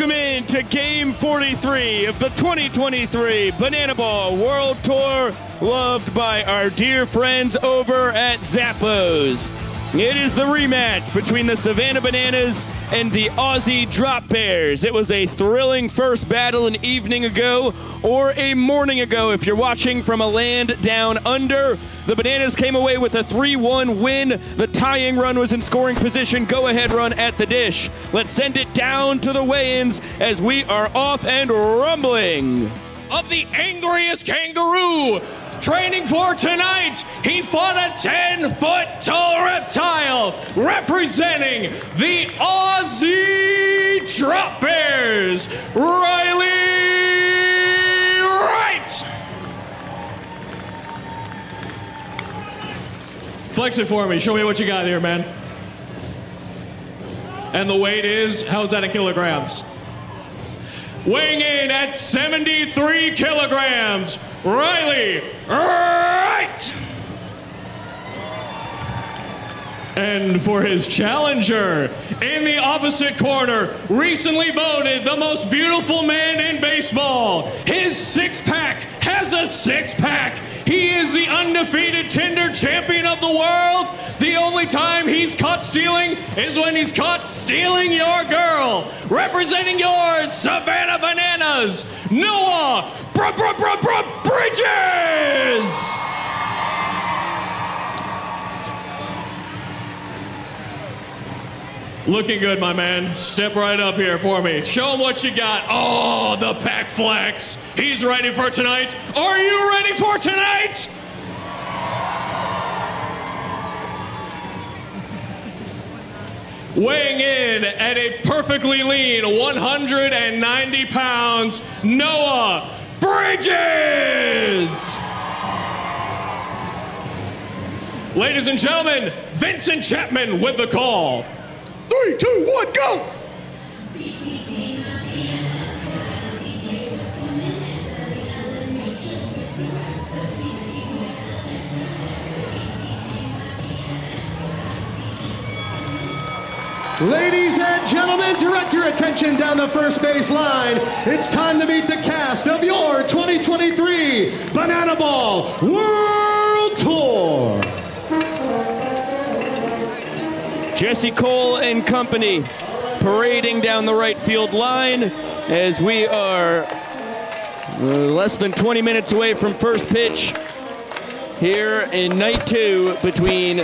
Welcome in to Game 43 of the 2023 Banana Ball World Tour, loved by our dear friends over at Zappos. It is the rematch between the Savannah Bananas and the Aussie Drop Bears. It was a thrilling first battle an evening ago or a morning ago if you're watching from a land down under. The Bananas came away with a 3 1 win. The tying run was in scoring position. Go ahead run at the dish. Let's send it down to the weigh ins as we are off and rumbling. Of the angriest kangaroo training for tonight. He fought a 10 foot tall reptile representing the Aussie Drop Bears, Riley Wright. Flex it for me. Show me what you got here, man. And the weight is, how's that in kilograms? weighing in at 73 kilograms, Riley Wright. And for his challenger, in the opposite corner, recently voted the most beautiful man in baseball. His six pack has a six pack. He is the undefeated Tinder champion of the world. The only time he's caught stealing is when he's caught stealing your girl. Representing yours, Savannah Bananas, Noah Br- Br- Br- Br- Bridges. Looking good, my man. Step right up here for me. Show him what you got. Oh, the pack flex. He's ready for tonight. Are you ready for tonight? Weighing in at a perfectly lean 190 pounds, Noah Bridges. Ladies and gentlemen, Vincent Chapman with the call. Three, two, one, go! Ladies and gentlemen, direct your attention down the first base line. It's time to meet the cast of your 2023 Banana Ball World Tour. Jesse Cole and company parading down the right field line as we are less than 20 minutes away from first pitch here in night two between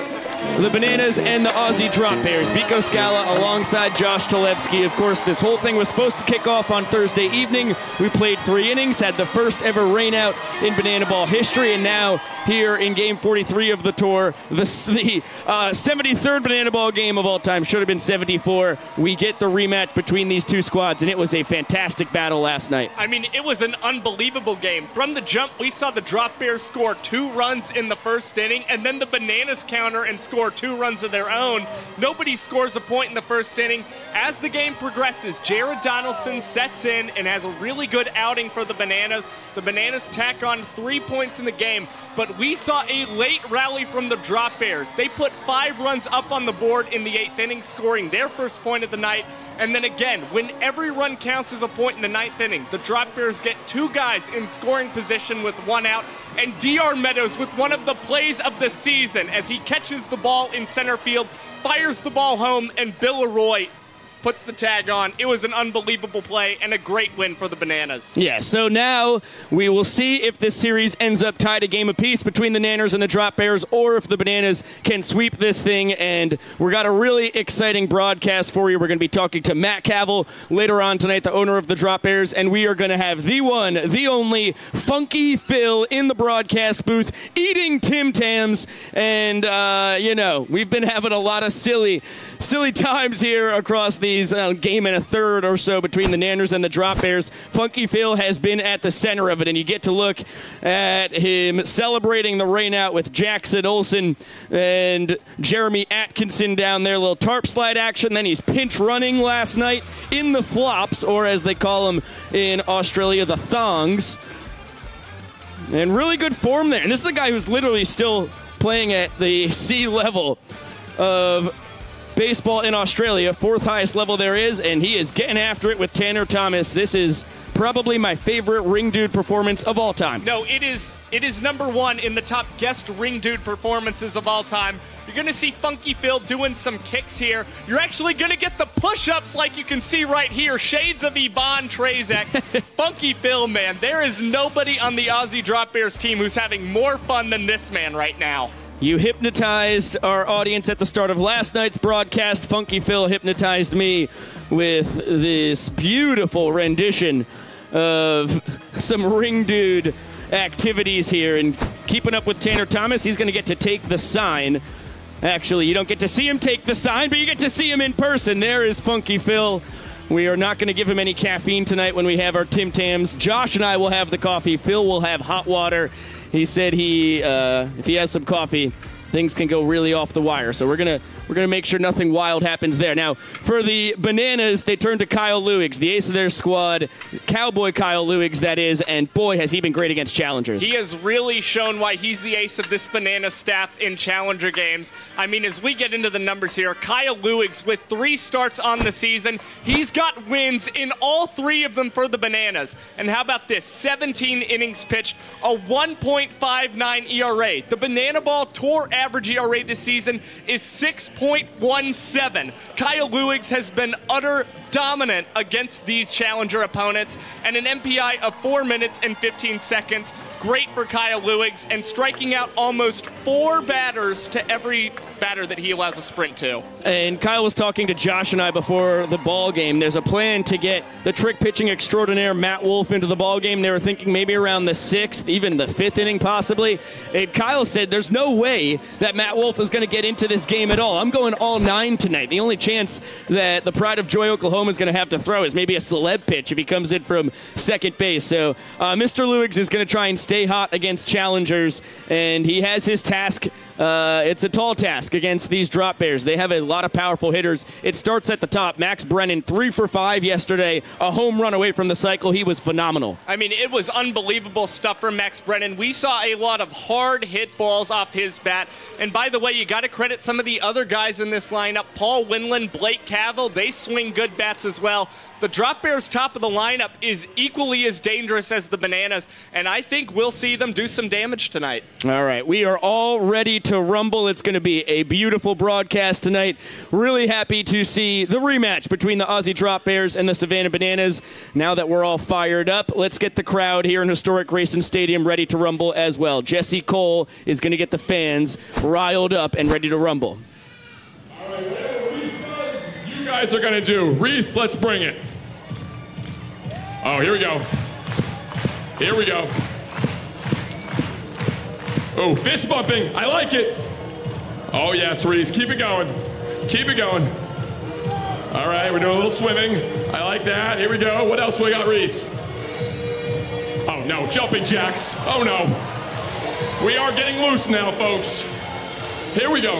the Bananas and the Aussie Drop Bears. Biko Scala alongside Josh Talevsky. Of course, this whole thing was supposed to kick off on Thursday evening. We played three innings, had the first ever rainout in Banana Ball history, and now here in Game 43 of the tour, the, the uh, 73rd Banana Ball game of all time should have been 74. We get the rematch between these two squads, and it was a fantastic battle last night. I mean, it was an unbelievable game. From the jump, we saw the Drop Bears score two runs in the first inning, and then the Bananas counter and score two runs of their own. Nobody scores a point in the first inning. As the game progresses, Jared Donaldson sets in and has a really good outing for the Bananas. The Bananas tack on three points in the game, but we saw a late rally from the Drop Bears. They put five runs up on the board in the eighth inning, scoring their first point of the night. And then again, when every run counts as a point in the ninth inning, the Drop Bears get two guys in scoring position with one out, and DR Meadows with one of the plays of the season as he catches the ball in center field, fires the ball home, and Bill LeRoy puts the tag on. It was an unbelievable play and a great win for the Bananas. Yeah, so now we will see if this series ends up tied a game apiece between the Nanners and the Drop Bears, or if the Bananas can sweep this thing. And we've got a really exciting broadcast for you. We're going to be talking to Matt Cavill later on tonight, the owner of the Drop Bears, and we are going to have the one, the only Funky Phil in the broadcast booth eating Tim Tams. And, uh, you know, we've been having a lot of silly, silly times here across these uh, game and a third or so between the Nanners and the Drop Bears. Funky Phil has been at the center of it, and you get to look at him celebrating the rainout with Jackson Olson and Jeremy Atkinson down there. little tarp slide action. Then he's pinch running last night in the flops, or as they call them in Australia, the thongs. And really good form there. And this is a guy who's literally still playing at the sea level of baseball in Australia, fourth highest level there is, and he is getting after it with Tanner Thomas. This is probably my favorite ring dude performance of all time. No, it is it is number one in the top guest ring dude performances of all time. You're gonna see Funky Phil doing some kicks here. You're actually gonna get the push-ups like you can see right here. Shades of Ivan Trazek. Funky Phil, man, there is nobody on the Aussie Drop Bears team who's having more fun than this man right now. You hypnotized our audience at the start of last night's broadcast. Funky Phil hypnotized me with this beautiful rendition of some ring dude activities here and keeping up with Tanner Thomas. He's going to get to take the sign. Actually, you don't get to see him take the sign, but you get to see him in person. There is Funky Phil. We are not going to give him any caffeine tonight when we have our Tim Tams. Josh and I will have the coffee. Phil will have hot water. He said he, uh, if he has some coffee, things can go really off the wire. So we're gonna we're gonna make sure nothing wild happens there. Now for the bananas, they turn to Kyle Luigs, the ace of their squad, Cowboy Kyle Luigs, that is, and boy has he been great against challengers. He has really shown why he's the ace of this banana staff in challenger games. I mean, as we get into the numbers here, Kyle Luigs with three starts on the season, he's got wins in all three of them for the bananas. And how about this? 17 innings pitched, a 1.59 ERA. The banana ball tour average ERA this season is 6.17. Kyle Luigs has been utter dominant against these challenger opponents and an MPI of 4 minutes and 15 seconds. Great for Kyle Luigs and striking out almost four batters to every batter that he allows a sprint to. And Kyle was talking to Josh and I before the ball game. There's a plan to get the trick pitching extraordinaire Matt Wolff into the ball game. They were thinking maybe around the sixth, even the fifth inning, possibly. And Kyle said there's no way that Matt Wolff is going to get into this game at all. I'm going all nine tonight. The only chance that the Pride of Joy Oklahoma is going to have to throw is maybe a celeb pitch if he comes in from second base. So uh, Mr. Luigs is going to try and stay hot against challengers, and he has his task. Uh, it's a tall task against these drop bears. They have a lot of powerful hitters. It starts at the top. Max Brennan, three for five yesterday, a home run away from the cycle. He was phenomenal. I mean, it was unbelievable stuff from Max Brennan. We saw a lot of hard hit balls off his bat. And by the way, you got to credit some of the other guys in this lineup Paul Winland, Blake Cavill. They swing good bats as well. The Drop Bears' top of the lineup is equally as dangerous as the Bananas, and I think we'll see them do some damage tonight. All right, we are all ready to rumble. It's going to be a beautiful broadcast tonight. Really happy to see the rematch between the Aussie Drop Bears and the Savannah Bananas. Now that we're all fired up, let's get the crowd here in historic Grayson Stadium ready to rumble as well. Jesse Cole is going to get the fans riled up and ready to rumble. Guys are gonna do. Reese, let's bring it. Oh, here we go. Here we go. Oh, fist bumping. I like it. Oh, yes, Reese. Keep it going. Keep it going. All right, we're doing a little swimming. I like that. Here we go. What else we got, Reese? Oh, no. Jumping jacks. Oh, no. We are getting loose now, folks. Here we go.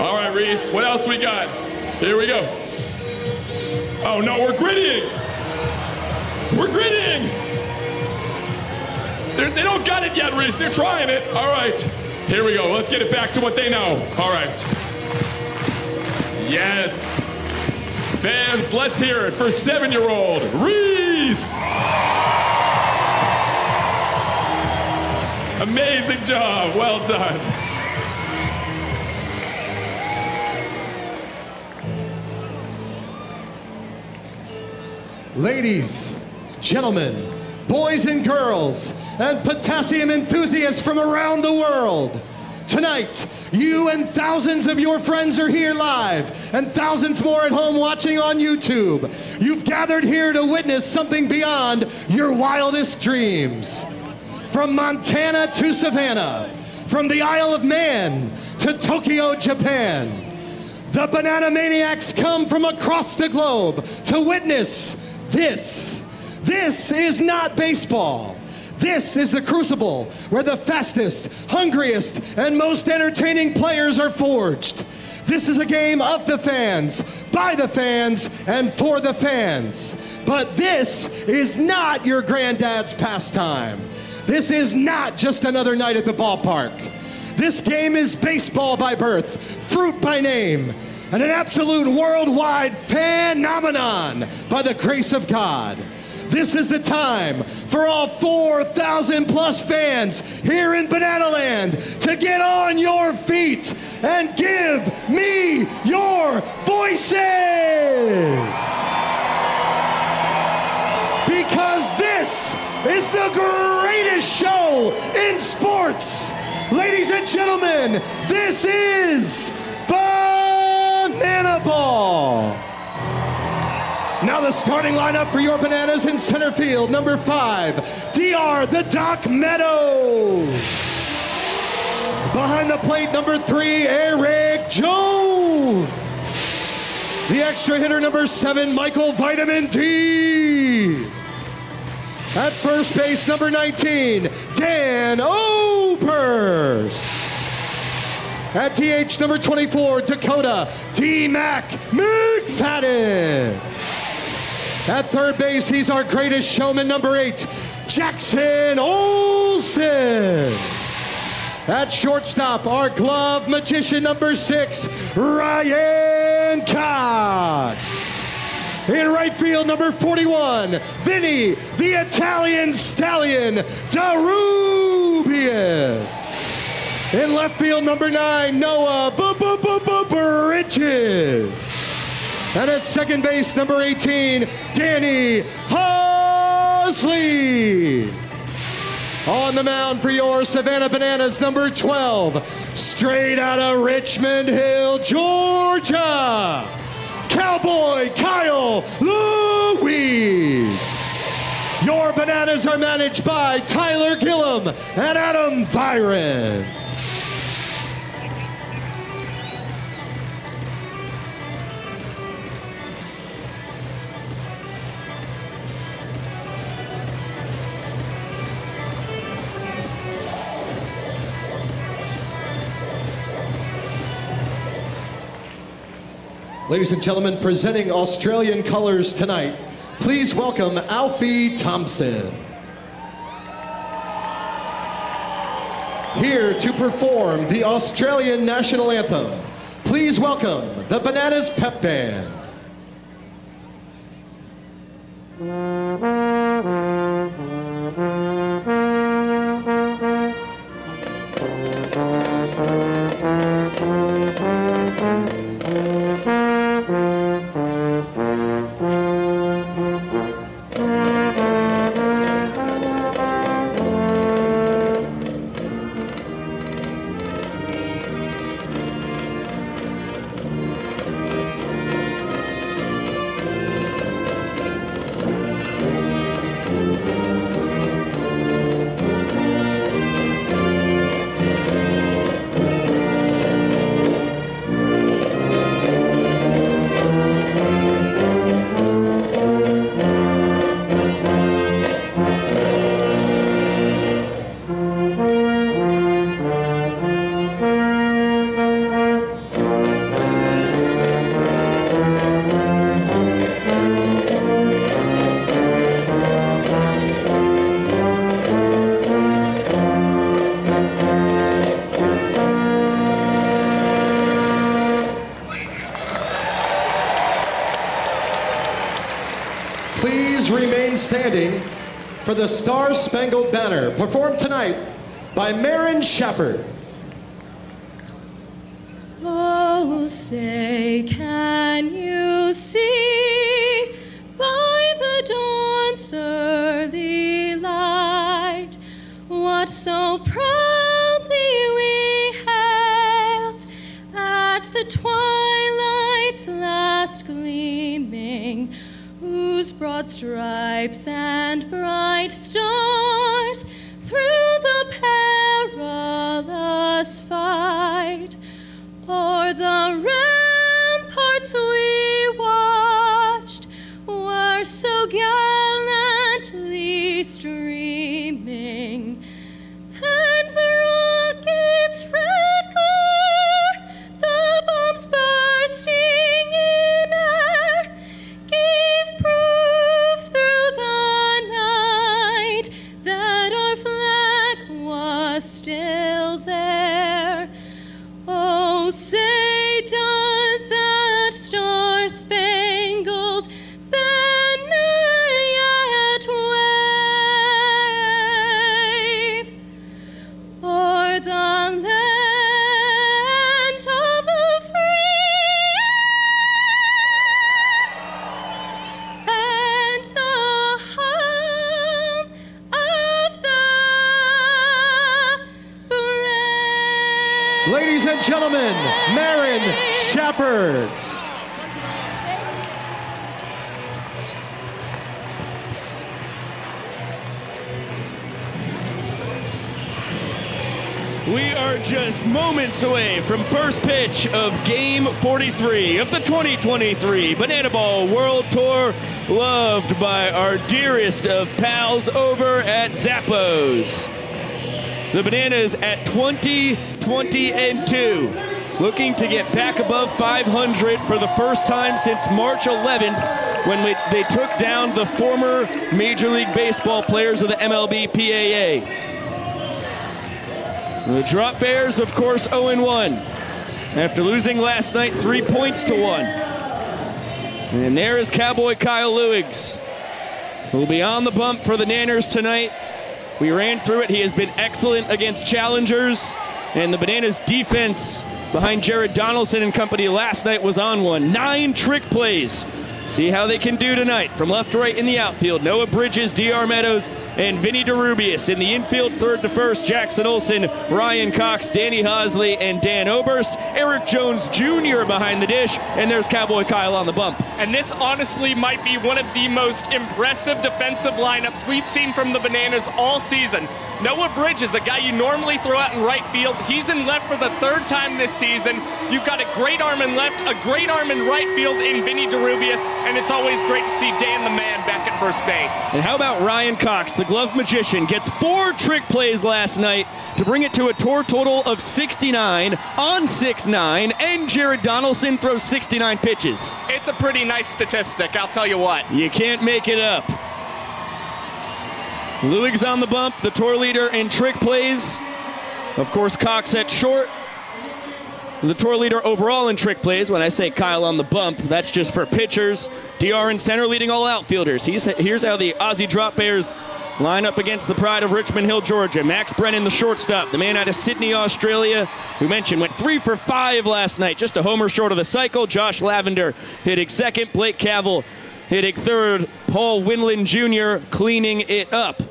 All right, Reese. What else we got? Here we go. Oh no, we're grittying. We're grittying. They're, they don't got it yet, Reese. They're trying it. All right. Here we go. Let's get it back to what they know. All right. Yes. Fans, let's hear it for seven-year-old Reese. Amazing job. Well done. Ladies, gentlemen, boys and girls, and potassium enthusiasts from around the world. Tonight, you and thousands of your friends are here live, and thousands more at home watching on YouTube. You've gathered here to witness something beyond your wildest dreams. From Montana to Savannah, from the Isle of Man to Tokyo, Japan. The Banana Maniacs come from across the globe to witness this. This is not baseball. This is the crucible where the fastest, hungriest, and most entertaining players are forged. This is a game of the fans, by the fans, and for the fans. But this is not your granddad's pastime. This is not just another night at the ballpark. This game is baseball by birth, fruit by name, and an absolute worldwide phenomenon by the grace of God. This is the time for all 4,000 plus fans here in Banana Land to get on your feet and give me your voices. Because this is the greatest show in sports. Ladies and gentlemen, this is Banana Ball. Now the starting lineup for your bananas in center field. Number five, DR the Doc Meadows. Behind the plate, number three, Eric Jones. The extra hitter, number seven, Michael Vitamin D. At first base, number 19, Dan Opers. At DH, number 24, Dakota D. Mac McFadden. At third base, he's our greatest showman, number eight, Jackson Olson. At shortstop, our glove magician, number six, Ryan Cox. In right field, number 41, Vinny, the Italian stallion, Darubius. In left field, number nine, Noah Bridges. And at second base, number 18, Danny Hosley. On the mound for your Savannah Bananas, number 12, straight out of Richmond Hill, Georgia, Cowboy Kyle Luigs. Your bananas are managed by Tyler Gillum and Adam Byron. Ladies and gentlemen, presenting Australian colors tonight, please welcome Alfie Thompson. Here to perform the Australian national anthem, please welcome the Bananas Pep Band. performed tonight by Marin Shepard. Moments away from first pitch of Game 43 of the 2023 Banana Ball World Tour, loved by our dearest of pals over at Zappos. The Bananas at 20, 20, and 2, looking to get back above 500 for the first time since March 11th when they took down the former Major League Baseball players of the MLB PAA. The Drop Bears, of course, 0-1 after losing last night three points to one. And there is Cowboy Kyle Luigs, who will be on the bump for the Nanners tonight. We ran through it. He has been excellent against challengers, and the Bananas defense behind Jared Donaldson and company last night was on one. Nine trick plays. See how they can do tonight. From left to right in the outfield, Noah Bridges, DR Meadows, and Vinny DeRubius. In the infield, third to first, Jackson Olson, Ryan Cox, Danny Hosley, and Dan Oberst. Eric Jones Jr. behind the dish, and there's Cowboy Kyle on the bump. And this honestly might be one of the most impressive defensive lineups we've seen from the Bananas all season. Noah Bridges, a guy you normally throw out in right field, he's in left for the third time this season. You've got a great arm in left, a great arm in right field in Vinny DeRubius, and it's always great to see Dan the man back at first base. And how about Ryan Cox, the glove magician, gets four trick plays last night to bring it to a tour total of 69 on 6-9, and Jared Donaldson throws 69 pitches. It's a pretty nice statistic, I'll tell you what. You can't make it up. Luigs on the bump, the tour leader in trick plays. Of course, Cox at short. The tour leader overall in trick plays. When I say Kyle on the bump, that's just for pitchers. DR in center leading all outfielders. He's, here's how the Aussie Drop Bears line up against the pride of Richmond Hill, Georgia. Max Brennan, the shortstop, the man out of Sydney, Australia, who mentioned went three for five last night, just a homer short of the cycle. Josh Lavender hitting second. Blake Cavill hitting third. Paul Winland Jr. cleaning it up.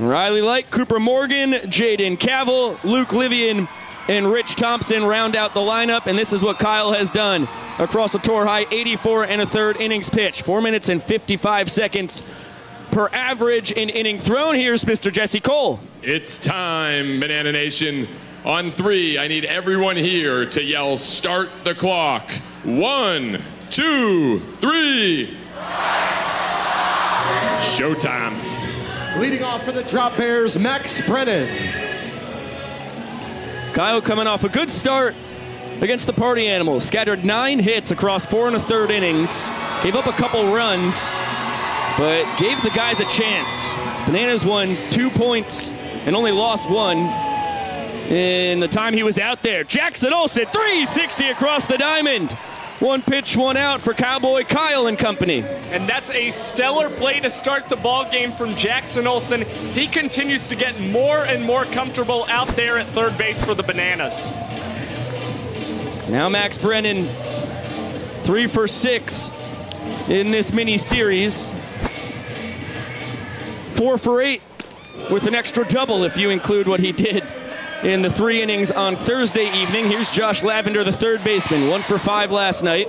Riley Light, Cooper Morgan, Jaden Cavill, Luke Livian, and Rich Thompson round out the lineup, and this is what Kyle has done across a tour high 84 and a third innings pitch. Four minutes and 55 seconds per average in inning thrown. Here's Mr. Jesse Cole. It's time, Banana Nation. On three, I need everyone here to yell, start the clock. One, two, three. Showtime. Leading off for the Drop Bears, Max Brennan. Kyle coming off a good start against the Party Animals. Scattered nine hits across four and a third innings. Gave up a couple runs, but gave the guys a chance. Bananas won two points and only lost one in the time he was out there. Jackson Olson, 360 across the diamond. One pitch, one out for Cowboy Kyle and company. And that's a stellar play to start the ball game from Jackson Olson. He continues to get more and more comfortable out there at third base for the Bananas. Now Max Brennan, three for six in this mini series. Four for eight with an extra double if you include what he did in the three innings on Thursday evening. Here's Josh Lavender, the third baseman, one for five last night.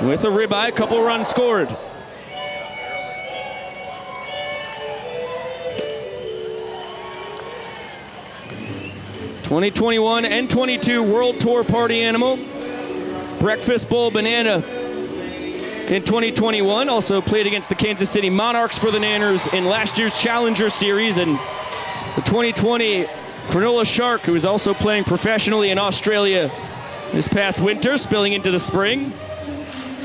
With a ribeye, a couple runs scored. Twenty twenty one and twenty two World Tour Party Animal. Breakfast Bowl Banana in 2021. Also played against the Kansas City Monarchs for the Nanners in last year's Challenger Series and the 2020 Cronulla Shark, who is also playing professionally in Australia this past winter, spilling into the spring.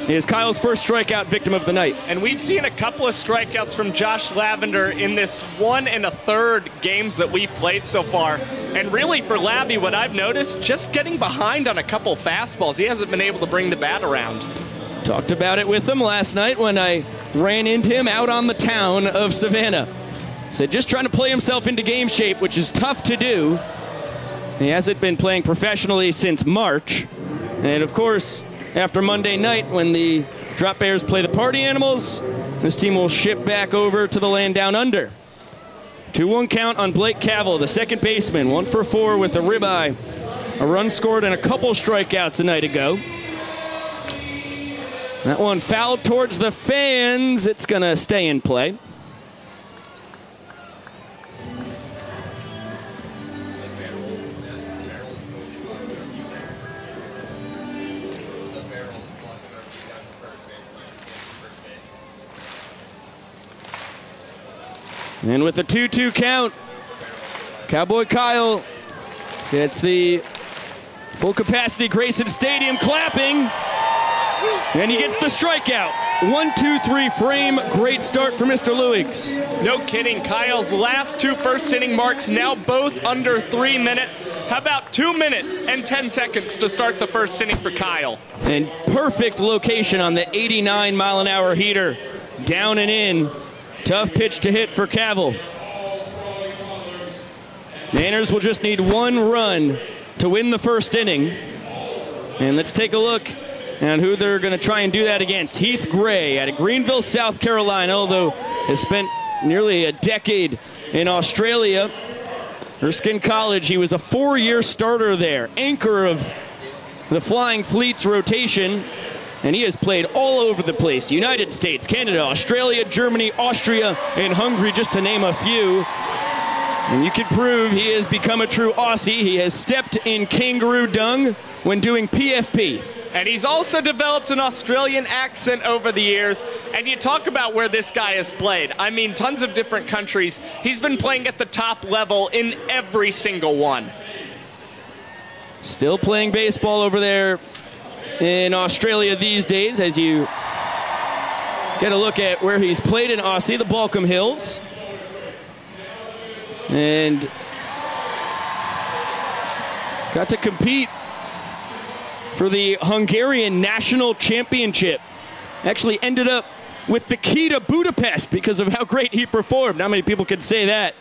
is Kyle's first strikeout victim of the night. And we've seen a couple of strikeouts from Josh Lavender in this one and a third games that we've played so far. And really, for Labby, what I've noticed, just getting behind on a couple fastballs. He hasn't been able to bring the bat around. Talked about it with him last night when I ran into him out on the town of Savannah. Said just trying to play himself into game shape, which is tough to do. He hasn't been playing professionally since March. And of course, after Monday night when the Drop Bears play the Party Animals, this team will ship back over to the land down under. 2 1 count on Blake Cavill, the second baseman, one for four with a ribeye. A run scored and a couple strikeouts a night ago. That one fouled towards the fans. It's going to stay in play. And with a 2 2 count, Cowboy Kyle gets the full capacity Grayson Stadium clapping. And he gets the strikeout. One, two, three frame. Great start for Mr. Lewis. No kidding. Kyle's last two first inning marks now both under three minutes. How about two minutes and 10 seconds to start the first inning for Kyle? And perfect location on the 89 mile an hour heater. Down and in. Tough pitch to hit for Cavill. Nanners will just need one run to win the first inning. And let's take a look at who they're going to try and do that against. Heath Gray out of Greenville, South Carolina, although has spent nearly a decade in Australia. Erskine College, he was a four year starter there, anchor of the Flying Fleet's rotation and he has played all over the place United States, Canada, Australia, Germany, Austria, and Hungary, just to name a few. And you can prove he has become a true Aussie. He has stepped in kangaroo dung when doing PFP. And he's also developed an Australian accent over the years. And you talk about where this guy has played. I mean, tons of different countries. He's been playing at the top level in every single one. Still playing baseball over there in Australia these days as you get a look at where he's played in Aussie, the Balcombe Hills. And got to compete for the Hungarian National Championship. Actually ended up with the key to Budapest because of how great he performed. Not many people could say that.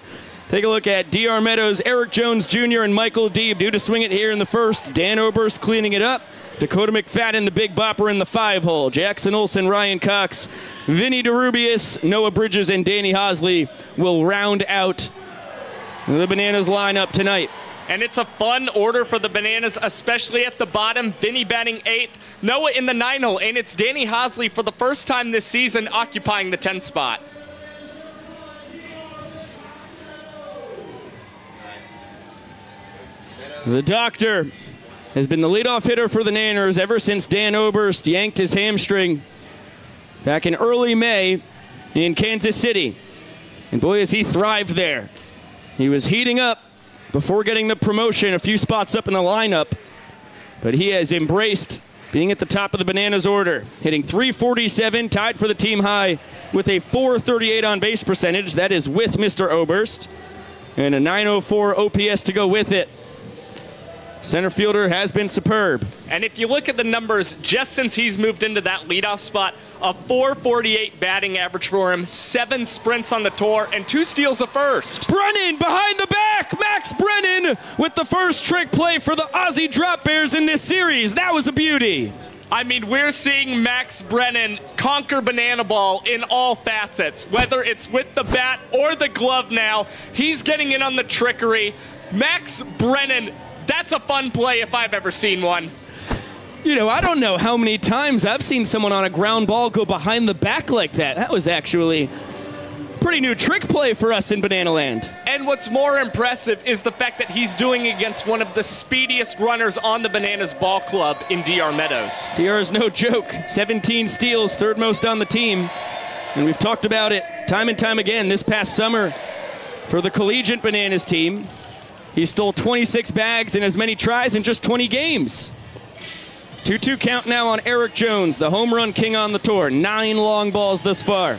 Take a look at DR Meadows, Eric Jones Jr., and Michael Deeb due to swing it here in the first. Dan Oberst cleaning it up. Dakota McFadden, the big bopper in the five hole. Jackson Olson, Ryan Cox, Vinny DeRubius, Noah Bridges, and Danny Hosley will round out the Bananas lineup tonight. And it's a fun order for the Bananas, especially at the bottom. Vinny batting eighth, Noah in the nine hole, and it's Danny Hosley for the first time this season occupying the 10th spot. The doctor has been the leadoff hitter for the Nanners ever since Dan Oberst yanked his hamstring back in early May in Kansas City. And boy, has he thrived there. He was heating up before getting the promotion, a few spots up in the lineup, but he has embraced being at the top of the Bananas order, hitting 347, tied for the team high with a 438 on base percentage. That is with Mr. Oberst, and a 904 OPS to go with it. Center fielder has been superb. And if you look at the numbers, just since he's moved into that leadoff spot, a 448 batting average for him, seven sprints on the tour, and two steals a first. Brennan behind the back. Max Brennan with the first trick play for the Aussie Drop Bears in this series. That was a beauty. I mean, we're seeing Max Brennan conquer banana ball in all facets, whether it's with the bat or the glove now. He's getting in on the trickery. Max Brennan that's a fun play if I've ever seen one. You know, I don't know how many times I've seen someone on a ground ball go behind the back like that. That was actually pretty new trick play for us in Banana Land. And what's more impressive is the fact that he's doing against one of the speediest runners on the Bananas Ball Club in DR Meadows. DR is no joke. 17 steals, third most on the team. And we've talked about it time and time again this past summer for the collegiate Bananas team. He stole 26 bags in as many tries in just 20 games. 2 2 count now on Eric Jones, the home run king on the tour. Nine long balls thus far.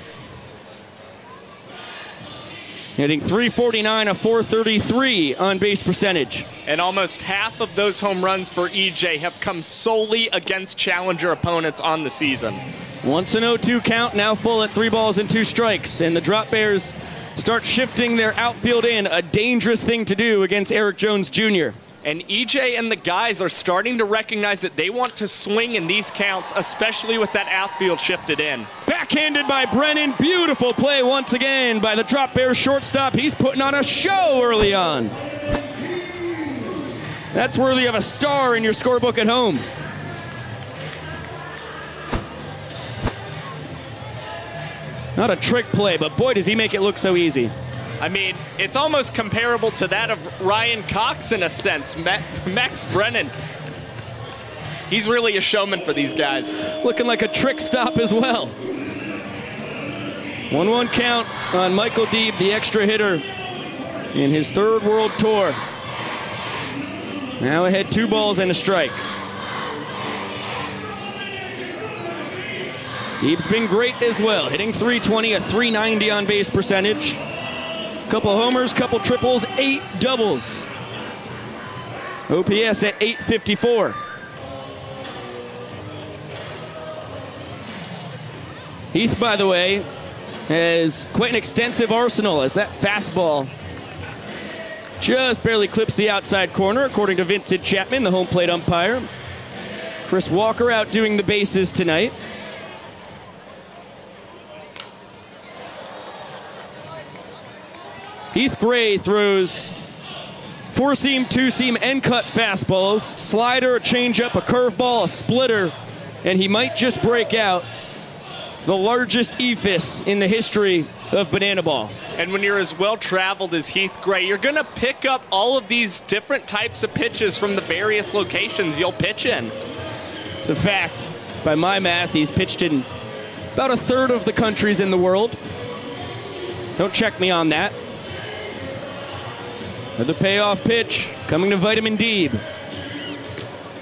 Hitting 349, a 433 on base percentage. And almost half of those home runs for EJ have come solely against challenger opponents on the season. Once an 0 2 count, now full at three balls and two strikes. And the Drop Bears start shifting their outfield in, a dangerous thing to do against Eric Jones Jr. And EJ and the guys are starting to recognize that they want to swing in these counts, especially with that outfield shifted in. Backhanded by Brennan. Beautiful play once again by the Drop Bears shortstop. He's putting on a show early on. That's worthy of a star in your scorebook at home. Not a trick play, but boy, does he make it look so easy. I mean, it's almost comparable to that of Ryan Cox in a sense. Max Brennan. He's really a showman for these guys. Looking like a trick stop as well. 1 1 count on Michael Deeb, the extra hitter in his third world tour. Now ahead two balls and a strike. Deeb's been great as well, hitting 320, a 390 on base percentage. Couple homers, couple triples, eight doubles. OPS at 854. Heath, by the way, has quite an extensive arsenal as that fastball just barely clips the outside corner, according to Vincent Chapman, the home plate umpire. Chris Walker out doing the bases tonight. Heath Gray throws four seam, two seam, and cut fastballs, slider, a changeup, a curveball, a splitter, and he might just break out the largest eephus in the history of banana ball. And when you're as well traveled as Heath Gray, you're going to pick up all of these different types of pitches from the various locations you'll pitch in. It's a fact. By my math, he's pitched in about a third of the countries in the world. Don't check me on that. Another payoff pitch coming to Vitamin Deeb.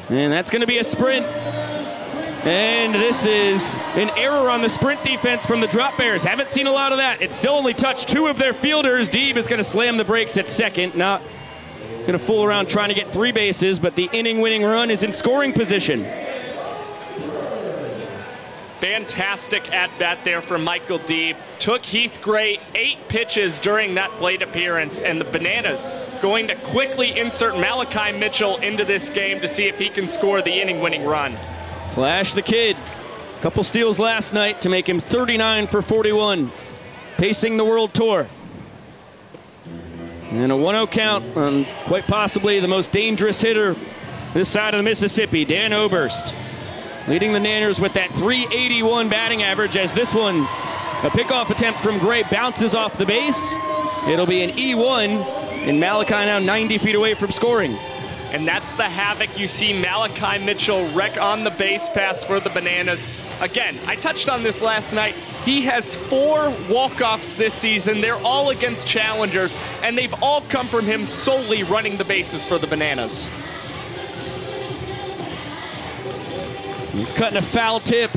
And that's going to be a sprint. And this is an error on the sprint defense from the Drop Bears. Haven't seen a lot of that. It's still only touched two of their fielders. Deeb is going to slam the brakes at second. Not going to fool around trying to get three bases, but the inning winning run is in scoring position. Fantastic at bat there from Michael Deeb. Took Heath Gray eight pitches during that plate appearance, and the Bananas going to quickly insert Malachi Mitchell into this game to see if he can score the inning winning run. Flash the kid. Couple steals last night to make him 39 for 41, pacing the world tour. And a 1 0 count on quite possibly the most dangerous hitter this side of the Mississippi, Dan Oberst. Leading the Nanners with that 381 batting average as this one, a pickoff attempt from Gray bounces off the base. It'll be an E1, and Malachi now 90 feet away from scoring. And that's the havoc you see Malachi Mitchell wreck on the base pass for the Bananas. Again, I touched on this last night. He has four walk-offs this season. They're all against challengers, and they've all come from him solely running the bases for the Bananas. He's cutting a foul tip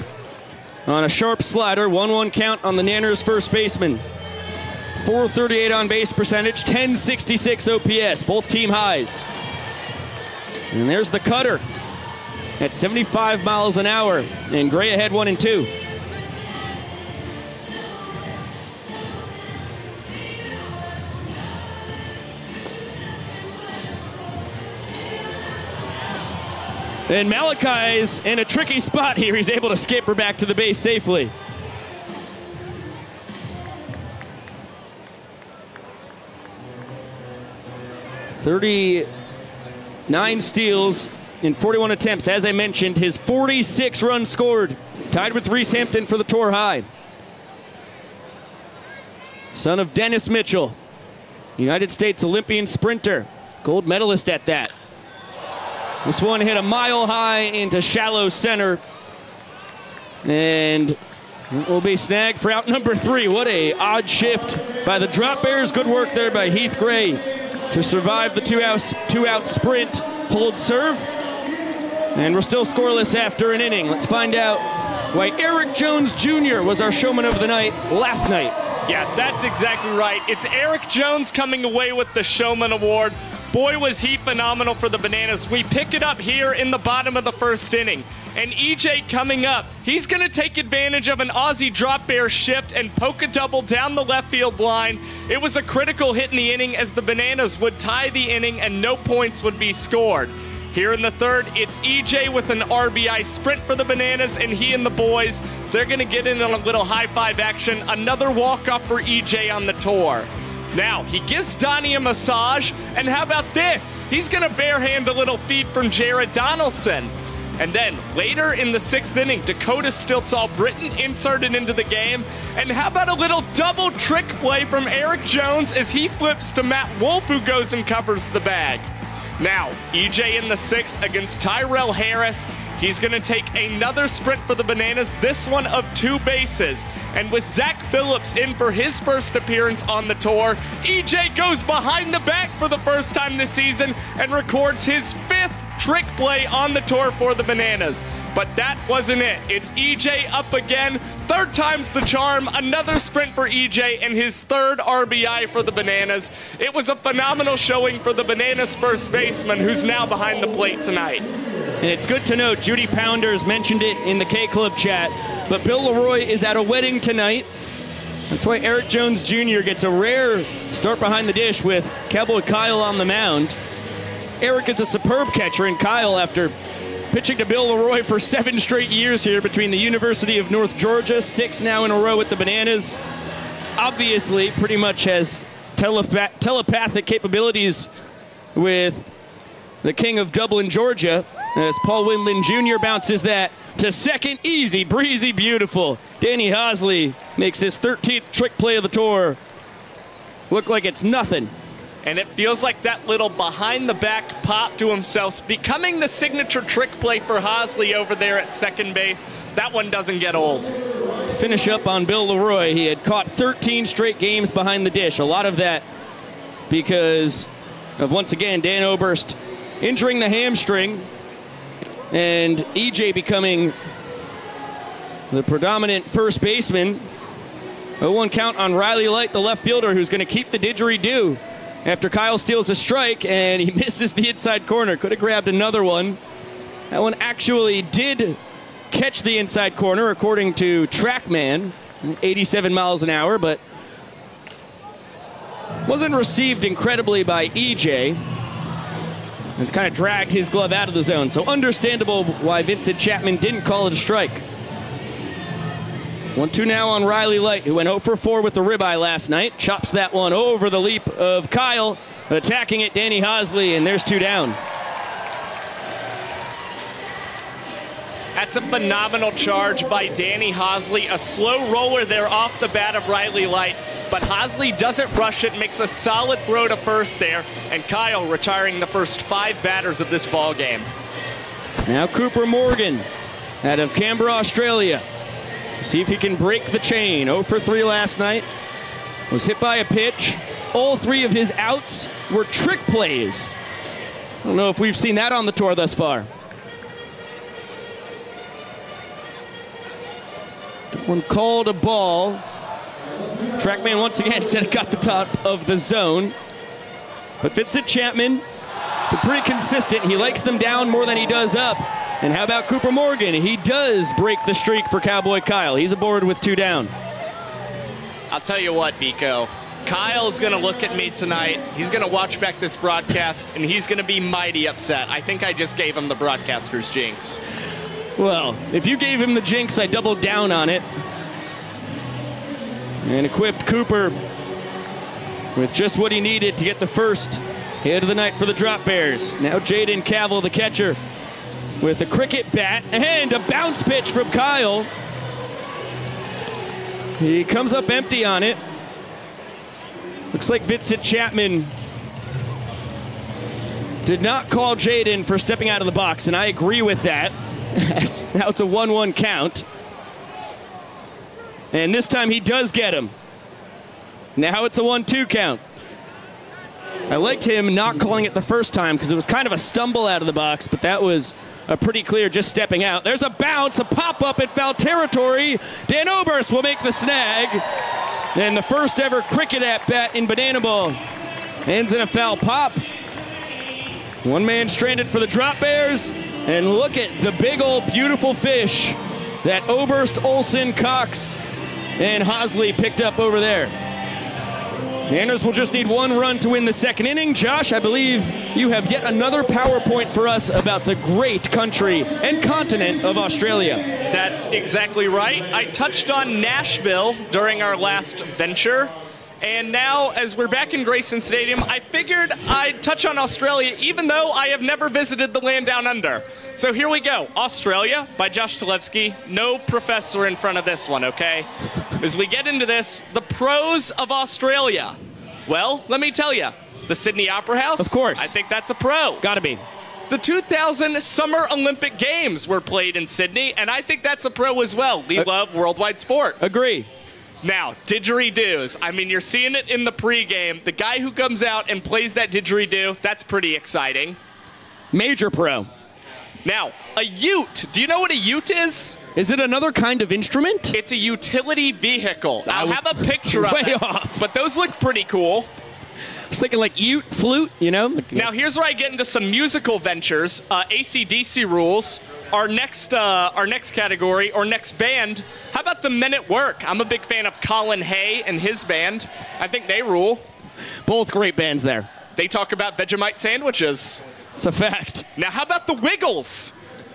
on a sharp slider. 1 1 count on the Nanners first baseman. 438 on base percentage, 1066 OPS, both team highs. And there's the cutter at 75 miles an hour. And Gray ahead one and two. And Malachi's in a tricky spot here. He's able to skip her back to the base safely. Thirty-nine steals in 41 attempts. As I mentioned, his 46 runs scored, tied with Reese Hampton for the tour high. Son of Dennis Mitchell, United States Olympian sprinter, gold medalist at that. This one hit a mile high into shallow center. And will be snagged for out number three. What a odd shift by the Drop Bears. Good work there by Heath Gray to survive the two out, two out sprint, hold serve. And we're still scoreless after an inning. Let's find out why Eric Jones Jr. was our showman of the night last night. Yeah, that's exactly right. It's Eric Jones coming away with the Showman Award. Boy, was he phenomenal for the Bananas. We pick it up here in the bottom of the first inning. And EJ coming up, he's going to take advantage of an Aussie drop bear shift and poke a double down the left field line. It was a critical hit in the inning as the Bananas would tie the inning and no points would be scored. Here in the third, it's EJ with an RBI sprint for the Bananas, and he and the boys, they're going to get in on a little high five action. Another walk up for EJ on the tour. Now, he gives Donnie a massage, and how about this? He's going to barehand a little feed from Jared Donaldson. And then later in the sixth inning, Dakota Stiltzall Britton inserted into the game. And how about a little double trick play from Eric Jones as he flips to Matt Wolf, who goes and covers the bag? Now, EJ in the sixth against Tyrell Harris. He's going to take another sprint for the Bananas, this one of two bases. And with Zach Phillips in for his first appearance on the tour, EJ goes behind the back for the first time this season and records his fifth trick play on the tour for the Bananas. But that wasn't it. It's EJ up again. Third time's the charm. Another sprint for EJ and his third RBI for the Bananas. It was a phenomenal showing for the Bananas first baseman who's now behind the plate tonight. And it's good to note, Judy Pounders mentioned it in the K Club chat, but Bill LeRoy is at a wedding tonight. That's why Eric Jones Jr. gets a rare start behind the dish with Cowboy Kyle on the mound. Eric is a superb catcher, and Kyle, after pitching to Bill LeRoy for seven straight years here between the University of North Georgia, six now in a row with the Bananas, obviously pretty much has telepath- telepathic capabilities with the king of Dublin, Georgia, as Paul Windland Jr. bounces that to second. Easy, breezy, beautiful. Danny Hosley makes his 13th trick play of the tour look like it's nothing. And it feels like that little behind the back pop to himself, becoming the signature trick play for Hosley over there at second base. That one doesn't get old. Finish up on Bill LeRoy. He had caught 13 straight games behind the dish. A lot of that because of once again Dan Oberst injuring the hamstring and EJ becoming the predominant first baseman. 0-1 count on Riley Light, the left fielder, who's going to keep the didgeridoo after Kyle steals a strike and he misses the inside corner. Could have grabbed another one. That one actually did catch the inside corner, according to TrackMan, 87 miles an hour, but wasn't received incredibly by EJ. Has kind of dragged his glove out of the zone. So understandable why Vincent Chapman didn't call it a strike. 1 2 now on Riley Light, who went 0 for 4 with the ribeye last night. Chops that one over the leap of Kyle. Attacking it, Danny Hosley, and there's two down. That's a phenomenal charge by Danny Hosley. A slow roller there off the bat of Riley Light. But Hosley doesn't rush it, makes a solid throw to first there, and Kyle retiring the first five batters of this ball game. Now Cooper Morgan out of Canberra, Australia. See if he can break the chain. 0 for 3 last night. Was hit by a pitch. All three of his outs were trick plays. I don't know if we've seen that on the tour thus far. One called a ball. TrackMan once again said it got the top of the zone. But Vincent Chapman, pretty consistent. He likes them down more than he does up. And how about Cooper Morgan? He does break the streak for Cowboy Kyle. He's aboard with two down. I'll tell you what, Biko. Kyle's going to look at me tonight. He's going to watch back this broadcast, and he's going to be mighty upset. I think I just gave him the broadcaster's jinx. Well, if you gave him the jinx, I doubled down on it. And equipped Cooper with just what he needed to get the first hit of the night for the Drop Bears. Now Jaden Cavill, the catcher, with a cricket bat and a bounce pitch from Kyle. He comes up empty on it. Looks like Vincent Chapman did not call Jaden for stepping out of the box, and I agree with that. now it's a 1 1 count. And this time he does get him. Now it's a 1 2 count. I liked him not calling it the first time because it was kind of a stumble out of the box, but that was a pretty clear just stepping out. There's a bounce, a pop up in foul territory. Dan Oberst will make the snag. And the first ever cricket at bat in Banana Ball ends in a foul pop. One man stranded for the Drop Bears. And look at the big old beautiful fish that Oberst, Olson, Cox, and Hosley picked up over there. The Anners will just need one run to win the second inning. Josh, I believe you have yet another PowerPoint for us about the great country and continent of Australia. That's exactly right. I touched on Nashville during our last venture. And now, as we're back in Grayson Stadium, I figured I'd touch on Australia, even though I have never visited the land down under. So here we go Australia by Josh Talevsky. No professor in front of this one, okay? As we get into this, the pros of Australia. Well, let me tell you the Sydney Opera House. Of course. I think that's a pro. Gotta be. The 2000 Summer Olympic Games were played in Sydney, and I think that's a pro as well. We Uh, love worldwide sport. Agree. Now, didgeridoos. I mean, you're seeing it in the pregame. The guy who comes out and plays that didgeridoo, that's pretty exciting. Major pro. Now, a ute. Do you know what a ute is? Is it another kind of instrument? It's a utility vehicle. I was have a picture of way it, off. but those look pretty cool. I was thinking like ute, flute, you know? Now, here's where I get into some musical ventures. Uh, ACDC rules. Our next, uh, our next category or next band. How about the Men at Work? I'm a big fan of Colin Hay and his band. I think they rule. Both great bands there. They talk about Vegemite sandwiches. It's a fact. Now, how about the Wiggles?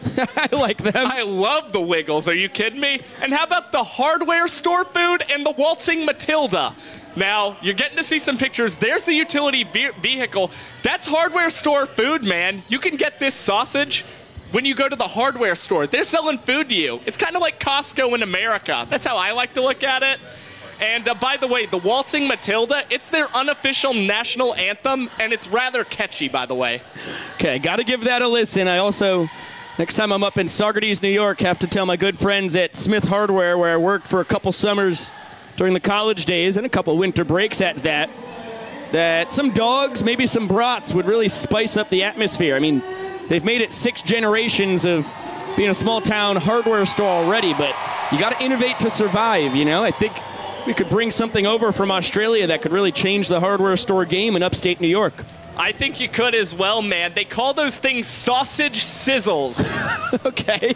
I like them. I love the Wiggles. Are you kidding me? And how about the hardware store food and the waltzing Matilda? Now, you're getting to see some pictures. There's the utility ve- vehicle. That's hardware store food, man. You can get this sausage when you go to the hardware store. They're selling food to you. It's kind of like Costco in America. That's how I like to look at it. And uh, by the way, the Waltzing Matilda, it's their unofficial national anthem, and it's rather catchy, by the way. Okay, got to give that a listen. I also, next time I'm up in Saugerties, New York, have to tell my good friends at Smith Hardware, where I worked for a couple summers during the college days and a couple winter breaks at that, that some dogs, maybe some brats, would really spice up the atmosphere. I mean, they've made it six generations of being a small town hardware store already, but you got to innovate to survive, you know? I think we could bring something over from Australia that could really change the hardware store game in upstate New York. I think you could as well, man. They call those things sausage sizzles. Okay.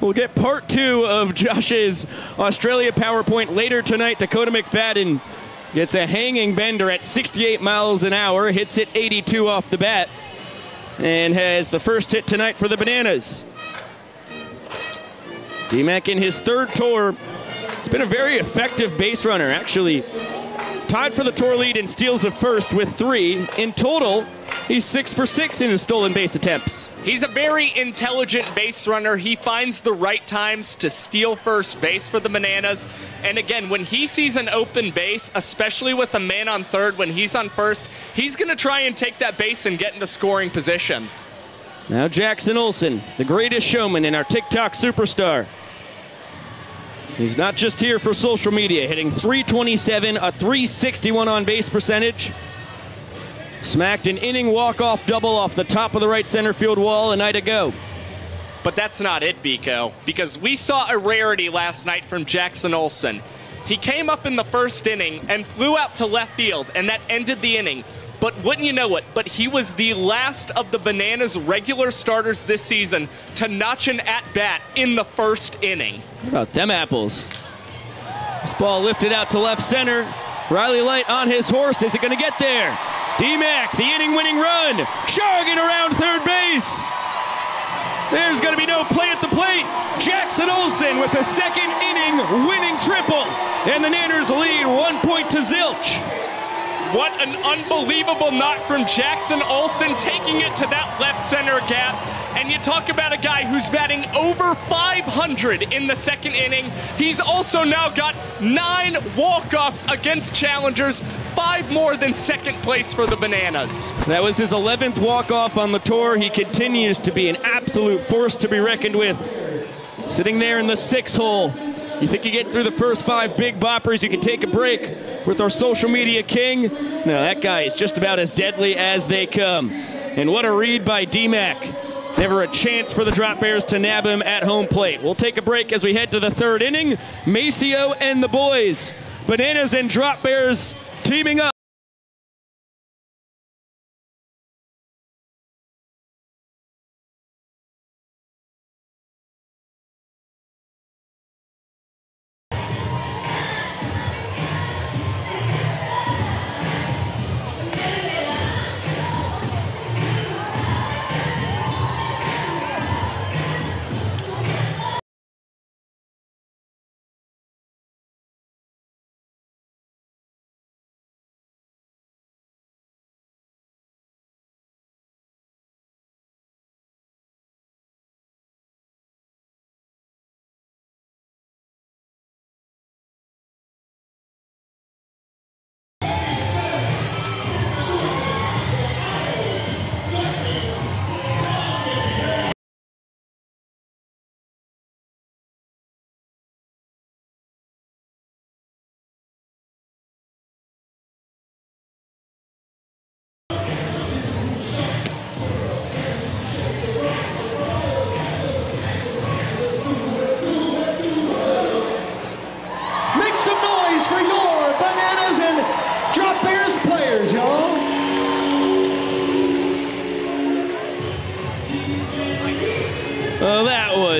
We'll get part two of Josh's Australia PowerPoint later tonight. Dakota McFadden gets a hanging bender at 68 miles an hour, hits it 82 off the bat, and has the first hit tonight for the Bananas. DMAC in his third tour. It's been a very effective base runner, actually. Tied for the tour lead in steals of first with three. In total, he's six for six in his stolen base attempts. He's a very intelligent base runner. He finds the right times to steal first base for the Bananas. And again, when he sees an open base, especially with a man on third when he's on first, he's going to try and take that base and get into scoring position. Now Jackson Olson, the greatest showman and our TikTok superstar. He's not just here for social media, hitting 327, a 361 on base percentage. Smacked an inning walk-off double off the top of the right center field wall a night ago. But that's not it, Biko, because we saw a rarity last night from Jackson Olson. He came up in the first inning and flew out to left field, and that ended the inning. But wouldn't you know it, but he was the last of the Bananas regular starters this season to notch an at bat in the first inning. What about them apples? This ball lifted out to left center. Riley Light on his horse. Is it going to get there? D-Mac, the inning-winning run, jogging around third base. There's going to be no play at the plate. Jackson Olson with a second inning winning triple. And the Nanners lead one point to zilch. What an unbelievable knock from Jackson Olson, taking it to that left center gap. And you talk about a guy who's batting over 500 in the second inning. He's also now got nine walk-offs against challengers, five more than second place for the Bananas. That was his 11th walk-off on the tour. He continues to be an absolute force to be reckoned with. Sitting there in the six hole. You think you get through the first five big boppers, you can take a break. With our social media king. Now, that guy is just about as deadly as they come. And what a read by DMAC. Never a chance for the Drop Bears to nab him at home plate. We'll take a break as we head to the third inning. Maceo and the boys. Bananas and Drop Bears teaming up.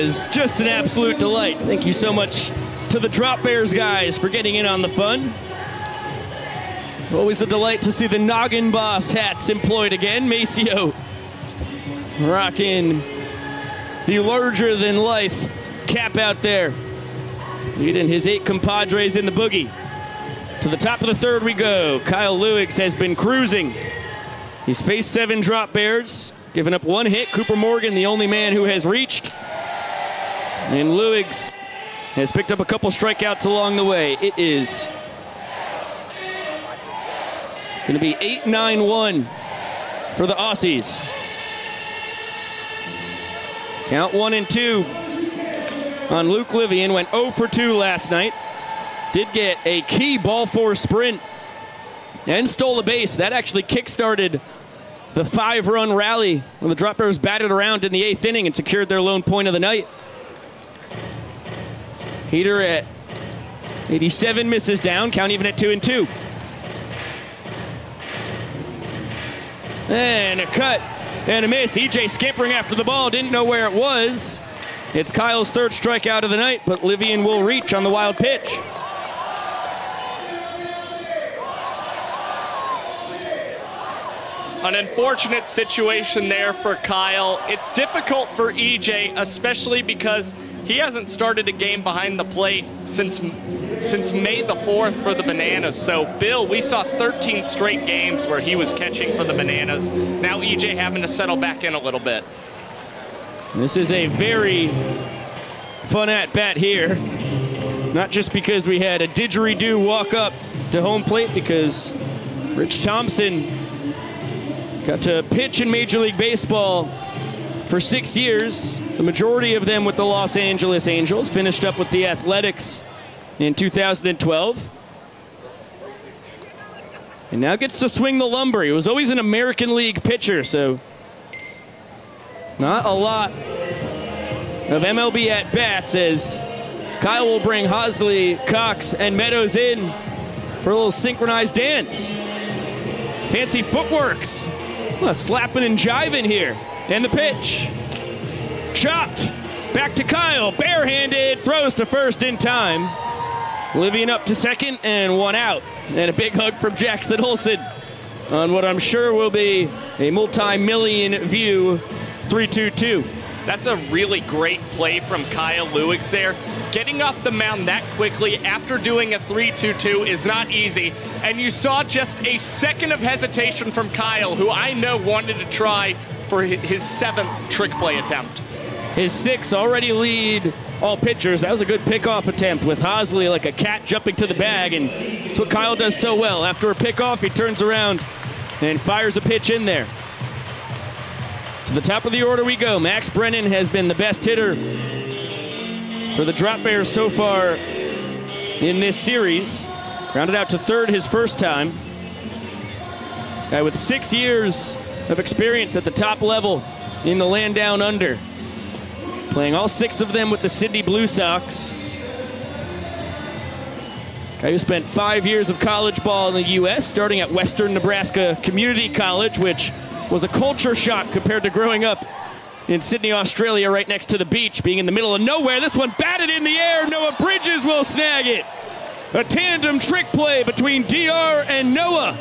Was just an absolute delight. Thank you so much to the Drop Bears guys for getting in on the fun. Always a delight to see the Noggin Boss hats employed again. Maceo rocking the larger than life cap out there. Leading his eight compadres in the boogie. To the top of the third we go. Kyle Luigs has been cruising. He's faced seven drop bears, given up one hit. Cooper Morgan, the only man who has reached. And Luigs has picked up a couple strikeouts along the way. It is going to be 8 9 1 for the Aussies. Count one and two on Luke Livian. Went 0 for 2 last night. Did get a key ball four sprint and stole a base. That actually kick-started the five-run rally when the Drop Bears batted around in the eighth inning and secured their lone point of the night. Heater at 87 misses down, count even at two and two. And a cut and a miss. EJ scampering after the ball, didn't know where it was. It's Kyle's third strikeout of the night, but Livian will reach on the wild pitch. An unfortunate situation there for Kyle. It's difficult for EJ, especially because he hasn't started a game behind the plate since since May the 4th for the Bananas. So, Bill, we saw 13 straight games where he was catching for the Bananas. Now EJ having to settle back in a little bit. This is a very fun at bat here. Not just because we had a didgeridoo walk up to home plate, because Rich Thompson got to pitch in Major League Baseball for six years. The majority of them with the Los Angeles Angels. Finished up with the Athletics in 2012. And now gets to swing the lumber. He was always an American League pitcher, so not a lot of MLB at bats as Kyle will bring Hosley, Cox, and Meadows in for a little synchronized dance. Fancy footworks. Slapping and jiving here. And the pitch. Chopped. Back to Kyle. Barehanded. Throws to first in time. Livian up to second and one out. And a big hug from Jackson Olson on what I'm sure will be a multi-million view 3-2-2. That's a really great play from Kyle Luigs there. Getting off the mound that quickly after doing a 3-2-2 is not easy. And you saw just a second of hesitation from Kyle, who I know wanted to try for his seventh trick play attempt. His six already lead all pitchers. That was a good pickoff attempt with Hosley like a cat jumping to the bag, and that's what Kyle does so well. After a pickoff, he turns around and fires a pitch in there. To the top of the order we go. Max Brennan has been the best hitter for the Drop Bears so far in this series. Rounded out to third his first time. Guy with six years of experience at the top level in the land down under. Playing all six of them with the Sydney Blue Sox. Guy who spent five years of college ball in the U.S., starting at Western Nebraska Community College, which was a culture shock compared to growing up in Sydney, Australia, right next to the beach, being in the middle of nowhere. This one batted in the air. Noah Bridges will snag it. A tandem trick play between DR and Noah.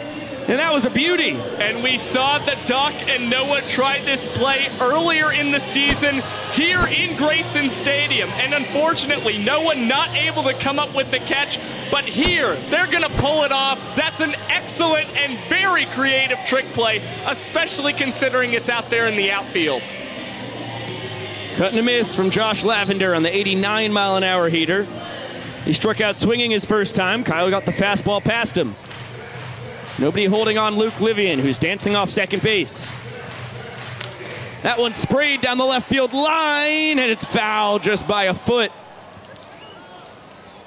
And that was a beauty. And we saw that Doc and Noah tried this play earlier in the season here in Grayson Stadium. And unfortunately, Noah not able to come up with the catch. But here, they're going to pull it off. That's an excellent and very creative trick play, especially considering it's out there in the outfield. Cutting a miss from Josh Lavender on the 89 mile an hour heater. He struck out swinging his first time. Kyle got the fastball past him. Nobody holding on Luke Livian, who's dancing off second base. That one sprayed down the left field line, and it's foul just by a foot.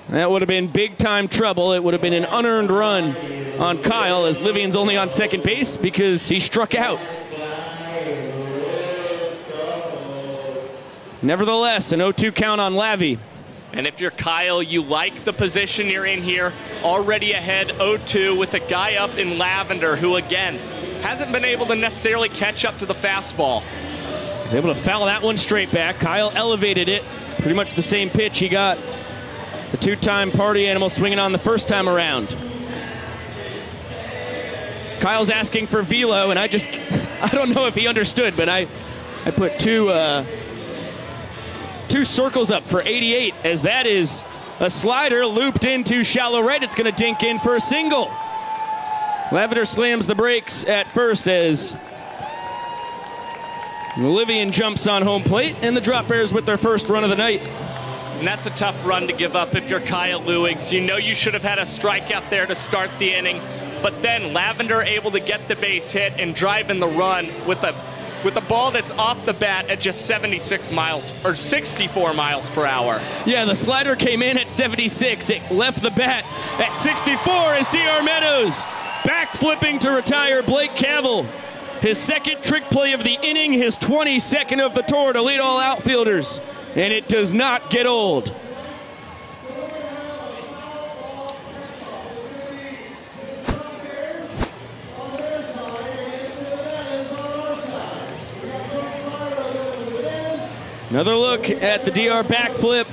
That would have been big time trouble. It would have been an unearned run on Kyle as Livian's only on second base because he struck out. Nevertheless, an 0-2 count on Lavi. And if you're Kyle, you like the position you're in here, already ahead 0-2 with a guy up in Lavender who, again, hasn't been able to necessarily catch up to the fastball. He's able to foul that one straight back. Kyle elevated it. Pretty much the same pitch he got the two-time party animal swinging on the first time around. Kyle's asking for velo, and I just, I don't know if he understood, but I, I put two, uh, two circles up for 88 as that is a slider looped into shallow right. It's going to dink in for a single. Lavender slams the brakes at first as Livian jumps on home plate, and the Drop Bears with their first run of the night. And that's a tough run to give up if you're Kyle Luigs. You know you should have had a strikeout there to start the inning, but then Lavender able to get the base hit and drive in the run with a with a ball that's off the bat at just 76 miles or 64 miles per hour. Yeah, the slider came in at 76. It left the bat at 64 as DR Meadows back flipping to retire Blake Cavill. His second trick play of the inning, his 22nd of the tour to lead all outfielders. And it does not get old. Another look at the DR backflip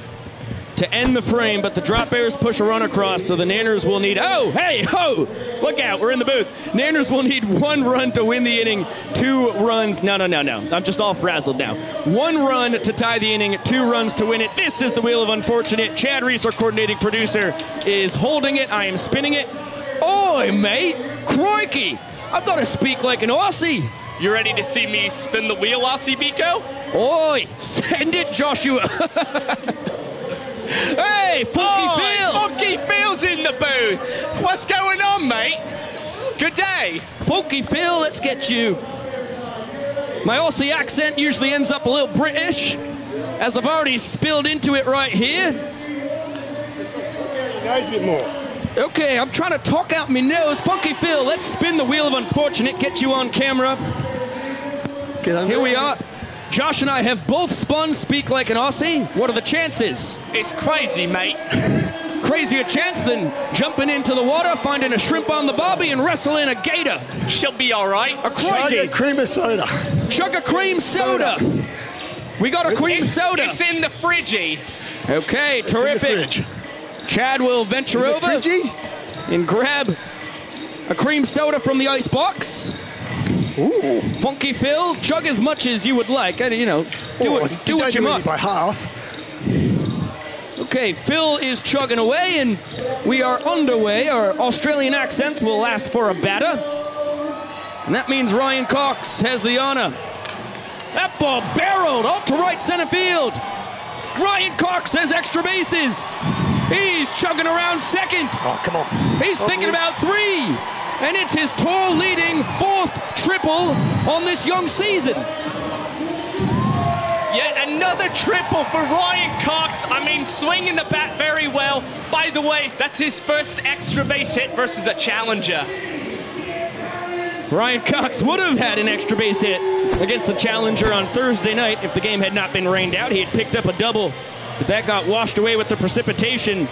to end the frame, but the drop bears push a run across, so the Nanners will need. Oh, hey, ho! Look out, we're in the booth. Nanners will need one run to win the inning, two runs. No, no, no, no. I'm just all frazzled now. One run to tie the inning, two runs to win it. This is the Wheel of Unfortunate. Chad Reese, our coordinating producer, is holding it. I am spinning it. Oi, mate! Crikey! I've got to speak like an Aussie. You ready to see me spin the wheel, Aussie Biko? Oi! Send it, Joshua! hey, Funky Phil! Funky Phil's in the booth. What's going on, mate? Good day. Funky Phil, let's get you. My Aussie accent usually ends up a little British, as I've already spilled into it right here. Nose a bit more. Okay, I'm trying to talk out my nose. Funky Phil, let's spin the wheel of unfortunate, get you on camera. Get on Here we are. Josh and I have both spun Speak Like an Aussie. What are the chances? It's crazy, mate. Crazier chance than jumping into the water, finding a shrimp on the bobby, and wrestling a gator. She'll be all right. A Chug a cream of soda. Chug a cream soda. We got a cream It's, soda. it's in the fridgy. Okay, It's in the terrific. Chad will venture The over fridgy? and grab a cream soda from the ice box. Ooh. Funky Phil, chug as much as you would like. and, You know, do Oh, what, do what you must. By half. Okay, Phil is chugging away, and we are underway. Our Australian accents will last for a batter. And that means Ryan Cox has the honor. That ball barreled out to right center field. Ryan Cox has extra bases. He's chugging around second. Oh, come on. He's thinking oh, about three. And it's his tour leading fourth triple on this young season. Yet another triple for Ryan Cox. I mean, swinging the bat very well. By the way, that's his first extra base hit versus a challenger. Ryan Cox would have had an extra base hit against a challenger on Thursday night if the game had not been rained out. He had picked up a double, but that got washed away with the precipitation.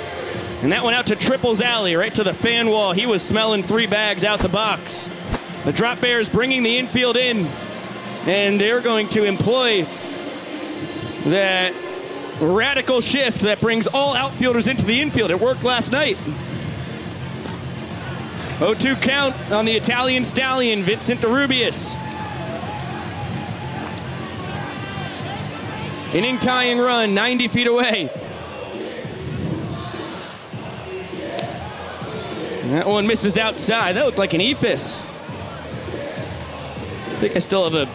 And that went out to Triples Alley, right to the fan wall. He was smelling three bags out the box. The Drop Bears bringing the infield in, and they're going to employ that radical shift that brings all outfielders into the infield. It worked last night. 0-2 count on the Italian stallion, Vincent DeRubius. Inning tying run, 90 feet away. And that one misses outside. That looked like an eephus. I think I still have a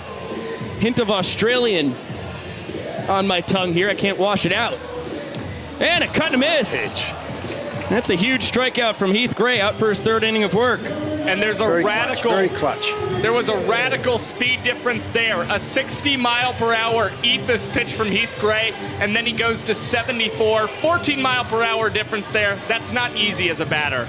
hint of Australian on my tongue here. I can't wash it out. And a cut and a miss. That's a huge strikeout from Heath Gray out for his third inning of work. And there's a Very radical clutch. Very clutch. There was a radical speed difference there. A 60 mile per hour Eephus pitch from Heath Gray, and then he goes to 74. 14 mile per hour difference there. That's not easy as a batter.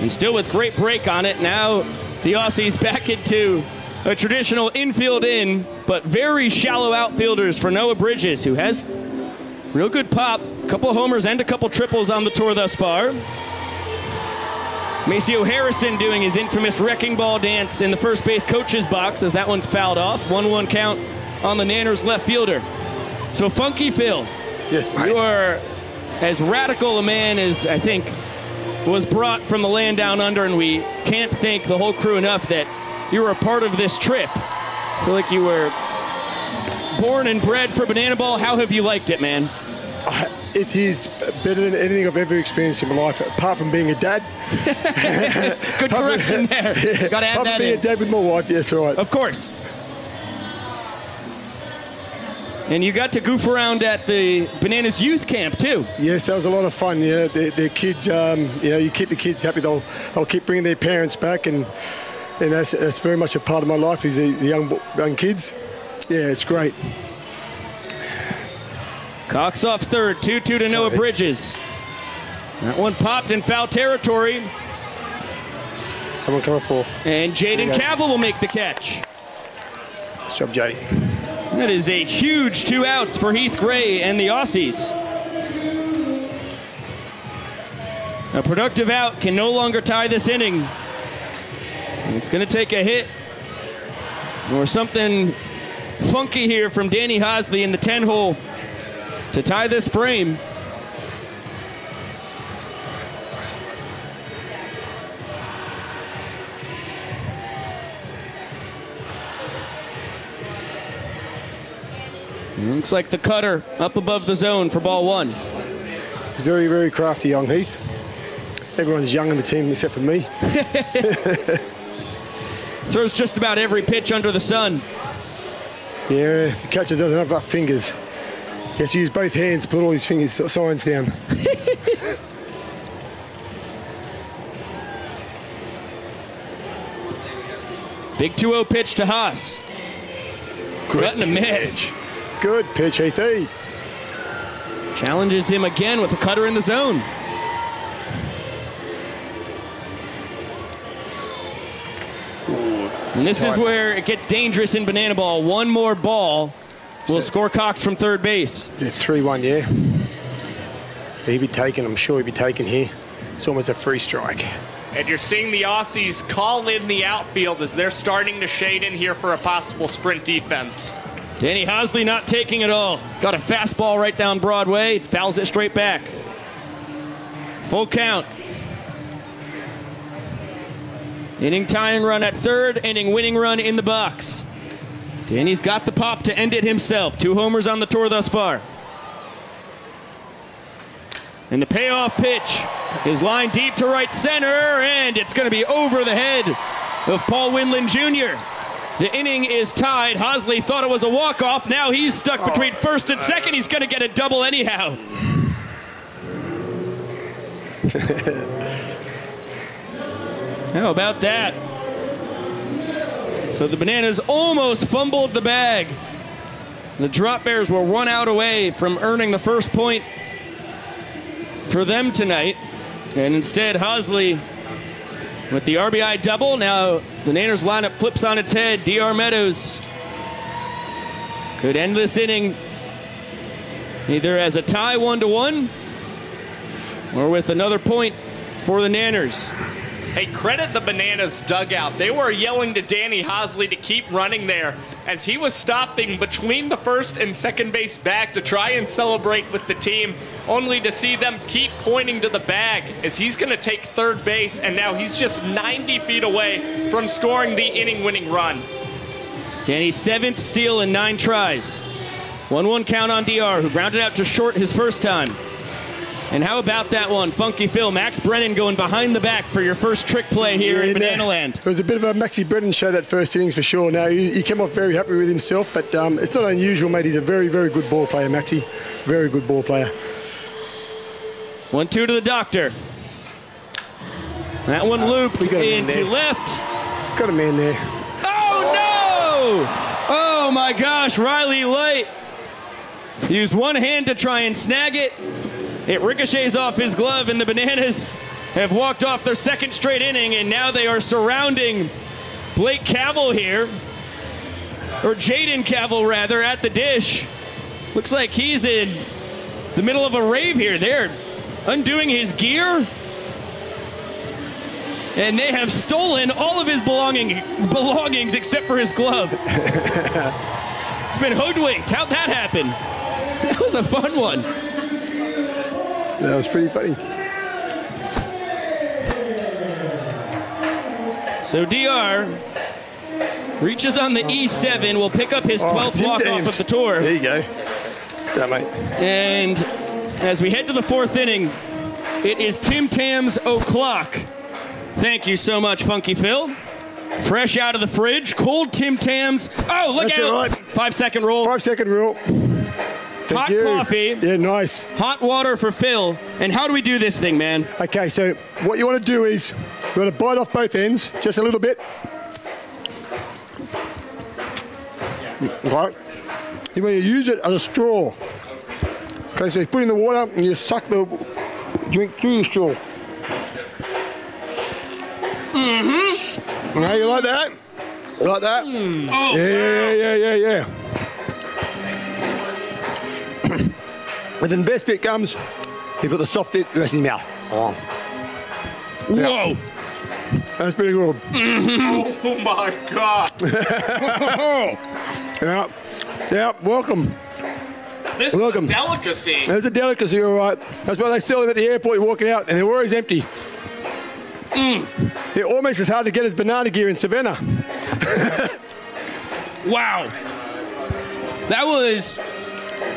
And still with great break on it. Now the Aussies back into a traditional infield in, but very shallow outfielders for Noah Bridges, who has real good pop. A couple homers and a couple triples on the tour thus far. Maceo Harrison doing his infamous wrecking ball dance in the first base coach's box as that one's fouled off. 1 1 count on the Nanners left fielder. So, Funky Phil, Yes, you are as radical a man as I think was brought from the land down under, and we can't thank the whole crew enough that you were a part of this trip. I feel like you were born and bred for Banana Ball. How have you liked it, man? It is better than anything I've ever experienced in my life, apart from being a dad. Good correction there. Got to add apart that from being in. a dad with my wife, yes, right. Of course. And you got to goof around at the Bananas Youth Camp too. Yes, that was a lot of fun. You know, the, the kids, um, you know, you keep the kids happy. They'll, they'll keep bringing their parents back, and and that's, that's very much a part of my life is the, the young young kids. Yeah, it's great. Cox off third, 2 2 to Noah Bridges. That one popped in foul territory, Someone coming for. and Jaden Okay. Cavill will make the catch. Nice job, Jay. That is a huge two outs for Heath Gray and the Aussies. A productive out can no longer tie this inning. It's going to take a hit or something funky here from Danny Hosley in the 10 hole to tie this frame. Looks like the cutter up above the zone for ball one. He's very, very crafty, young Heath. Everyone's young in the team except for me. Throws just about every pitch under the sun. Yeah, the catcher doesn't have enough fingers. He has to use both hands to put all his fingers signs down. Big 2-0 pitch to Haas. Cutting a miss. Good pitch, Heathy. Challenges him again with a cutter in the zone. And this is where it gets dangerous in banana ball. One more ball will score Cox from third base. The 3 1, yeah. He'd be taken, I'm sure he'd be taken here. It's almost a free strike. And you're seeing the Aussies call in the outfield as they're starting to shade in here for a possible sprint defense. Danny Hosley not taking it all. Got a fastball right down Broadway. Fouls it straight back. Full count. Inning tying run at third, inning winning run in the box. Danny's got the pop to end it himself. Two homers on the tour thus far. And the payoff pitch is lined deep to right center, and it's going to be over the head of Paul Winland Jr. The inning is tied. Hosley thought it was a walk-off. Now he's stuck oh. between first and second. He's going to get a double anyhow. How about that? So the Bananas almost fumbled the bag The Drop Bears were one out away from earning the first point for them tonight. And instead, Hosley with the RBI double. Now the Nanners lineup flips on its head. DR Meadows could end this inning either as a tie one to one or with another point for the Nanners. Hey, credit the Bananas dugout. They were yelling to Danny Hosley to keep running there as he was stopping between the first and second base bag to try and celebrate with the team, only to see them keep pointing to the bag as he's going to take third base, and now he's just 90 feet away from scoring the inning winning run. Danny's seventh steal in nine tries. 1 1 count on DR, who grounded out to short his first time. And how about that one, Funky Phil? Max Brennan going behind the back for your first trick play here in Yeah, Banana no, Land. It was a bit of a Maxi Brennan show that first innings for sure. Now he, he came off very happy with himself, but um, it's not unusual, mate. He's a very, very good ball player, Maxi. Very good ball player. 1 2 to the doctor. That one looped We got him in into left. Got a man there. Oh no! Oh my gosh, Riley Light used one hand to try and snag it. It ricochets off his glove, and the Bananas have walked off their second straight inning, and now they are surrounding Blake Cavill here, or Jaden Cavill rather, at the dish. Looks like he's in the middle of a rave here. They're undoing his gear. And they have stolen all of his belonging, belongings except for his glove. it's been hoodwinked. How'd that happen? That was a fun one. That was pretty funny. So DR reaches on the E7, will pick up his 12th Tim walk off of the tour. There you go. That mate. And as we head to the fourth inning, it is Tim Tam's o'clock. Thank you so much, Funky Phil. Fresh out of the fridge, cold Tim Tams. Oh, look That's out! right. Five second roll. Five second rule. Thank Hot you. coffee. Yeah, nice. Hot water for Phil. And how do we do this thing, man? Okay, so what you want to do is you want to bite off both ends just a little bit. Right. You want to use it as a straw. Okay, so you put in the water and you suck the drink through the straw. Mm-hmm. Okay, you like that? Like that? Oh, yeah, yeah, yeah, yeah, yeah. And then the best bit comes, you put the soft bit, the rest in your mouth. Oh. Whoa. That's pretty good. Oh my God. Yeah. Yeah, welcome. This Welcome. is a delicacy. There's a delicacy, all right. That's why they sell them at the airport. You're walking out, and they're always empty. Mm. They're almost as hard to get as banana gear in Savannah. Wow. That was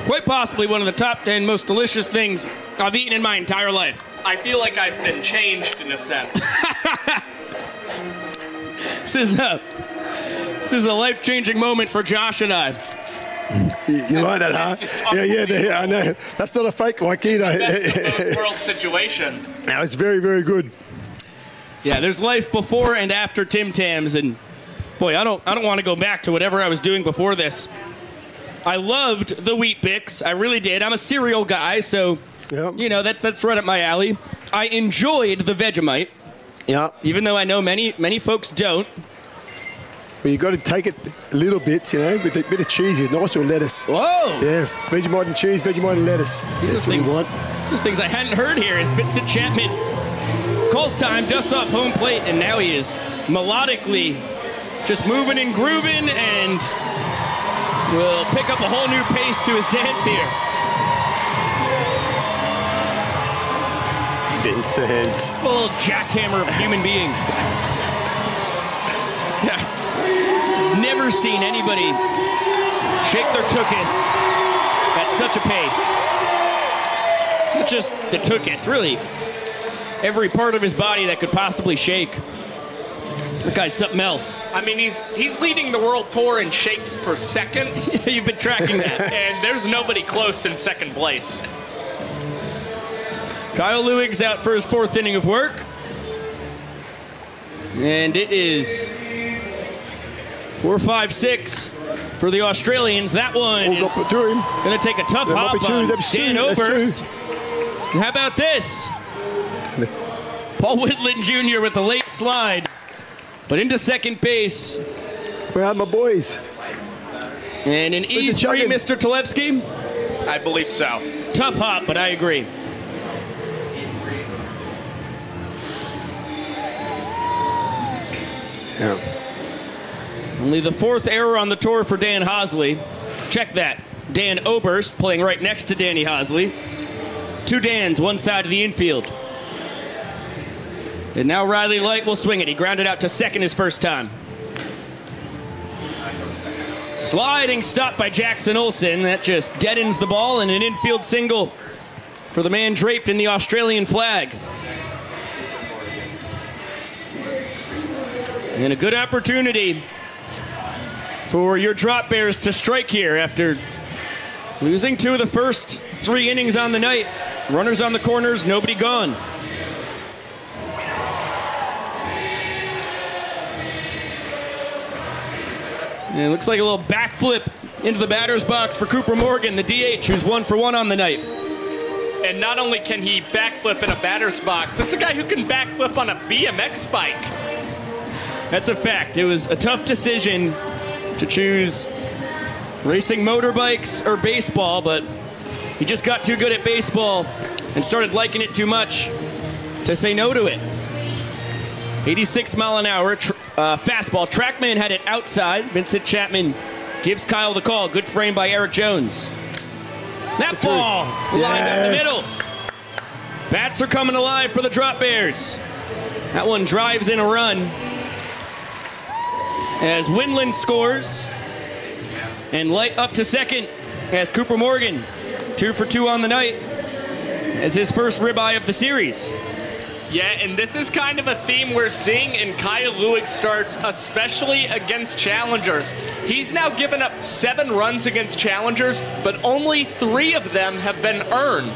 quite possibly one of the top 10 most delicious things I've eaten in my entire life. I feel like I've been changed in a sense. This is a, this is a life changing moment for Josh and I. You, you like that, huh? Yeah, yeah, they- I know. That's not a fake like Best of either. both world situation. Now it's very, very good. Yeah, there's life before and after Tim Tams, and boy, I don't, I don't want to go back to whatever I was doing before this. I loved the Weet-Bix, I really did. I'm a cereal guy, so Yeah. you know that's that's right up my alley. I enjoyed the Vegemite, Yeah. even though I know many many folks don't. But you got to take it a little bit, you know, with a bit of cheese. It's nice with lettuce. Whoa! Yeah, Vegemite and cheese, Vegemite and lettuce. These That's are what you things, want. these things I hadn't heard here. It's Vincent Chapman. Calls time, dusts off home plate, and now he is melodically just moving and grooving and will pick up a whole new pace to his dance here. Vincent. A little jackhammer of a human being. Yeah. Never seen anybody shake their tuchus at such a pace. Not just the tuchus, really. Every part of his body that could possibly shake. That guy's something else. I mean, he's he's leading the world tour in shakes per second, You've been tracking that. and there's nobody close in second place. Kyle Luigs out for his fourth inning of work. And it is four, five, six. for the Australians. That one Oh, is got through him. going to take a tough That might hop be true, on that's true, Dan that's. Oberst. And how about this? Paul Whitland Jr. with a late slide, but into second base. Where are my boys? And an the E3. Mr. Talevsky. I believe so. Tough hop, but I agree. Yeah. Only the fourth error on the tour for Dan Hosley. Check that. Dan Oberst playing right next to Danny Hosley. Two Dans, one side of the infield. And now Riley Light will swing it. He grounded out to second his first time. Sliding stop by Jackson Olson. That just deadens the ball and an infield single for the man draped in the Australian flag. And a good opportunity for your drop bears to strike here after losing two of the first three innings on the night. Runners on the corners, nobody gone. And it looks like a little backflip into the batter's box for Cooper Morgan, the DH, who's one for one on the night. And not only can he backflip in a batter's box, this is a guy who can backflip on a BMX bike. That's a fact. It was a tough decision to choose racing motorbikes or baseball, but he just got too good at baseball and started liking it too much to say no to it. 86 mile an hour tr- uh, fastball. TrackMan had it outside. Vincent Chapman gives Kyle the call. Good frame by Eric Jones. That ball lined up the middle. Bats are coming alive for the Drop Bears. That one drives in a run as Winland scores. And Light up to second as Cooper Morgan, two for two on the night, as his first ribeye of the series. Yeah, and this is kind of a theme we're seeing in Kyle Luigs starts, especially against challengers. He's now given up seven runs against challengers, but only three of them have been earned.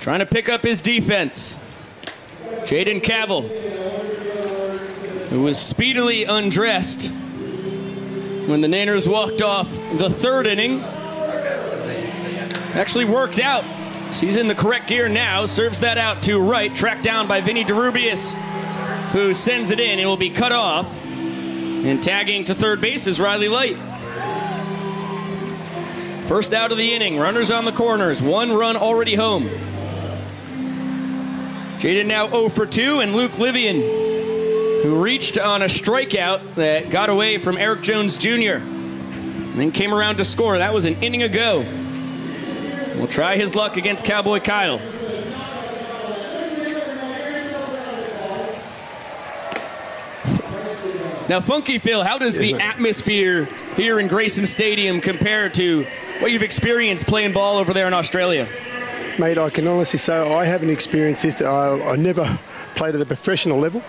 Trying to pick up his defense. Jaden Cavill, who was speedily undressed when the Nanners walked off the third inning. Actually worked out. He's in the correct gear now. Serves that out to right. Tracked down by Vinny DeRubius, who sends it in and will be cut off. And tagging to third base is Riley Light. First out of the inning. Runners on the corners. One run already home. Jaden now 0 for 2, and Luke Livian, who reached on a strikeout that got away from Eric Jones Jr. and then came around to score. That was an inning ago. We'll try his luck against Cowboy Kyle. Now, Funky Phil, how does the atmosphere here in Grayson Stadium compare to what you've experienced playing ball over there in Australia? Mate, I can honestly say I haven't experienced this. I, I never played at the professional level,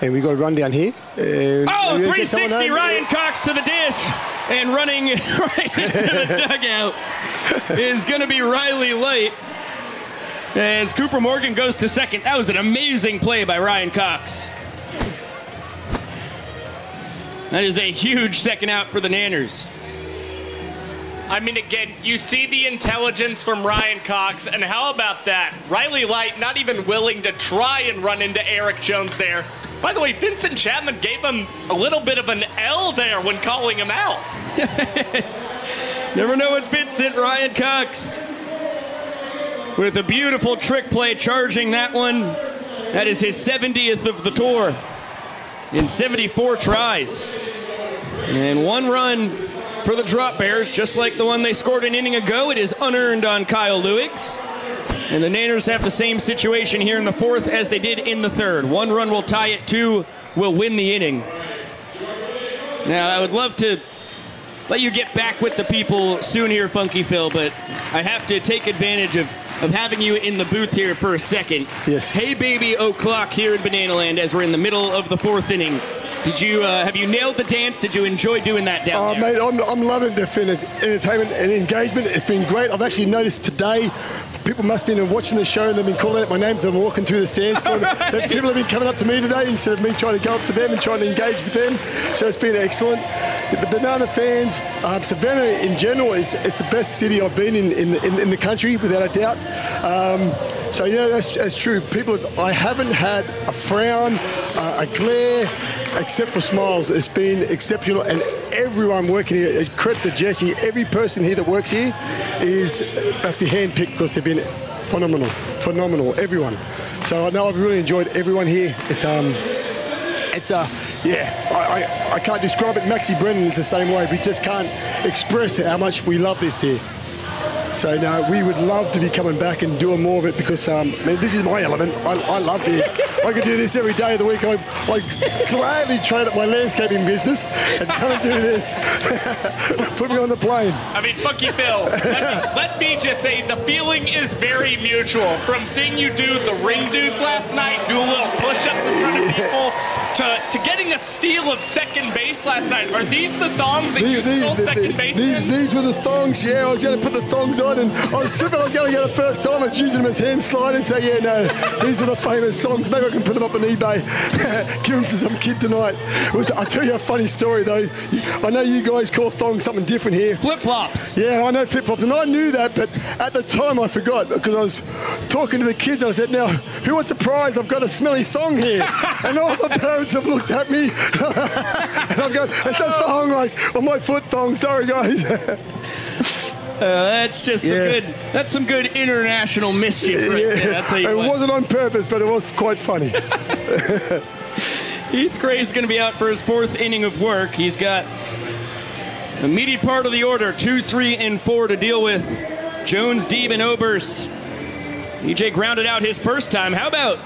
and we've got a run down here. And Oh, we get someone 360. Ryan Cox to the dish and running right into the dugout is going to be Riley Light. As Cooper Morgan goes to second. That was an amazing play by Ryan Cox. That is a huge second out for the Nanners. I mean, again, you see the intelligence from Ryan Cox, and how about that? Riley Light not even willing to try and run into Eric Jones there. By the way, Vincent Chapman gave him a little bit of an L there when calling him out. Never know what fits it, Ryan Cox with a beautiful trick play charging that one. That is his 70th of the tour in 74 tries. And one run for the Drop Bears, just like the one they scored an inning ago. It is unearned on Kyle Luigs. And the Nanners have the same situation here in the fourth as they did in the third. One run will tie it, two will win the inning. Now, I would love to let you get back with the people soon here, Funky Phil, but I have to take advantage of, of having you in the booth here for a second. Yes. Hey, baby, o'clock here in Banana Land as we're in the middle of the fourth inning. Did you uh, have you nailed the dance? Did you enjoy doing that down Oh, there? mate, I'm, I'm loving the entertainment and engagement. It's been great. I've actually noticed today people must have been watching the show and they've been calling out my names. I'm walking through the stands. that People have been coming up to me today instead of me trying to go up to them and trying to engage with them. So it's been excellent. The Banana fans, um, Savannah in general, is it's the best city I've been in in, in, in the country without a doubt. Um, so yeah, that's, that's true. People, I haven't had a frown, uh, a glare, except for smiles. It's been exceptional, and everyone working here. Credit to Jesse. Every person here that works here is must be handpicked because they've been phenomenal, phenomenal. Everyone. So I know I've really enjoyed everyone here. It's um, it's uh, yeah, I, I, I can't describe it. Maxi Brennan is the same way. We just can't express it how much we love this here. So no, we would love to be coming back and doing more of it because um, man, this is my element. I, I love this. I could do this every day of the week. I, I gladly trade up my landscaping business and come and do this. Put me on the plane. I mean, fuck you, Phil, let, let me just say the feeling is very mutual. From seeing you do the ring dudes last night, do a little push ups in front of people, to, to getting a steal of second base last night. Are these the thongs that you stole second base these, these were the thongs, yeah. I was going to put the thongs on and I was slipping. I was going to get it first time. I was using them as hand sliders. So, yeah, no, these are the famous songs. Maybe I can put them up on eBay. Give them to some kid tonight. Was, I'll tell you a funny story, though. I know you guys call thongs something different here. Flip flops. Yeah, I know flip flops, and I knew that, but at the time I forgot because I was talking to the kids and I said, "Now, who wants a prize? I've got a smelly thong here," and all the parents have looked at me, and I've got it's a song like on my foot thong. Sorry, guys. Uh, that's just some Yeah. good. That's some good international mischief right there. Tell you it what. wasn't on purpose, but it was quite funny. Heath Gray's going to be out for his fourth inning of work. He's got the meaty part of the order, two, three, and four to deal with. Jones, Deeb, and Oberst. EJ grounded out his first time. How about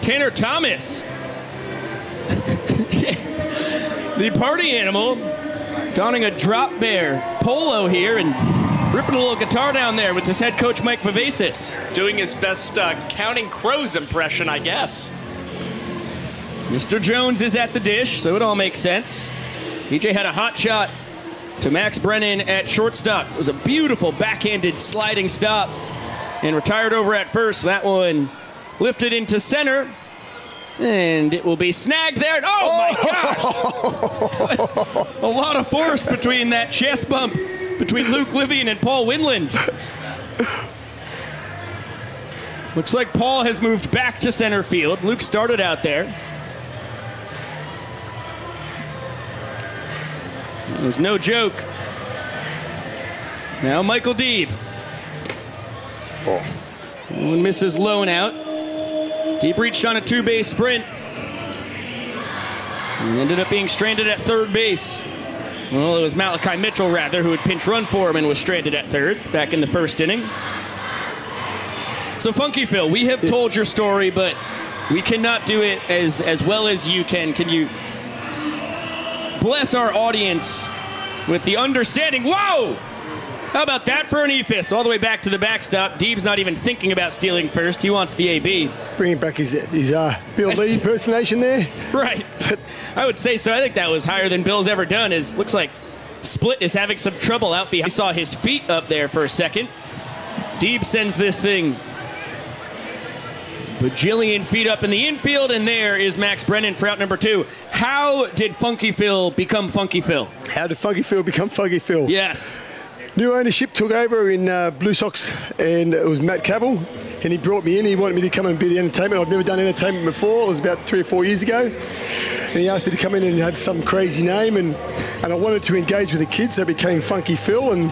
Tanner Thomas? The party animal donning a drop bear polo here and ripping a little guitar down there with his head coach Mike Vivacis. Doing his best uh, counting crows impression, I guess. Mr. Jones is at the dish, so it all makes sense. DJ had a hot shot to Max Brennan at shortstop. It was a beautiful backhanded sliding stop and retired over at first. That one lifted into center. And it will be snagged there. Oh my oh! gosh! a lot of force between that chest bump between Luke Livian and Paul Winland. Looks like Paul has moved back to center field. Luke started out there. It was no joke. Now Michael Deeb. One misses lone out. Deeb reached on a two base sprint. And ended up being stranded at third base. Well, it was Malachi Mitchell, rather, who had pinch run for him and was stranded at third back in the first inning. So, Funky Phil, we have told your story, but we cannot do it as, as well as you can. Can you bless our audience with the understanding? Whoa! How about that for an eephus? All the way back to the backstop. Deeb's not even thinking about stealing first. He wants the AB. Bringing back his his uh, Bill Lee impersonation there. Right. I would say so. I think that was higher than Bill's ever done. Is looks like Split is having some trouble out behind. I saw his feet up there for a second. Deeb sends this thing bajillion feet up in the infield, and there is Max Brennan for out number two. How did Funky Phil become Funky Phil? How did Funky Phil become Funky Phil? Yes. New ownership took over in uh, Blue Sox, and it was Matt Cavill, and he brought me in. He wanted me to come and be the entertainment. I've never done entertainment before. It was about three or four years ago, and he asked me to come in and have some crazy name, and, and I wanted to engage with the kids, so it became Funky Phil, and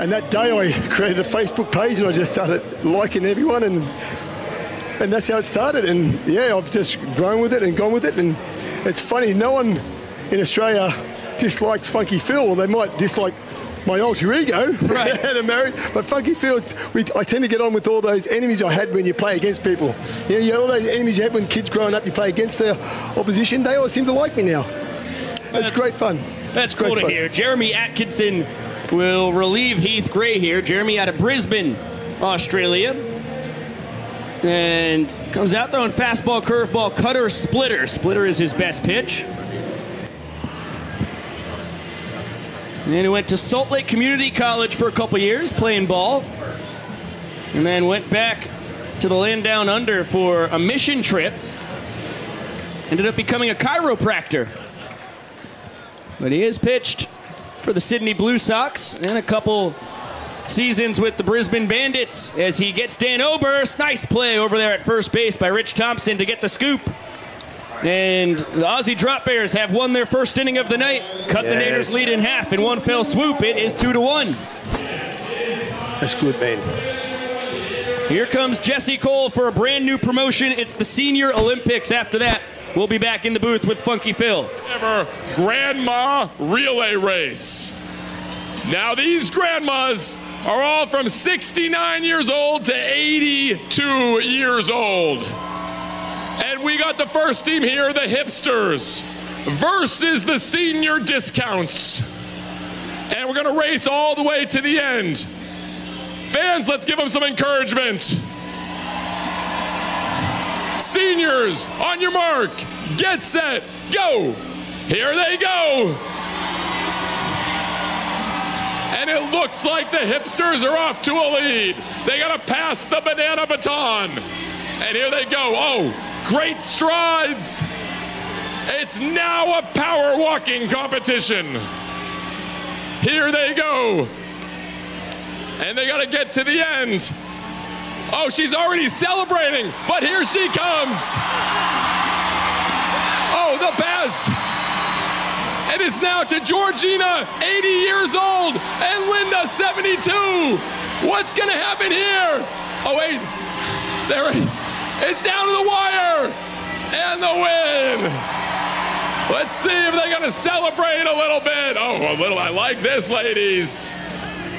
and that day I created a Facebook page, and I just started liking everyone, and and that's how it started. And yeah, I've just grown with it and gone with it, and it's funny. No one in Australia dislikes Funky Phil. They might dislike my alter ego, Right. and married. But Funky Phil, we, I tend to get on with all those enemies I had when you play against people. You know, you all those enemies you had when kids growing up, you play against the opposition. They all seem to like me now. It's great fun. That's great cool to fun. hear. Jeremy Atkinson will relieve Heath Gray here. Jeremy out of Brisbane, Australia. And comes out throwing fastball, curveball, cutter, splitter. Splitter is his best pitch. And he went to Salt Lake Community College for a couple years playing ball. and then went back to the land down under for a mission trip. Ended up becoming a chiropractor. But he has pitched for the Sydney Blue Sox and a couple seasons with the Brisbane Bandits as he gets Dan Oberst. Nice play over there at first base by Rich Thompson to get the scoop. And the Aussie Drop Bears have won their first inning of the night. Cut the Yes. Nanners lead in half in one fell swoop. It is two to one. That's good, man. Here comes Jesse Cole for a brand new promotion. It's the Senior Olympics. After that, we'll be back in the booth with Funky Phil. ever grandma relay race. Now, these grandmas are all from 69 years old to 82 years old. And we got the first team here, the hipsters, versus the senior discounts. And we're going to race all the way to the end. Fans, let's give them some encouragement. Seniors, on your mark, get set, go. Here they go. And it looks like the hipsters are off to a lead. They got to pass the banana baton. And here they go. Oh, great strides. It's now a power walking competition. Here they go. And they got to get to the end. Oh, she's already celebrating, but here she comes. Oh, the pass. And it's now to Georgina, 80 years old, and Linda, 72. What's going to happen here? Oh, wait. There It's down to the wire. And the win. Let's see if they're going to celebrate a little bit. Oh, a little. I like this, ladies.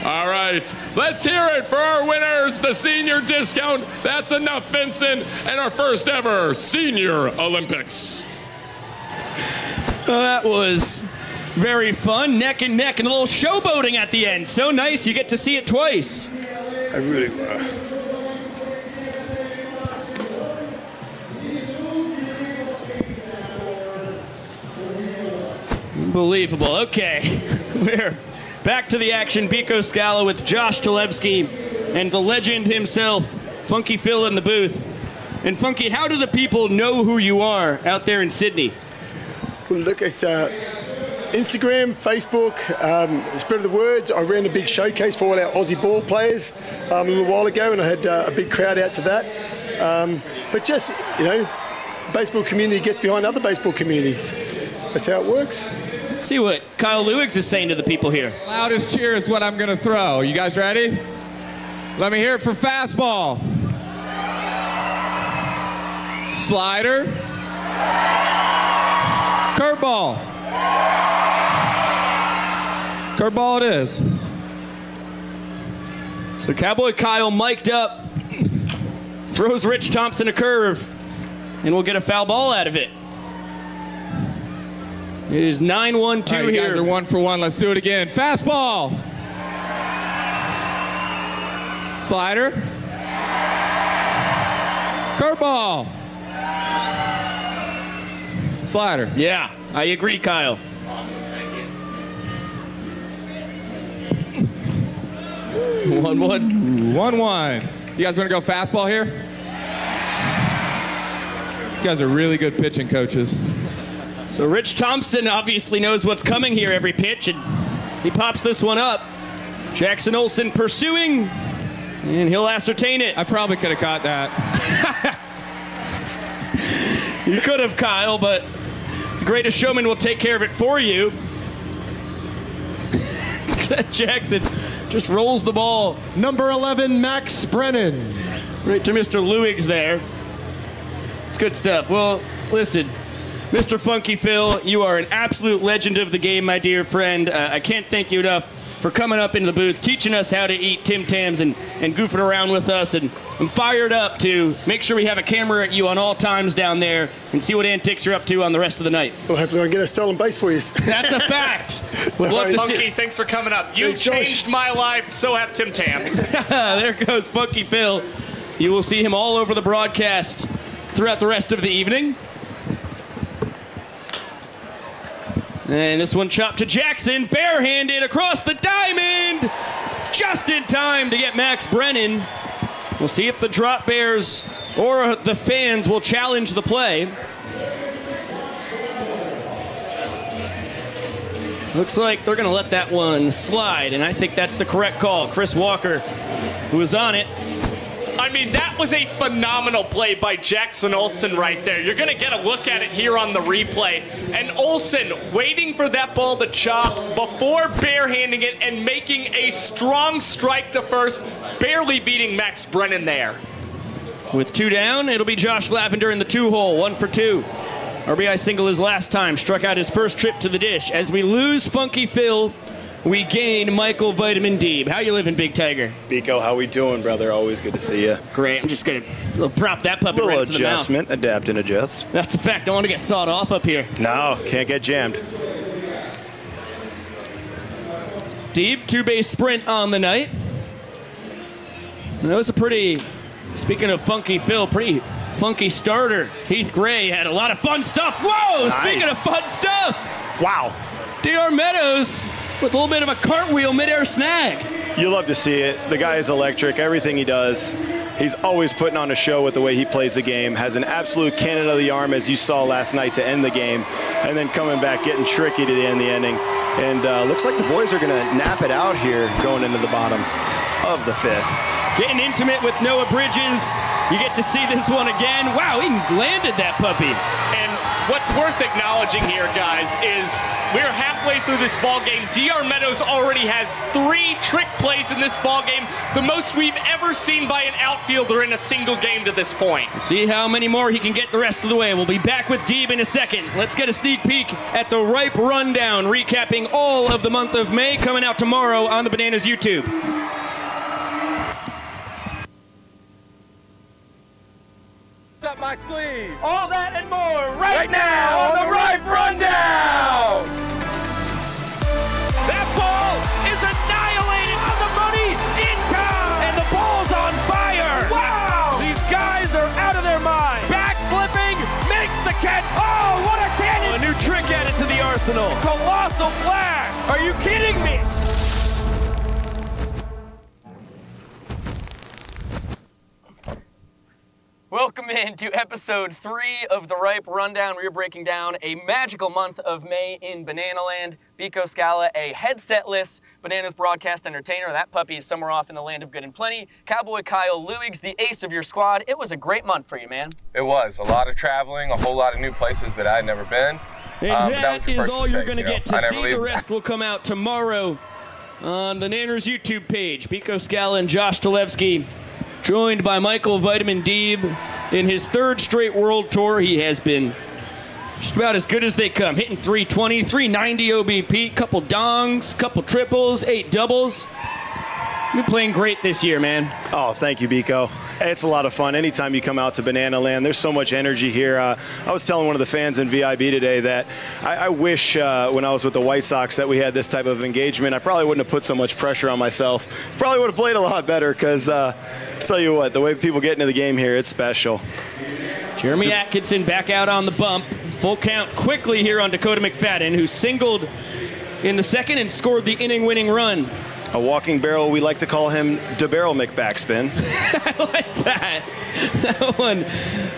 All right, let's hear it for our winners, the senior discount. That's enough, Vincent, and our first ever senior Olympics. Well, that was very fun. Neck and neck and a little showboating at the end. So nice. You get to see it twice. I really were. Unbelievable. Okay. We're back to the action. Biko Scala with Josh Talevsky and the legend himself, Funky Phil in the booth. And Funky, how do the people know who you are out there in Sydney? Well, look, it's uh, Instagram, Facebook, um, spread of the word. I ran a big showcase for all our Aussie ball players um, a little while ago, and I had uh, a big crowd out to that. Um, but just, you know, baseball community gets behind other baseball communities. That's how it works. Let's see what Kyle Luigs is saying to the people here. Loudest cheer is what I'm going to throw. You guys ready? Let me hear it for fastball. Slider. Curveball. Curveball it is. So Cowboy Kyle mic'd up, throws Rich Thompson a curve, and we'll get a foul ball out of it. It is 9 1 2 All right, you guys are one for one. Let's do it again. Fastball. Slider. Curveball. Slider. Yeah, I agree, Kyle. One one. One one. You guys want to go fastball here? You guys are really good pitching coaches. So Rich Thompson obviously knows what's coming here every pitch, and he pops this one up. Jackson Olson pursuing, and he'll ascertain it. I probably could have caught that. You could have, Kyle, but the greatest showman will take care of it for you. Jackson just rolls the ball Number 11, Max Brennan. right to Mr. Luigs there. It's good stuff. Well, listen, Mr. Funky Phil, you are an absolute legend of the game, my dear friend. Uh, I can't thank you enough for coming up into the booth, teaching us how to eat Tim Tams and, and goofing around with us. And I'm fired up to make sure we have a camera at you on all times down there and see what antics you're up to on the rest of the night. Well, hopefully I can get a stolen base for you. That's a fact. Would love to Funky, see. thanks for coming up. You Thanks, Josh. changed my life, so have Tim Tams. there goes Funky Phil. You will see him all over the broadcast throughout the rest of the evening. And this one chopped to Jackson, barehanded across the diamond, just in time to get Max Brennan. We'll see if the Drop Bears or the fans will challenge the play. Looks like they're going to let that one slide, and I think that's the correct call. Chris Walker, who was on it, I mean, that was a phenomenal play by Jackson Olson right there. You're going to get a look at it here on the replay. And Olson waiting for that ball to chop before barehanding it and making a strong strike to first, barely beating Max Brennan there. With two down, it'll be Josh Lavender in the two hole, one for two. RBI single his last time, struck out his first trip to the dish. As we lose Funky Phil, we gain Michael Vitamin D. How you living, Big Tiger? Biko, how we doing, brother? Always good to see you. Great. I'm just gonna prop that puppy Little right to the mouth. adjustment, adapt and adjust. That's a fact. Don't want to get sawed off up here. No, can't get jammed. Deeb two base sprint on the night. That was a pretty. Speaking of funky Phil, pretty funky starter. Heath Gray had a lot of fun stuff. Whoa! Speaking of fun stuff, Wow. Dr. Meadows with a little bit of a cartwheel midair snag. You love to see it. The guy is electric. Everything he does, he's always putting on a show with the way he plays the game. Has an absolute cannon of the arm, as you saw last night to end the game, and then coming back, getting tricky to the end the ending. And uh, looks like the boys are going to nap it out here going into the bottom of the fifth. Getting intimate with Noah Bridges. You get to see this one again. Wow, he landed that puppy. What's worth acknowledging here, guys, is we're halfway through this ball game. DR Meadows already has three trick plays in this ball game, the most we've ever seen by an outfielder in a single game to this point. See how many more he can get the rest of the way. We'll be back with Deeb in a second. Let's get a sneak peek at the Ripe Rundown, recapping all of the month of May, coming out tomorrow on the Bananas YouTube. Up my sleeve. All that and more right, now on the Ripe Rundown. That ball is annihilated on the money in time. And the ball's on fire. Wow. These guys are out of their mind. Back flipping, makes the catch. Oh, what a cannon. a new trick added to the arsenal. Colossal blast. Are you kidding me? Welcome in to episode three of the Ripe Rundown. We're breaking down a magical month of May in Banana Land. Biko Scala, a headsetless Bananas broadcast entertainer. That puppy is somewhere off in the land of good and plenty. Cowboy Kyle Luigs, the ace of your squad. It was a great month for you, man. It was a lot of traveling, a whole lot of new places that I had never been. And Um, that was your is first all you're going to you know? get to see. leave. The rest will come out tomorrow on the Nanners YouTube page. Biko Scala and Josh Talevsky, joined by Michael Vitamin Deeb. In his third straight world tour, he has been just about as good as they come. Hitting 320, 390 OBP, couple dongs, couple triples, eight doubles. You've been playing great this year, man. Oh, thank you, Biko. It's a lot of fun. Anytime you come out to Banana Land, there's so much energy here. Uh, I was telling one of the fans in VIB today that I, I wish uh, when I was with the White Sox that we had this type of engagement. I probably wouldn't have put so much pressure on myself. Probably would have played a lot better because, uh, tell you what, the way people get into the game here, it's special. Jeremy Atkinson back out on the bump. Full count quickly here on Dakota McFadden, who singled in the second and scored the inning winning run. A walking barrel, we like to call him the barrel McBackspin. I like that. That one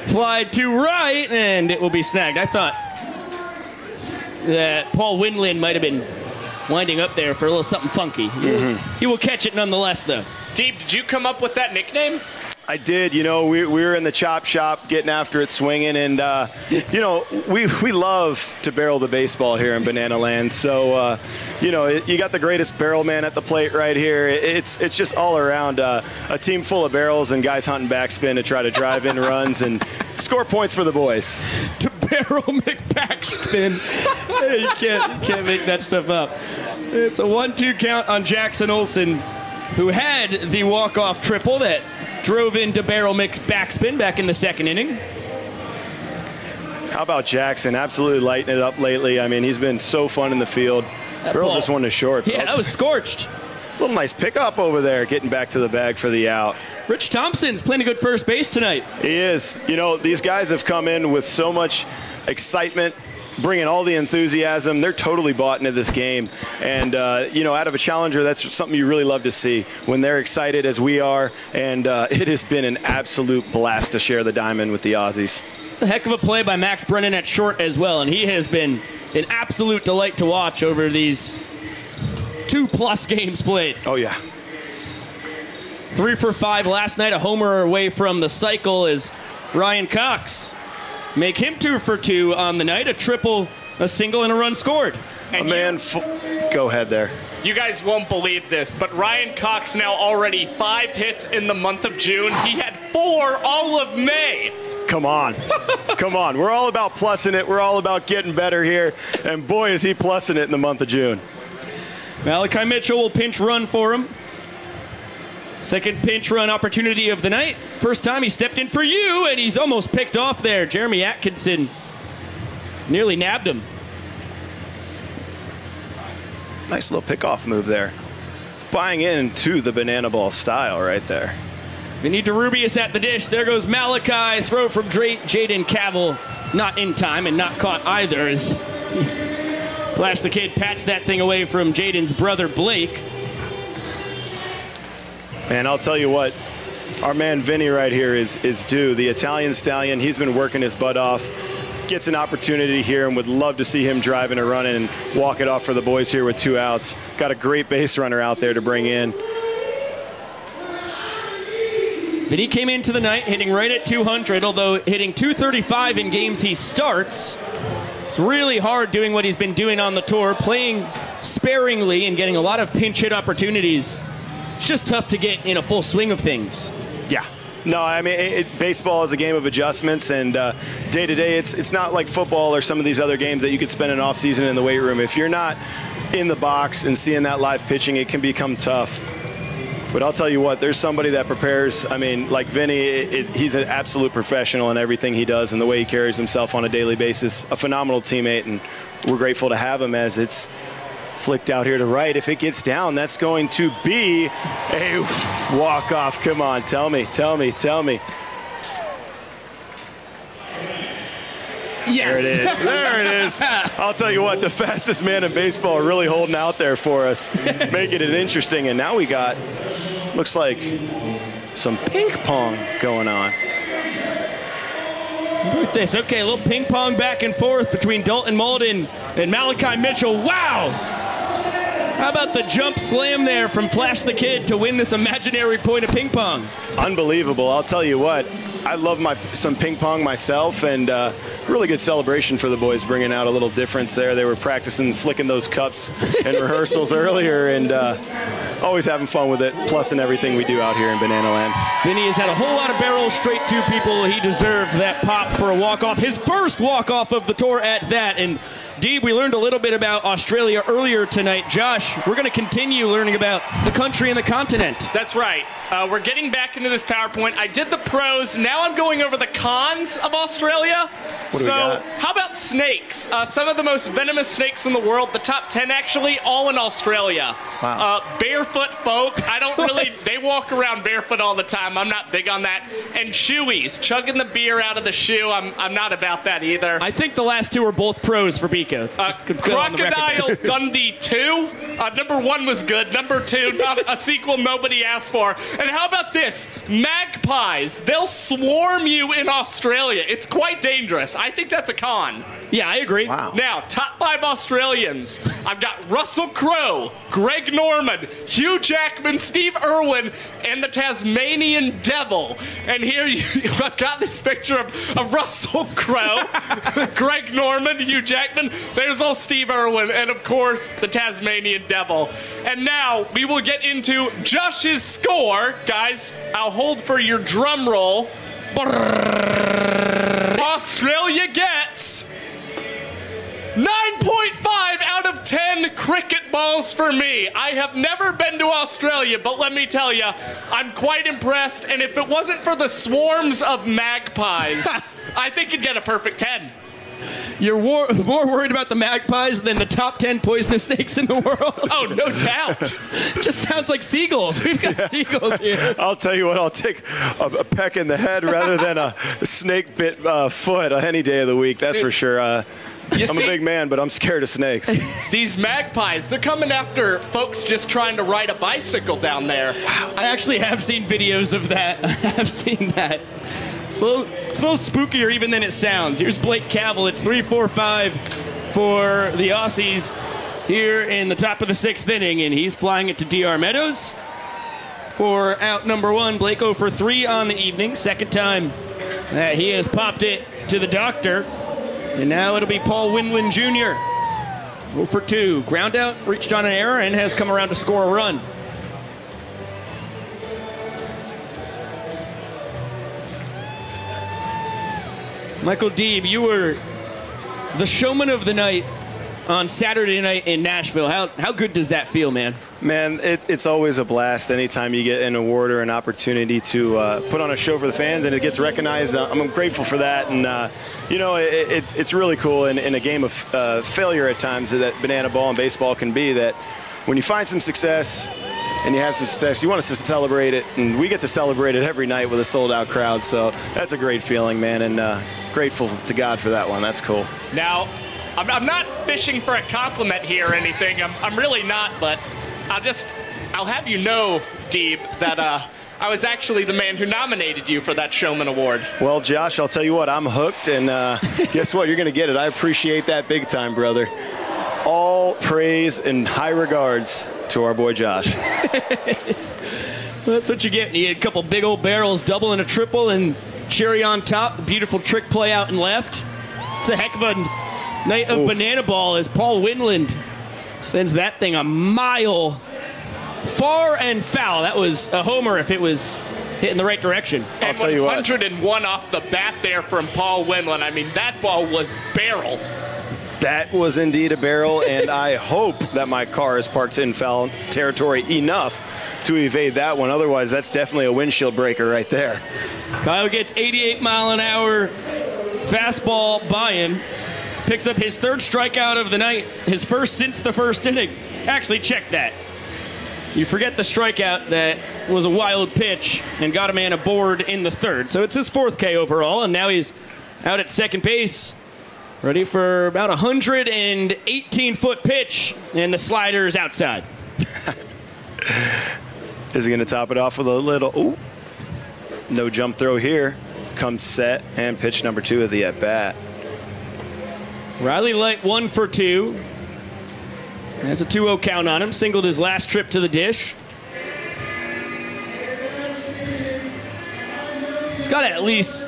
flied to right, and it will be snagged. I thought that Paul Winland might have been winding up there for a little something funky. Mm-hmm. He will catch it nonetheless, though. Deeb, did you come up with that nickname? I did. You know, we, we were in the chop shop getting after it, swinging, and uh, you know, we we love to barrel the baseball here in Banana Land. So, uh, you know, you got the greatest barrel man at the plate right here. It- it's it's just all around uh, a team full of barrels and guys hunting backspin to try to drive in runs and score points for the boys. To barrel McBackspin. You can't you can't make that stuff up. It's a one-two count on Jackson Olson, who had the walk-off triple that drove into barrel mix backspin back in the second inning. How about Jackson? Absolutely lighting it up lately. I mean, he's been so fun in the field. Barrels ball- just one to short. Yeah, that was scorched. A little nice pickup over there, getting back to the bag for the out. Rich Thompson's playing a good first base tonight. He is. You know, these guys have come in with so much excitement, bringing all the enthusiasm. They're totally bought into this game. And, uh, you know, out of a challenger, that's something you really love to see when they're excited as we are. And uh, it has been an absolute blast to share the diamond with the Aussies. A heck of a play by Max Brennan at short as well, and he has been an absolute delight to watch over these two plus games played. Oh, yeah. Three for five last night, a homer away from the cycle is Ryan Cox. Make him two for two on the night, a triple, a single, and a run scored. a man, f- go ahead there. You guys won't believe this, but Ryan Cox now already five hits in the month of June. He had four all of May. Come on. Come on. We're all about plussing it. We're all about getting better here. And boy, is he plussing it in the month of June. Malachi Mitchell will pinch run for him. Second pinch run opportunity of the night. First time he stepped in for you, and he's almost picked off there. Jeremy Atkinson nearly nabbed him. Nice little pickoff move there. Buying into the banana ball style right there. Vinny DeRubius at the dish. There goes Malachi. Throw from Jaden Cavill. Not in time and not caught either as Flash the Kid pats that thing away from Jaden's brother Blake. And I'll tell you what, our man Vinny right here is is due. The Italian stallion, he's been working his butt off. Gets an opportunity here and would love to see him driving a run and walk it off for the boys here with two outs. Got a great base runner out there to bring in. Vinny came into the night hitting right at 200, although hitting 235 in games he starts. It's really hard doing what he's been doing on the tour, playing sparingly and getting a lot of pinch hit opportunities. It's just tough to get in a full swing of things. Yeah. No, I mean, it, it- baseball is a game of adjustments, and day to day, it's it's not like football or some of these other games that you could spend an off season in the weight room. If you're not in the box and seeing that live pitching, it can become tough. But I'll tell you what, there's somebody that prepares. I mean, like Vinny, it, it- he's an absolute professional in everything he does and the way he carries himself on a daily basis. A phenomenal teammate, and we're grateful to have him as it's flicked out here to right. If it gets down, that's going to be a walk off. Come on, tell me, tell me, tell me. Yes. There it is. There it is. I'll tell you what, the fastest man in baseball really holding out there for us, making it interesting. And now we got, looks like, some ping pong going on. Look at this. Okay, a little ping pong back and forth between Dalton Malden and Malachi Mitchell. Wow! How about the jump slam there from Flash the Kid to win this imaginary point of ping pong? Unbelievable. I'll tell you what, I love my some ping pong myself, and uh, really good celebration for the boys, bringing out a little difference there. They were practicing flicking those cups in rehearsals earlier, and uh, always having fun with it, plus in everything we do out here in Banana Land. Vinny has had a whole lot of barrels straight to people. He deserved that pop for a walk-off. His first walk-off of the tour at that. And Deeb, we learned a little bit about Australia earlier tonight. Josh, we're going to continue learning about the country and the continent. That's right. Uh, we're getting back into this PowerPoint. I did the pros. Now I'm going over the cons of Australia. do we so, got? how about snakes? Uh, some of the most venomous snakes in the world. The top 10 actually, all in Australia. Wow. Uh, barefoot folk. I don't really. they walk around barefoot all the time. I'm not big on that. And shoeies, chugging the beer out of the shoe. I'm, I'm not about that either. I think the last two are both pros for Biko. Uh, Just to fill on the record there. Crocodile Dundee 2. Uh, number one was good. Number two, not a sequel nobody asked for. And how about this? Magpies. They'll swarm you in Australia. It's quite dangerous. I think that's a con. Yeah, I agree. Wow. Now, top five Australians. I've got Russell Crowe, Greg Norman, Hugh Jackman, Steve Irwin, and the Tasmanian Devil. And here you, I've got this picture of, of Russell Crowe, Greg Norman, Hugh Jackman. There's old Steve Irwin, and of course, the Tasmanian Devil. And now we will get into Josh's score. Guys, I'll hold for your drum roll. Australia gets 10 cricket balls for me. I have never been to Australia, but let me tell you, I'm quite impressed. And if it wasn't for the swarms of magpies, I think you'd get a perfect 10. You're war- more worried about the magpies than the top 10 poisonous snakes in the world. Oh, no doubt. Just sounds like seagulls. We've got seagulls here. I'll tell you what, I'll take a, a peck in the head rather than a snake bit uh, foot any day of the week. That's for sure. Uh, You I'm see- a big man, but I'm scared of snakes. These magpies, they're coming after folks just trying to ride a bicycle down there. I actually have seen videos of that. I have seen that. It's a, little, it's a little spookier even than it sounds. Here's Blake Cavill. It's 3 4 5 for the Aussies here in the top of the sixth inning, and he's flying it to DR Meadows for out number one. Blake 0 for 3 on the evening. Second time that he has popped it to the doctor. And now it'll be Paul Winwin Jr. 0 for 2. Ground out, reached on an error, and has come around to score a run. Michael Deeb, you were the showman of the night on Saturday night in Nashville. How, how good does that feel, man? Man, it, it's always a blast anytime you get an award or an opportunity to uh, put on a show for the fans and it gets recognized. Uh, I'm grateful for that. And, uh, you know, it, it's, it's really cool in, in a game of uh, failure at times that banana ball and baseball can be that when you find some success and you have some success, you want us to celebrate it. And we get to celebrate it every night with a sold out crowd. So that's a great feeling, man. And uh, grateful to God for that one. That's cool. Now, I'm, I'm not fishing for a compliment here or anything. I'm, I'm really not, but I'll just, I'll have you know, Deeb, that uh, I was actually the man who nominated you for that Showman Award. Well, Josh, I'll tell you what, I'm hooked, and uh, guess what? You're going to get it. I appreciate that big time, brother. All praise and high regards to our boy Josh. That's what you get. You get a couple big old barrels, double and a triple, and cherry on top. Beautiful trick play out and left. It's a heck of a night of Oof. banana ball as Paul Winland sends that thing a mile far and foul. That was a homer if it was hitting the right direction. I'll and tell you what. 101 off the bat there from Paul Winland. I mean, that ball was barreled. That was indeed a barrel, and I hope that my car is parked in foul territory enough to evade that one. Otherwise, that's definitely a windshield breaker right there. Kyle gets 88 mile an hour fastball buy-in. Picks up his third strikeout of the night, his first since the first inning. Actually, check that. You forget the strikeout that was a wild pitch and got a man aboard in the third. So it's his fourth K overall, and now he's out at second base, ready for about a 118 foot pitch, and the slider is outside. Is he going to top it off with a little? Ooh, no jump throw here. Comes set and pitch number two of the at bat. Riley Light one for two. Has a 2 0 count on him. Singled his last trip to the dish. It's got to at least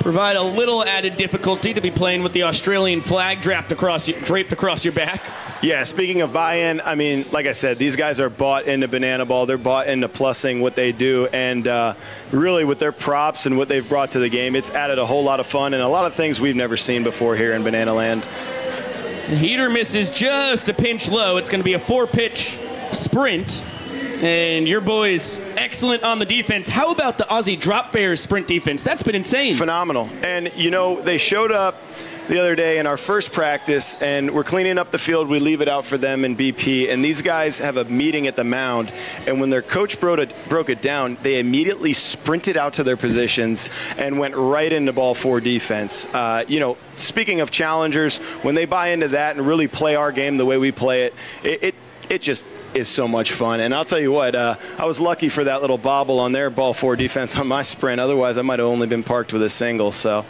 provide a little added difficulty to be playing with the Australian flag draped across draped across your back. Yeah, speaking of buy-in, I mean, like I said, these guys are bought into Banana Ball. They're bought into plussing what they do, and uh, really, with their props and what they've brought to the game, it's added a whole lot of fun and a lot of things we've never seen before here in Banana Land. The heater misses just a pinch low. It's going to be a four pitch sprint. And your boys excellent on the defense. How about the Aussie Drop Bears sprint defense? That's been insane. Phenomenal. And, you know, they showed up the other day in our first practice, and we're cleaning up the field. We leave it out for them in BP, and these guys have a meeting at the mound. And when their coach broke it, broke it down, they immediately sprinted out to their positions and went right into ball four defense. Uh, you know, speaking of challengers, when they buy into that and really play our game the way we play it, it, it it just is so much fun. And I'll tell you what, uh, I was lucky for that little bobble on their ball four defense on my sprint. Otherwise, I might have only been parked with a single. So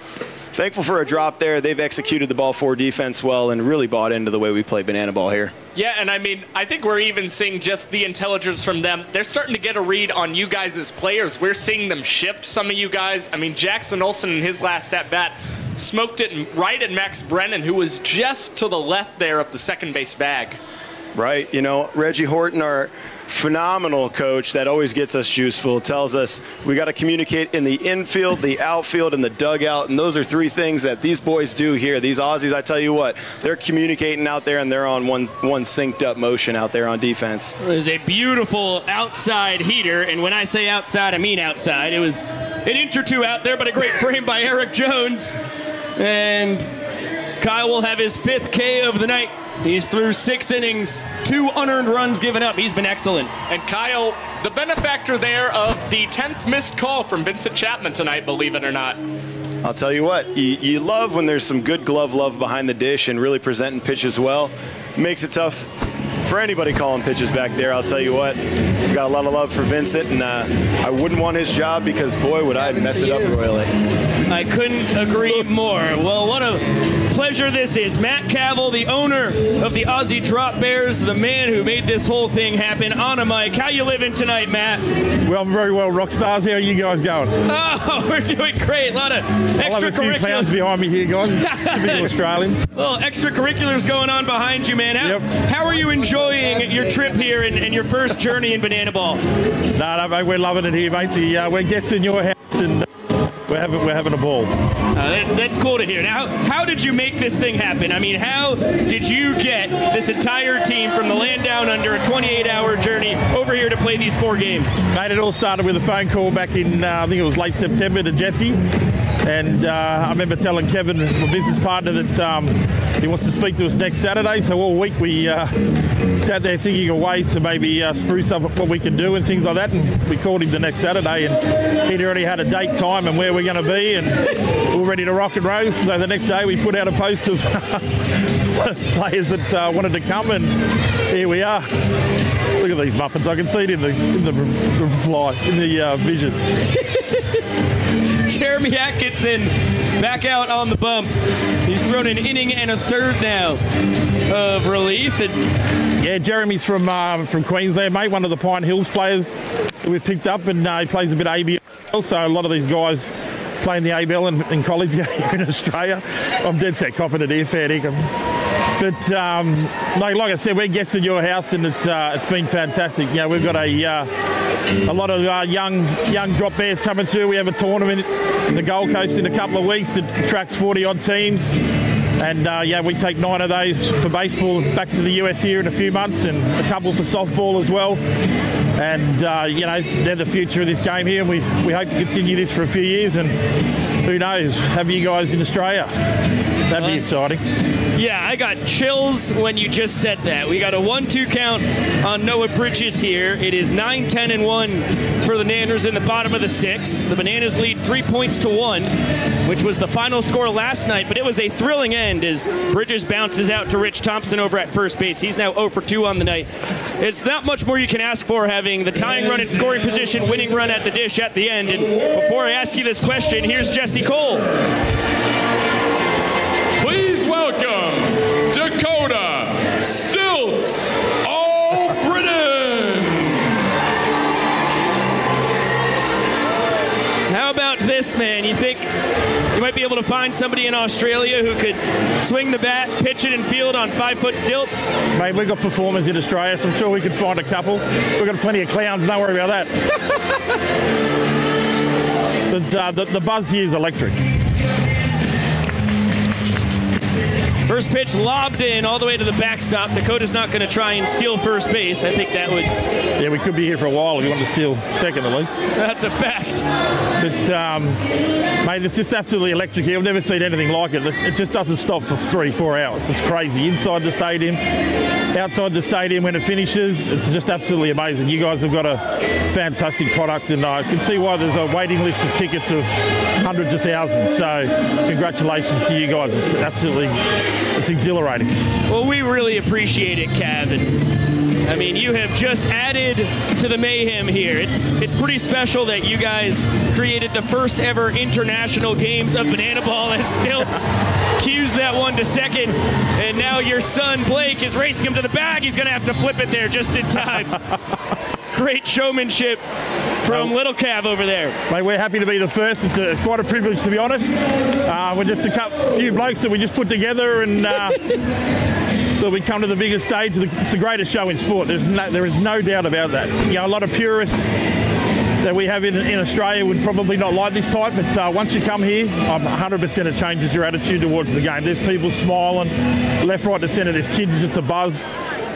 thankful for a drop there. They've executed the ball four defense well and really bought into the way we play banana ball here. Yeah, and I mean, I think we're even seeing just the intelligence from them. They're starting to get a read on you guys as players. We're seeing them shift some of you guys. I mean, Jackson Olson in his last at bat smoked it right at Max Brennan, who was just to the left there of the second base bag. Right. You know, Reggie Horton, our phenomenal coach that always gets us juiceful, tells us we got to communicate in the infield, the outfield, and the dugout. And those are three things that these boys do here. These Aussies, I tell you what, they're communicating out there and they're on one, one synced up motion out there on defense. There's a beautiful outside heater, and when I say outside, I mean outside. It was an inch or two out there, but a great frame by Eric Jones. And Kyle will have his fifth K of the night. He's through six innings, two unearned runs given up. He's been excellent. And Kyle, the benefactor there of the 10th missed call from Vincent Chapman tonight, believe it or not. I'll tell you what, you, you love when there's some good glove love behind the dish and really presenting pitches well. Makes it tough for anybody calling pitches back there. I'll tell you what, we got a lot of love for Vincent, and uh, I wouldn't want his job because boy, would I mess it up royally. I couldn't agree more. Well, what a pleasure this is. Matt Cavill, the owner of the Aussie Drop Bears, the man who made this whole thing happen on a mic. How you living tonight, Matt? Well, I'm very well, rock stars. How are you guys going? Oh, we're doing great. A lot of love clowns extracurriculars. behind me here, guys. Typical Australians. Little extracurriculars going on behind you, man. How, how are you enjoying your trip here and, and your first journey in Banana Ball? No, no, mate, we're loving it here, mate. The, uh, we're guests in your house and uh, we're having, we're having a ball. Uh, that- that's cool to hear. Now, how did you make this thing happen? I mean, how did you get this entire team from the land down under a 28-hour journey over here to play these four games? Mate, it all started with a phone call back in, uh, I think it was late September to Jesse. And uh, I remember telling Kevin, my business partner, that um, he wants to speak to us next Saturday. So all week we uh, sat there thinking of ways to maybe uh, spruce up what we could do and things like that. And we called him the next Saturday, and he'd already had a date, time, and where we're going to be, and we're ready to rock and roll. So the next day we put out a post of players that uh, wanted to come, and here we are. Look at these muffins. I can see it in the in the, in the uh, vision. Jeremy Atkinson back out on the bump. He's thrown an inning and a third now of relief. And Yeah, Jeremy's from um, from Queensland, mate. One of the Pine Hills players that we've picked up, and uh, he plays a bit ABL. So a lot of these guys playing the ABL in, in college in Australia. I'm dead set copping it here, fair dinkum. But um, like, like I said, we're guests in your house, and it's uh, it's been fantastic. You know, we've got a uh, a lot of uh, young young drop bears coming through. We have a tournament in the Gold Coast in a couple of weeks that attracts 40 odd teams. And uh, yeah, we take nine of those for baseball back to the US here in a few months, and a couple for softball as well. And uh, you know, they're the future of this game here, and we, we hope to continue this for a few years. And who knows, have you guys in Australia? That'd be exciting. yeah, I got chills when you just said that. We got a 1 2 count on Noah Bridges here. It is 9 10 and 1 for the Nanners in the bottom of the sixth. The Bananas lead three points to one, which was the final score last night, but it was a thrilling end as Bridges bounces out to Rich Thompson over at first base. He's now 0 for 2 on the night. It's not much more you can ask for having the tying run in scoring position, winning run at the dish at the end. And before I ask you this question, here's Jesse Cole. Please welcome this, man? You think you might be able to find somebody in Australia who could swing the bat, pitch it, and field on five foot stilts? Mate, we've got performers in Australia, so I'm sure we could find a couple. We've got plenty of clowns, don't worry about that. the, uh, the, the buzz here is electric. First pitch lobbed in all the way to the backstop. Dakota's not going to try and steal first base. I think that would. Yeah, we could be here for a while if you want to steal second at least. That's a fact. But, um, mate, it's just absolutely electric here. I've never seen anything like it. It just doesn't stop for three, four hours. It's crazy. Inside the stadium, outside the stadium when it finishes, it's just absolutely amazing. You guys have got a fantastic product, and I can see why there's a waiting list of tickets of hundreds of thousands. So, congratulations to you guys. It's absolutely, it's exhilarating. Well, we really appreciate it. And, I mean, you have just added to the mayhem here. It's it's pretty special that you guys created the first ever international games of banana ball as Stilts cues that one to second, and now your son Blake is racing him to the bag. He's going to have to flip it there just in time. Great showmanship from Little Cav over there. Mate, we're happy to be the first. It's a, quite a privilege, to be honest. Uh, we're just a couple, few blokes that we just put together, and uh, so we come to the biggest stage. It's the greatest show in sport. There's no, there is no doubt about that. You know, a lot of purists that we have in, in Australia would probably not like this type, but uh, once you come here, I'm 100% it changes your attitude towards the game. There's people smiling, left, right, to centre. There's kids just a buzz.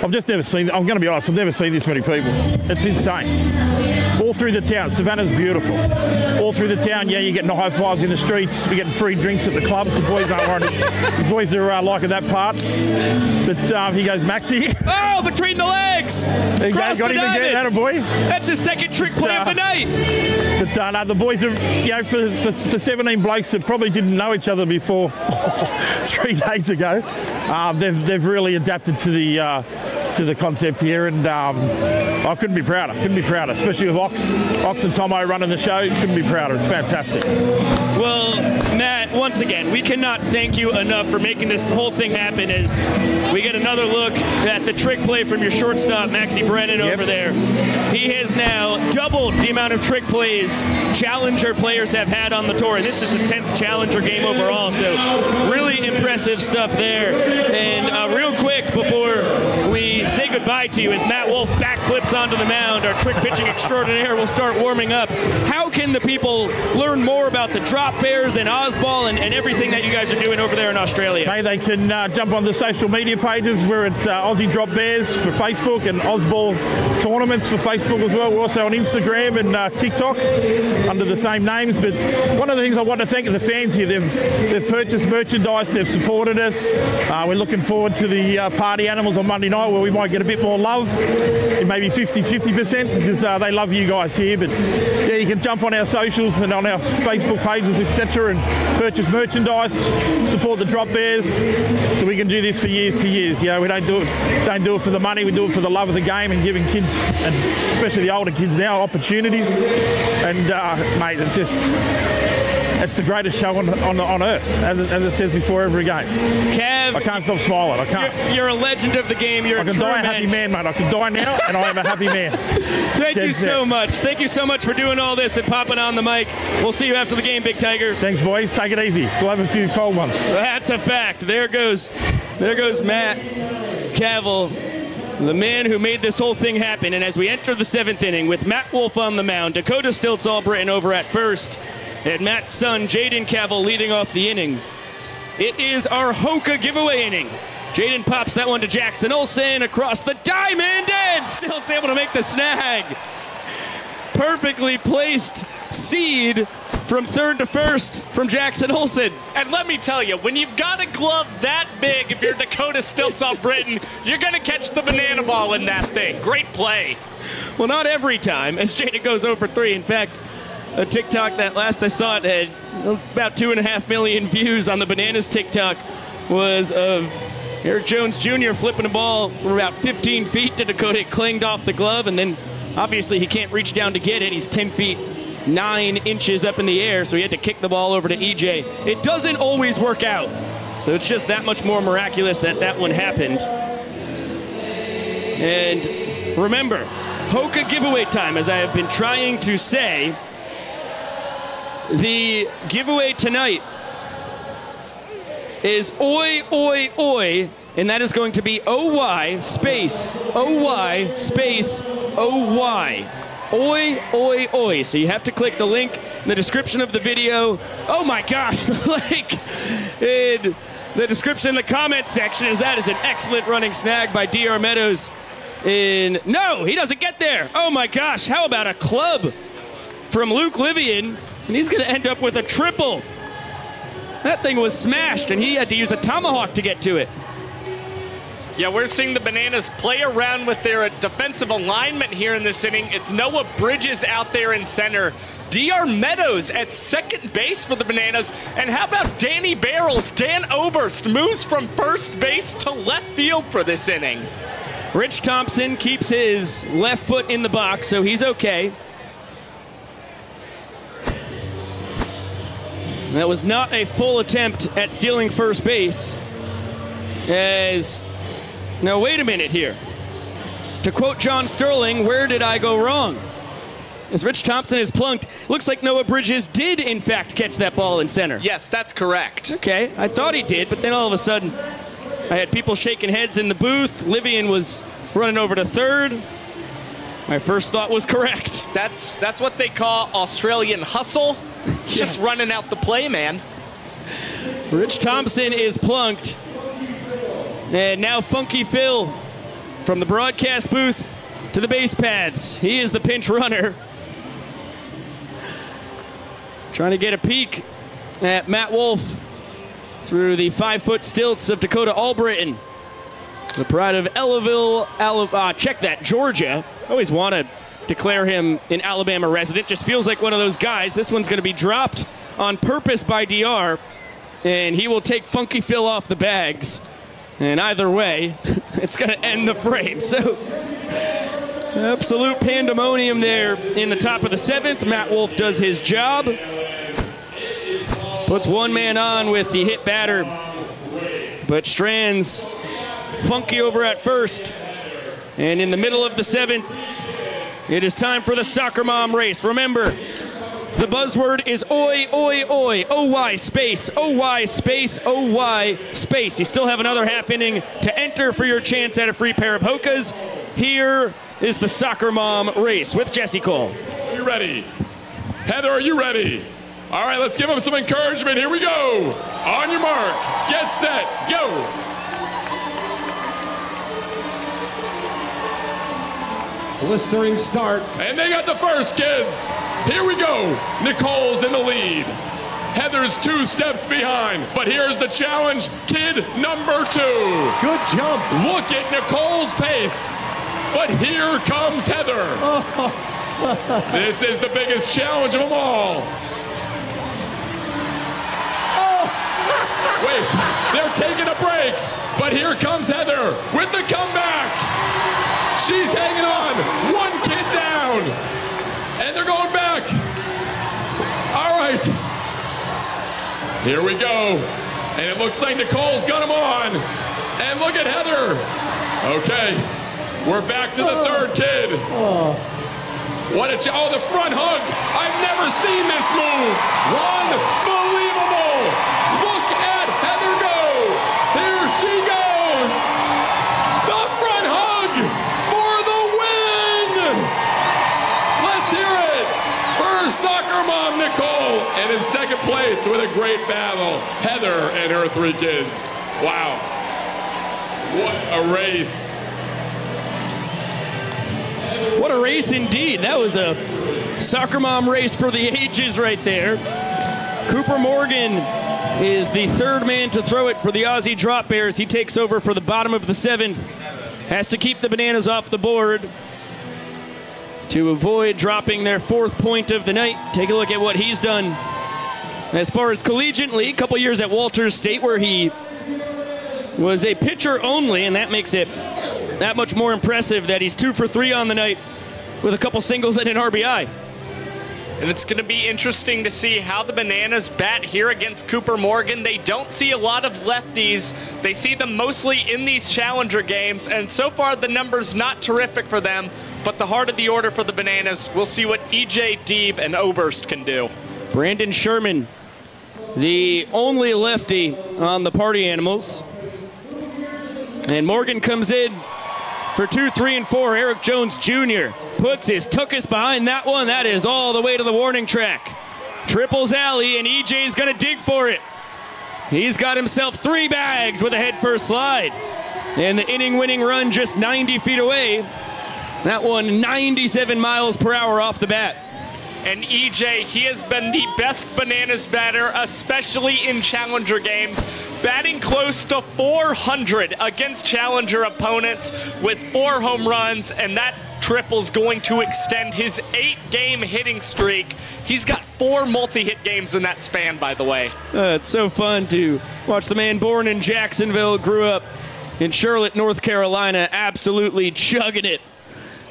I've just never seen. I'm going to be honest. I've never seen this many people. It's insane. all through the town. Savannah's beautiful. All through the town, yeah, you're getting high fives in the streets. We're getting free drinks at the clubs. The boys aren't worried. The boys are uh, liking that part. But um, he goes, Maxi. Oh, between the legs! There you go, Cross got him again, that a boy. That's his second trick play of the night. But uh, no, the boys are, you know, for, for, for 17 blokes that probably didn't know each other before three days ago, um, they've, they've really adapted to the uh, to the concept here, and um, I couldn't be prouder. Couldn't be prouder, especially with Ox, Ox and Tomo running the show. Couldn't be prouder. It's fantastic. Well, Matt, once again, we cannot thank you enough for making this whole thing happen as we get another look at the trick play from your shortstop, Maxie Brennan, over there. He has now doubled the amount of trick plays Challenger players have had on the tour, and this is the 10th Challenger game overall, so really impressive stuff there. And uh, real quick, before we say goodbye to you, as Matt Wolf backflips onto the mound, our trick pitching extraordinaire will start warming up. How can the people learn more about the drop bears and Ozball and, and everything that you guys are doing over there in Australia? Hey, they can uh, jump on the social media pages. We're at uh, Aussie Drop Bears for Facebook and Ozball Tournaments for Facebook as well. We're also on Instagram and uh, TikTok under the same names. But one of the things I want to thank the fans here. They've, they've purchased merchandise, they've supported us. Uh, we're looking forward to the uh, party animals on Monday night where we might get a bit more love, maybe 50 50% because uh, they love you guys here. But yeah, you can jump on our socials and on our Facebook pages, etc., and purchase merchandise, support the Drop Bears, so we can do this for years to years. You know, we don't do it don't do it for the money. We do it for the love of the game and giving kids, and especially the older kids now, opportunities. And uh, mate, it's just it's the greatest show on, on, on earth, as it, as it says before every game. Kev, I can't stop smiling. I can't. You're, you're a legend of the game. You're I a can die a happy man, mate. I can die now, and I am a happy man. Thank Dead you set. so much. Thank you so much for doing all this and popping on the mic. We'll see you after the game, Big Tiger. Thanks, boys. Take it easy. We'll have a few cold ones. That's a fact. There goes, there goes Matt Cavill, the man who made this whole thing happen. And as we enter the seventh inning with Matt Wolf on the mound, Dakota Stilts Albritton over at first, and Matt's son Jaden Cavill leading off the inning. It is our Hoka giveaway inning. Jaden pops that one to Jackson Olson across the diamond, and Stilts able to make the snag. Perfectly placed seed from third to first from Jackson Olson. And let me tell you, when you've got a glove that big, if you're Dakota Stilts Albritton, you're going to catch the banana ball in that thing. Great play. Well, not every time, as Jaden goes over three. In fact, a TikTok that last I saw it had about two and a half million views on the Bananas TikTok was of Eric Jones Jr. flipping a ball from about 15 feet to Dakota. It clanged off the glove, and then obviously he can't reach down to get it. He's 10 feet nine inches up in the air, so he had to kick the ball over to EJ. It doesn't always work out, so it's just that much more miraculous that that one happened. And remember, Hoka giveaway time, as I have been trying to say. The giveaway tonight is Oi Oi Oi, and that is going to be OY space OY space OY. Oi Oi Oi. So you have to click the link in the description of the video. Oh my gosh, the link in the description in the comment section is that is an excellent running snag by DR Meadows. In no, he doesn't get there. Oh my gosh, how about a club from Luke Livian? And he's going to end up with a triple. That thing was smashed, and he had to use a tomahawk to get to it. Yeah, we're seeing the Bananas play around with their defensive alignment here in this inning. It's Noah Bridges out there in center. DR Meadows at second base for the Bananas. And how about Danny Barrels? Dan Oberst moves from first base to left field for this inning. Rich Thompson keeps his left foot in the box, so he's okay. That was not a full attempt at stealing first base. As now, wait a minute here. To quote John Sterling, where did I go wrong? As Rich Thompson is plunked, looks like Noah Bridges did in fact catch that ball in center. Yes, that's correct. Okay, I thought he did, but then all of a sudden, I had people shaking heads in the booth. Livian was running over to third. My first thought was correct. That's that's what they call Australian hustle. Just running out the play, man. Rich Thompson is plunked. And now Funky Phil from the broadcast booth to the base pads. He is the pinch runner. Trying to get a peek at Matt Wolf through the five foot stilts of Dakota Albritton. The pride of Ellaville, Ala- uh, check that, Georgia. Always want to declare him an Alabama resident. Just feels like one of those guys. This one's going to be dropped on purpose by DR, and he will take Funky Phil off the bags. And either way, it's going to end the frame. So, absolute pandemonium there in the top of the seventh. Matt Wolf does his job. Puts one man on with the hit batter, but Strands funky over at first. And in the middle of the seventh, it is time for the soccer mom race. Remember, the buzzword is oi, oi, oi, OY space, OY space, OY space. You still have another half inning to enter for your chance at a free pair of Hokas. Here is the soccer mom race with Jesse Cole. Are you ready? Heather, are you ready? All right, let's give them some encouragement. Here we go. On your mark, get set, go. Blistering start. And they got the first, kids. Here we go. Nicole's in the lead. Heather's two steps behind. But here's the challenge, kid number two. Good jump. Look at Nicole's pace. But here comes Heather. this is the biggest challenge of them all. Oh. Wait, they're taking a break. But here comes Heather with the comeback. She's hanging on. One kid down. And they're going back. All right. Here we go. And it looks like Nicole's got him on. And look at Heather. Okay. We're back to the third kid. What a ch- oh the front hug! I've never seen this move. Unbelievable! Place with a great battle, Heather and her three kids. Wow! What a race! What a race indeed. That was a soccer mom race for the ages right there. Cooper Morgan is the third man to throw it for the Aussie Drop Bears. He takes over for the bottom of the seventh. Has to keep the bananas off the board to avoid dropping their fourth point of the night. Take a look at what he's done. As far as collegiately, a couple years at Walters State where he was a pitcher only, and that makes it that much more impressive that he's two for three on the night with a couple singles and an RBI. And it's going to be interesting to see how the Bananas bat here against Cooper Morgan. They don't see a lot of lefties. They see them mostly in these challenger games, and so far the numbers not terrific for them. But the heart of the order for the Bananas, we'll see what EJ Deeb and Oberst can do. Brandon Sherman, the only lefty on the party animals. And Morgan comes in for two, three, and four. Eric Jones Jr. puts his tuckus behind that one. That is all the way to the warning track. Triples alley, and EJ's going to dig for it. He's got himself three bags with a head first slide. And the inning winning run just 90 feet away. That one 97 miles per hour off the bat. And EJ, he has been the best Bananas batter, especially in challenger games, batting close to 400 against challenger opponents with four home runs, and that triple's going to extend his eight game hitting streak. He's got four multi hit games in that span, by the way. Uh, it's so fun to watch the man born in Jacksonville, grew up in Charlotte, North Carolina, absolutely chugging it.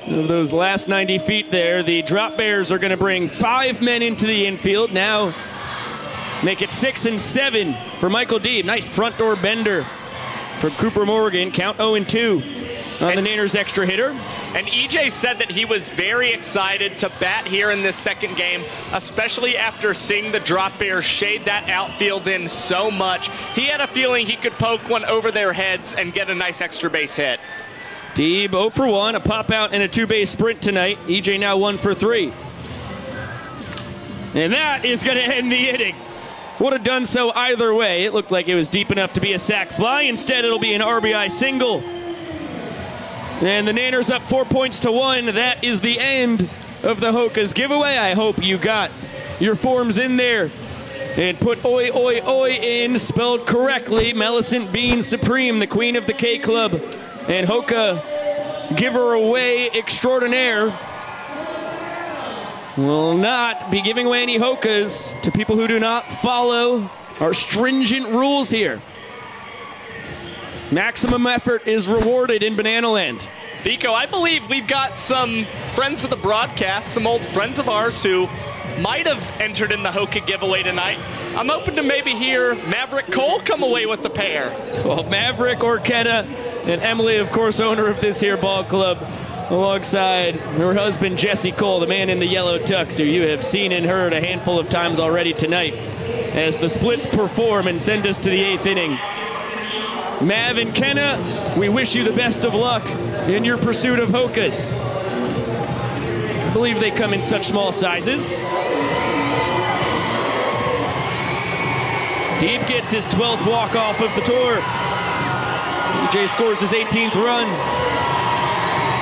Of those last 90 feet there, the Drop Bears are going to bring five men into the infield. Now make it six and seven for Michael Deeb. Nice front door bender from Cooper Morgan. Count 0 and 2 on the Nanners extra hitter. And EJ said that he was very excited to bat here in this second game, especially after seeing the drop bears shade that outfield in so much. He had a feeling he could poke one over their heads and get a nice extra base hit. Deeb 0 for 1, a pop out and a two base sprint tonight. EJ now 1 for 3. And that is going to end the inning. Would have done so either way. It looked like it was deep enough to be a sac fly. Instead, it'll be an RBI single. And the Nanners up four points to one. That is the end of the Hokas giveaway. I hope you got your forms in there and put oi oi oi in spelled correctly. Millicent Bean Supreme, the queen of the K Club, and Hoka giver away extraordinaire will not be giving away any Hokas to people who do not follow our stringent rules here. Maximum effort is rewarded in Banana Land. Biko, I believe we've got some friends of the broadcast, some old friends of ours who might have entered in the Hoka giveaway tonight. I'm hoping to maybe hear Maverick Cole come away with the pair. Well, Maverick Orketta and Emily, of course, owner of this here ball club, alongside her husband Jesse Cole, the man in the yellow tux, who you have seen and heard a handful of times already tonight, as the splits perform and send us to the eighth inning. Mav and Kenna, we wish you the best of luck in your pursuit of Hokas. I believe they come in such small sizes. Deeb gets his 12th walk-off of the tour. EJ scores his 18th run.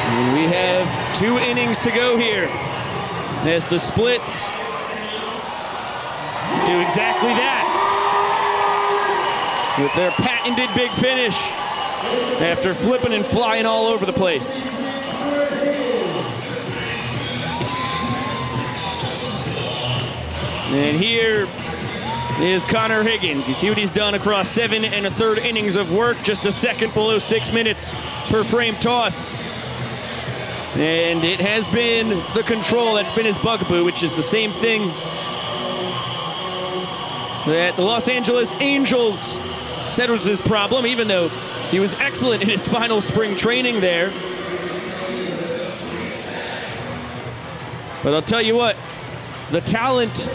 And we have two innings to go here as the splits do exactly that with their patented big finish after flipping and flying all over the place. And here is Connor Higgins. You see what he's done across seven and a third innings of work, just a second below six minutes per frame toss. And it has been the control that's been his bugaboo, which is the same thing that the Los Angeles Angels said was his problem, even though he was excellent in his final spring training there. But I'll tell you what, the talent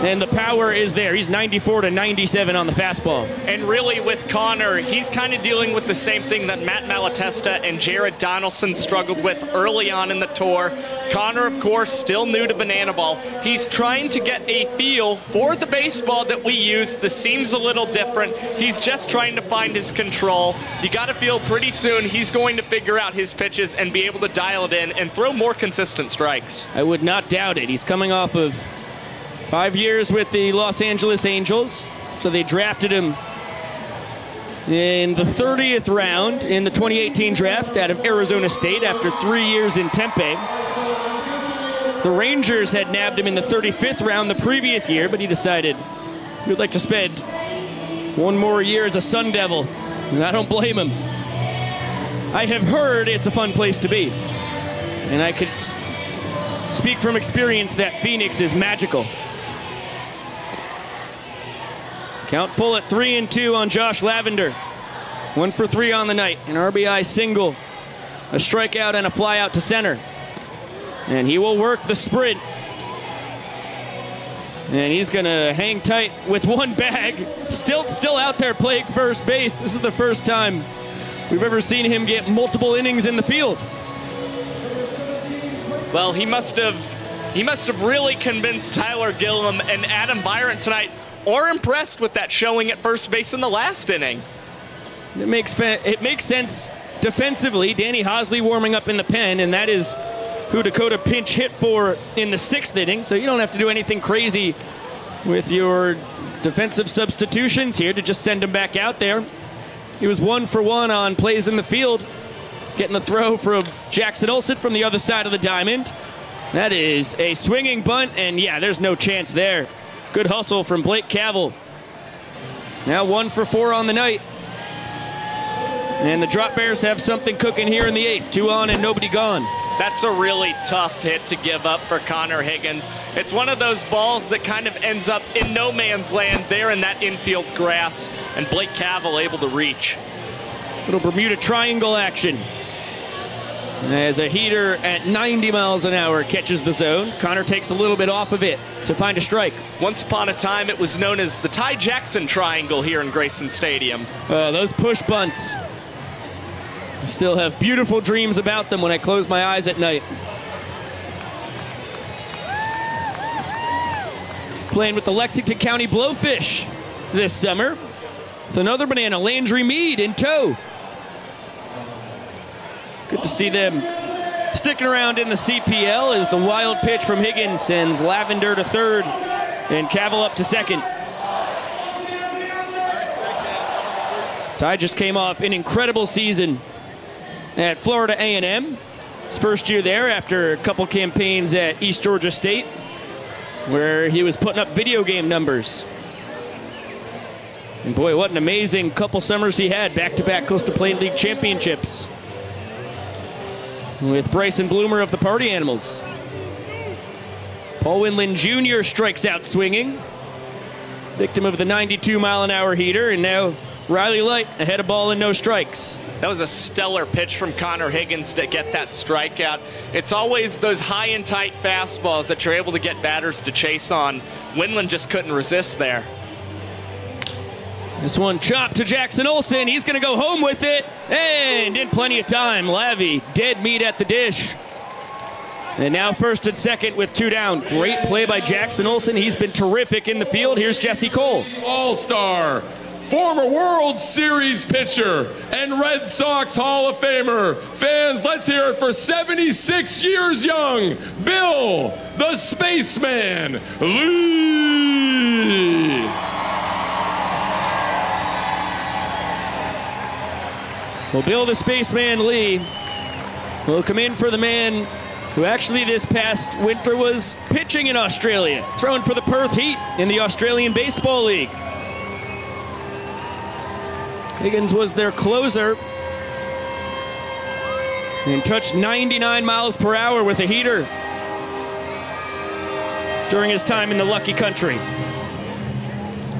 and the power is there. He's 94 to 97 on the fastball. And really, with Connor, he's kind of dealing with the same thing that Matt Malatesta and Jared Donaldson struggled with early on in the tour. Connor, of course, still new to banana ball. He's trying to get a feel for the baseball that we use. The seam's a little different. He's just trying to find his control. You got to feel pretty soon he's going to figure out his pitches and be able to dial it in and throw more consistent strikes. I would not doubt it. He's coming off of Five years with the Los Angeles Angels. So they drafted him in the 30th round in the 2018 draft out of Arizona State after three years in Tempe. The Rangers had nabbed him in the 35th round the previous year, but he decided he would like to spend one more year as a Sun Devil. And I don't blame him. I have heard it's a fun place to be. And I could speak from experience that Phoenix is magical. Count full at three and two on Josh Lavender. One for three on the night. An RBI single, a strikeout, and a flyout to center. And he will work the sprint. And he's going to hang tight with one bag. Still, still out there playing first base. This is the first time we've ever seen him get multiple innings in the field. Well, he must have he must have really convinced Tyler Gillum and Adam Byron tonight or impressed with that showing at first base in the last inning. It makes it makes sense defensively. Danny Hosley warming up in the pen, and that is who Dakota pinch hit for in the sixth inning. So you don't have to do anything crazy with your defensive substitutions here to just send him back out there. He was one for one on plays in the field, getting the throw from Jackson Olson from the other side of the diamond. That is a swinging bunt, and yeah, there's no chance there. Good hustle from Blake Cavill. Now one for four on the night. And the Drop Bears have something cooking here in the eighth. Two on and nobody gone. That's a really tough hit to give up for Connor Higgins. It's one of those balls that kind of ends up in no man's land there in that infield grass, and Blake Cavill able to reach. Little Bermuda Triangle action. As a heater at 90 miles an hour catches the zone, Connor takes a little bit off of it to find a strike. Once upon a time, it was known as the Ty Jackson Triangle here in Grayson Stadium. Uh, those push bunts. I still have beautiful dreams about them when I close my eyes at night. He's playing with the Lexington County Blowfish this summer. With another banana, Landry Mead in tow. Good to see them Sticking around in the CPL is the wild pitch from Higgins sends Lavender to third and Cavill up to second. Ty just came off an incredible season at Florida A&M. His first year there after a couple campaigns at East Georgia State where he was putting up video game numbers. And boy, what an amazing couple summers he had back-to-back Coastal Plain League championships with Bryson Bloomer of the Party Animals. Paul Winland Jr. strikes out swinging. Victim of the 92 mile an hour heater, and now Riley Light ahead of ball and no strikes. That was a stellar pitch from Connor Higgins to get that strikeout. It's always those high and tight fastballs that you're able to get batters to chase on. Winland just couldn't resist there. This one chopped to Jackson Olson. He's going to go home with it. And in plenty of time, Lavi dead meat at the dish. And now first and second with two down. Great play by Jackson Olson. He's been terrific in the field. Here's Jesse Cole. All star, former World Series pitcher, and Red Sox Hall of Famer. Fans, let's hear it for 76 years young, Bill the Spaceman Lee. Well, Bill the Spaceman Lee will come in for the man who actually this past winter was pitching in Australia, throwing for the Perth Heat in the Australian Baseball League. Higgins was their closer and touched 99 miles per hour with a heater during his time in the lucky country.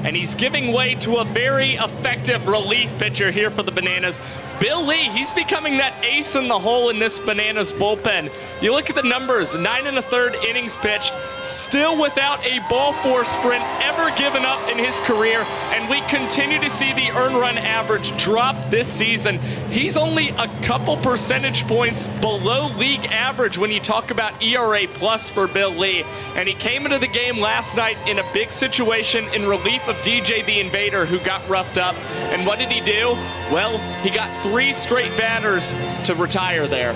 And he's giving way to a very effective relief pitcher here for the Bananas. Bill Lee, he's becoming that ace in the hole in this Bananas bullpen. You look at the numbers, nine and a third innings pitched, still without a ball four sprint ever given up in his career, and we continue to see the earn run average drop this season. He's only a couple percentage points below league average when you talk about ERA plus for Bill Lee. And he came into the game last night in a big situation in relief of DJ the Invader, who got roughed up. And what did he do? Well, he got three straight batters to retire there.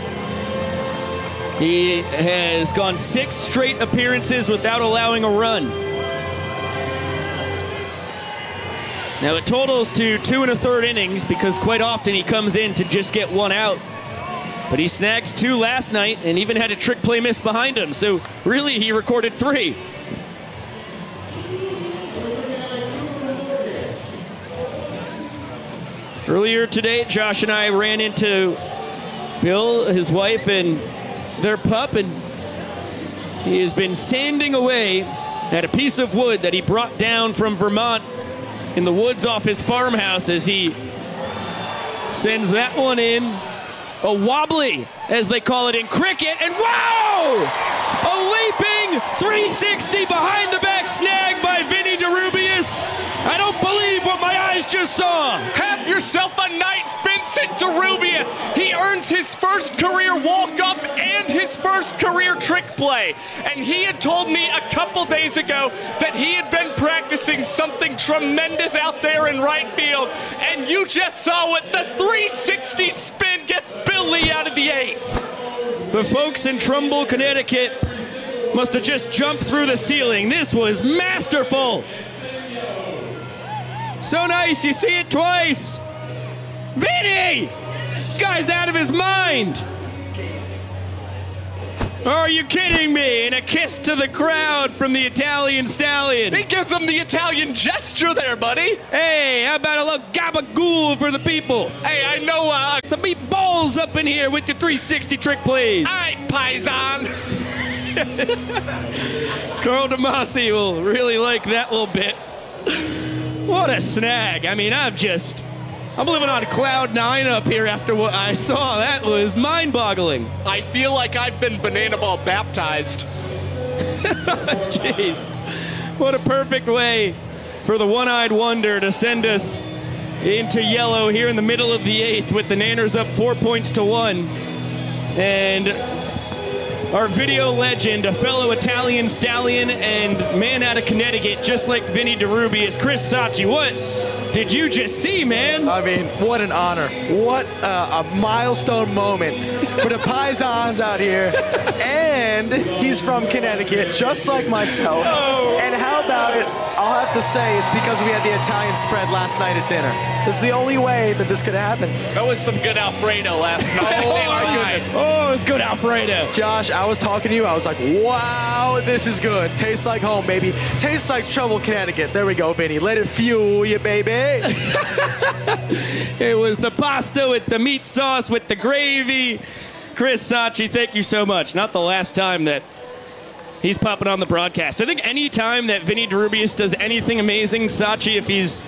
He has gone six straight appearances without allowing a run. Now it totals to two and a third innings because quite often he comes in to just get one out. But he snagged two last night and even had a trick play miss behind him. So really he recorded three. Earlier today, Josh and I ran into Bill, his wife, and their pup, and he has been sanding away at a piece of wood that he brought down from Vermont in the woods off his farmhouse as he sends that one in. A wobbly, as they call it in cricket, and wow! A leaping 360 behind the back snag by Vinny DeRubius. I don't believe what my eyes just saw. Have yourself a night, Vincent DeRubius. He earns his first career walk-up and his first career trick play. And he had told me a couple days ago that he had been practicing something tremendous out there in right field. And you just saw it. The 360 spin gets Billy out of the The folks in Trumbull, Connecticut must have just jumped through the ceiling. This was masterful. So nice, you see it twice. Vinny! Guy's out of his mind. Are you kidding me? And a kiss to the crowd from the Italian stallion. He gives him the Italian gesture there, buddy. Hey, how about a little gabagool for the people? Hey, I know uh, some meatballs up in here with the 360 trick please. All right, Paisan. Carl DeMasi will really like that little bit. What a snag. I mean, I'm just, I'm living on cloud nine up here after what I saw. That was mind boggling. I feel like I've been banana ball baptized. Jeez. What a perfect way for the one eyed wonder to send us into yellow here in the middle of the eighth with the Nanners up four points to one. And our video legend, a fellow Italian stallion and man out of Connecticut, just like Vinny DeRubi, is Chris Sachi. What did you just see, man? I mean, what an honor. What a, a milestone moment for the Paisans out here. And he's from Connecticut, just like myself. Oh. And how about it? I'll have to say it's because we had the Italian spread last night at dinner. That's the only way that this could happen. That was some good Alfredo last night. Oh my goodness. Oh, it's good Alfredo. Josh, I was talking to you. I was like, wow, this is good. Tastes like home, baby. Tastes like Trumbull, Connecticut. There we go, Vinny. Let it fuel you, baby. It was the pasta with the meat sauce with the gravy. Chris Sachi, thank you so much. Not the last time that he's popping on the broadcast. I think any time that Vinny DeRubius does anything amazing, Sachi, if he's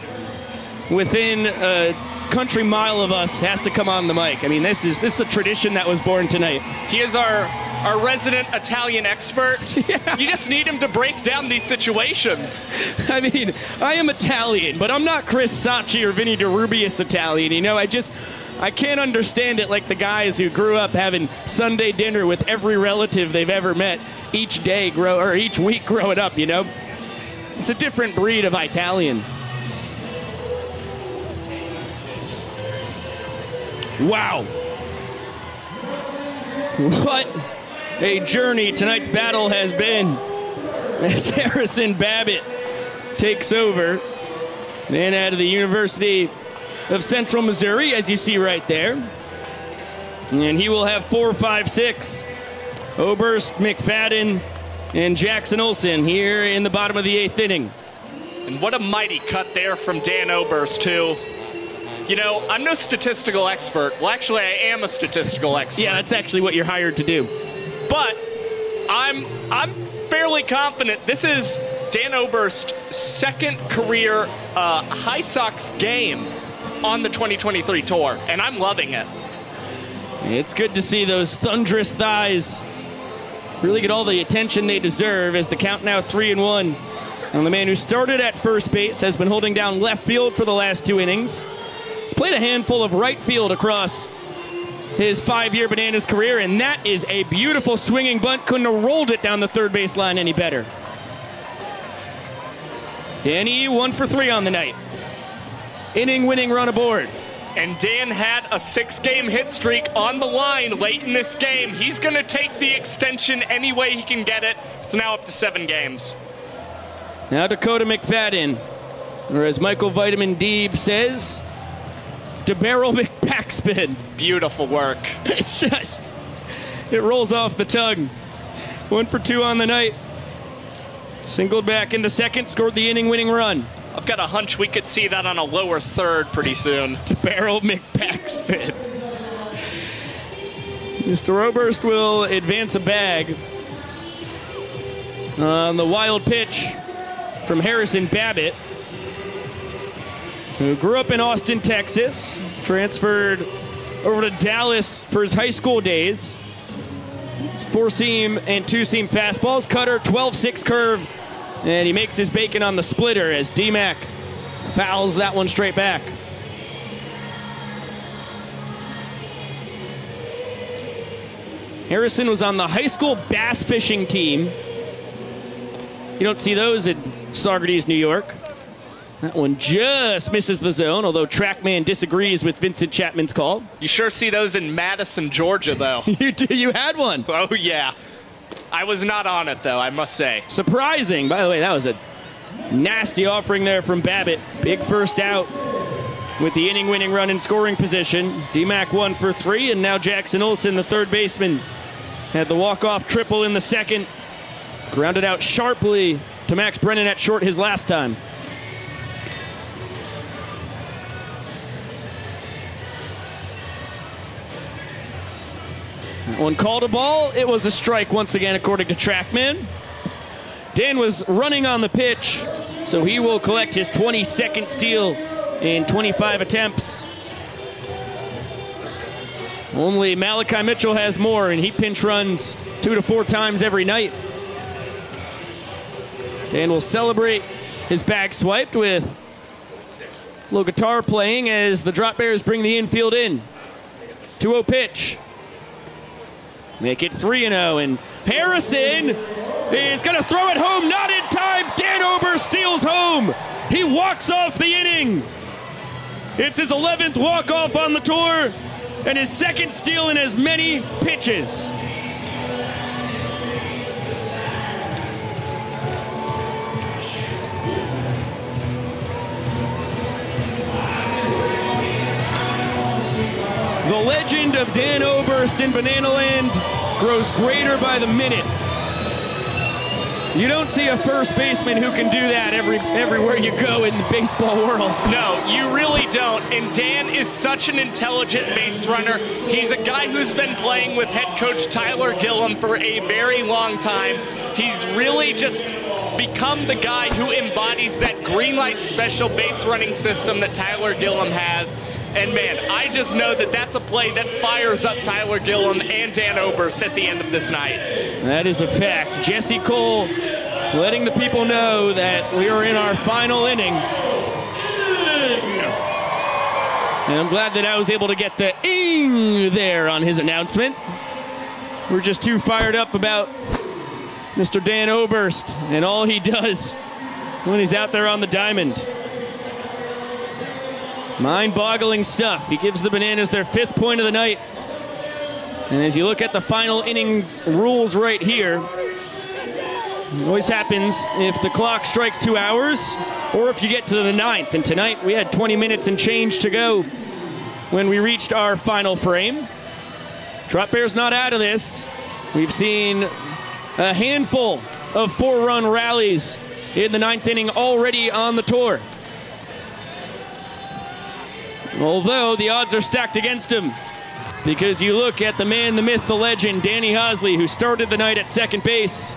within a country mile of us, has to come on the mic. I mean, this is this is a tradition that was born tonight. He is our our resident Italian expert. You just need him to break down these situations. I mean, I am Italian, but I'm not Chris Sacchi or Vinny DeRubius Italian. You know, I just I can't understand it like the guys who grew up having Sunday dinner with every relative they've ever met each day grow or each week growing up. You know, it's a different breed of Italian. Wow. What a journey tonight's battle has been as Harrison Babbitt takes over. Man out of the University of Central Missouri, as you see right there. And he will have four, five, six. Oberst, McFadden, and Jackson Olson here in the bottom of the eighth inning. And what a mighty cut there from Dan Oberst, too. You know, I'm no statistical expert. Well, actually, I am a statistical expert. Yeah, that's actually what you're hired to do. But I'm I'm fairly confident this is Dan Oberst's second career uh, High Sox game on the 2023 tour, and I'm loving it. It's good to see those thunderous thighs really get all the attention they deserve as the count now three and one. And the man who started at first base has been holding down left field for the last two innings. He's played a handful of right field across his five-year Bananas career, and that is a beautiful swinging bunt. Couldn't have rolled it down the third base line any better. Danny one for three on the night. Inning winning run aboard. And Dan had a six game hit streak on the line late in this game. He's going to take the extension any way he can get it. It's now up to seven games. Now Dakota McFadden, or as Michael Vitamin Deeb says, DeBarrel McBackspin. Beautiful work. It's just, it rolls off the tongue. One for two on the night. Singled back in the second, scored the inning winning run. I've got a hunch we could see that on a lower third pretty soon. DeBarrel McBackspin. Mr. Oberst will advance a bag on the wild pitch from Harrison Babbitt, who grew up in Austin, Texas, transferred over to Dallas for his high school days. Four seam and two seam fastballs, cutter, 12 6 curve, and he makes his bacon on the splitter as DMAC fouls that one straight back. Harrison was on the high school bass fishing team. You don't see those in Saugerties, New York. That one just misses the zone, although TrackMan disagrees with Vincent Chapman's call. You sure see those in Madison, Georgia, though. you, do, you had one. Oh, yeah. I was not on it, though, I must say. Surprising. By the way, that was a nasty offering there from Babbitt. Big first out with the inning winning run in scoring position. DMAC one for three, and now Jackson Olson, the third baseman, had the walk off triple in the second. Grounded out sharply to Max Brennan at short his last time. One called a ball. It was a strike once again, according to TrackMan. Dan was running on the pitch, so he will collect his 22nd steal in 25 attempts. Only Malachi Mitchell has more, and he pinch runs two to four times every night. Dan will celebrate his back swiped with little guitar playing as the Drop Bears bring the infield in. 2 0 pitch. Make it 3 0, and Harrison is going to throw it home, not in time. Dan Ober steals home. He walks off the inning. It's his 11th walk-off on the tour and his second steal in as many pitches. The legend of Dan Oberst in Banana Land grows greater by the minute. You don't see a first baseman who can do that every everywhere you go in the baseball world. No, you really don't. And Dan is such an intelligent base runner. He's a guy who's been playing with head coach Tyler Gillum for a very long time. He's really just become the guy who embodies that green light special base running system that Tyler Gillum has. And man, I just know that that's a play that fires up Tyler Gillum and Dan Oberst at the end of this night. That is a fact. Jesse Cole letting the people know that we are in our final inning. And I'm glad that I was able to get the ing there on his announcement. We're just too fired up about Mr. Dan Oberst and all he does when he's out there on the diamond. Mind-boggling stuff. He gives the Bananas their fifth point of the night. And as you look at the final inning rules right here, it always happens if the clock strikes two hours or if you get to the ninth. And tonight we had 20 minutes and change to go when we reached our final frame. Drop Bear's not out of this. We've seen a handful of four-run rallies in the ninth inning already on the tour. Although the odds are stacked against him because you look at the man, the myth, the legend, Danny Hosley, who started the night at second base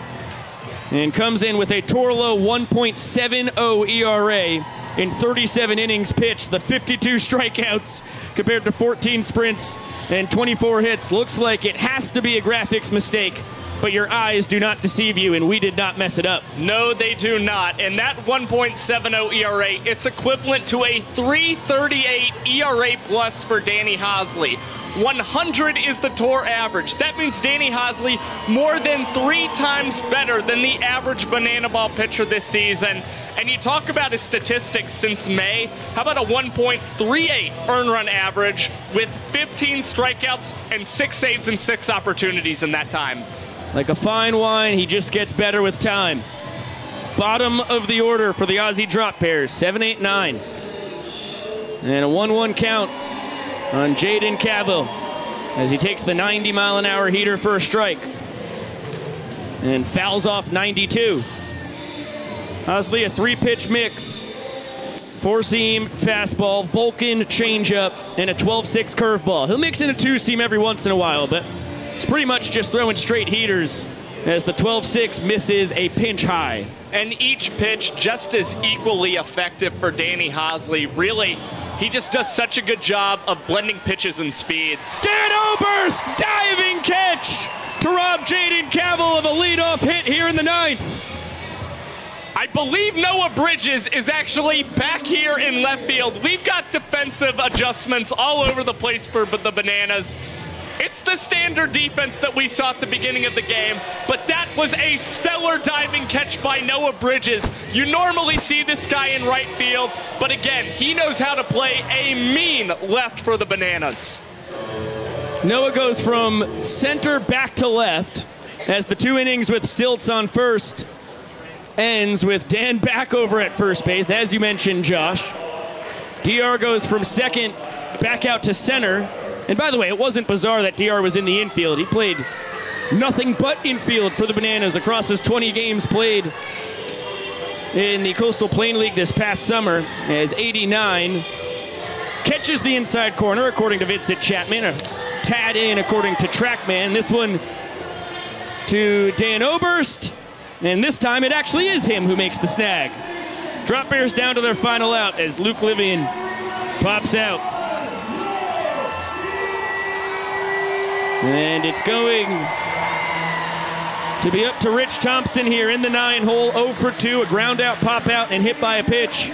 and comes in with a tour low 1.70 ERA in 37 innings pitched, the 52 strikeouts compared to 14 sprints and 24 hits. Looks like it has to be a graphics mistake, but your eyes do not deceive you, and we did not mess it up. No, they do not. And that 1.70 ERA, it's equivalent to a 338 ERA plus for Danny Hosley. 100 is the tour average. That means Danny Hosley more than three times better than the average banana ball pitcher this season. And you talk about his statistics since May. How about a 1.38 earn run average with 15 strikeouts and six saves and six opportunities in that time? Like a fine wine, he just gets better with time. Bottom of the order for the Aussie drop bears, 7 8 9. And a 1 1 count on Jaden Cavill as he takes the 90 mile an hour heater for a strike and fouls off 92. Hosley, a three pitch mix four seam fastball, Vulcan changeup, and a 12 6 curveball. He'll mix in a two seam every once in a while, but it's pretty much just throwing straight heaters as the 12 6 misses a pinch high. And each pitch just as equally effective for Danny Hosley. Really, he just does such a good job of blending pitches and speeds. Dan Oberst, diving catch to rob Jaden Cavill of a leadoff hit here in the ninth. I believe Noah Bridges is actually back here in left field. We've got defensive adjustments all over the place for the Bananas. It's the standard defense that we saw at the beginning of the game, but that was a stellar diving catch by Noah Bridges. You normally see this guy in right field, but again, he knows how to play a mean left for the Bananas. Noah goes from center back to left as the two innings with Stilts on first ends with Dan back over at first base, as you mentioned, Josh. DR goes from second back out to center. And by the way, it wasn't bizarre that DR was in the infield. He played nothing but infield for the Bananas across his 20 games played in the Coastal Plain League this past summer as 89 catches the inside corner according to Vincent Chapman, a tad in according to TrackMan. This one to Dan Oberst, and this time it actually is him who makes the snag. Drop Bears down to their final out as Luke Livian pops out. And it's going to be up to Rich Thompson here in the nine hole, 0 for 2, a ground out, pop out, and hit by a pitch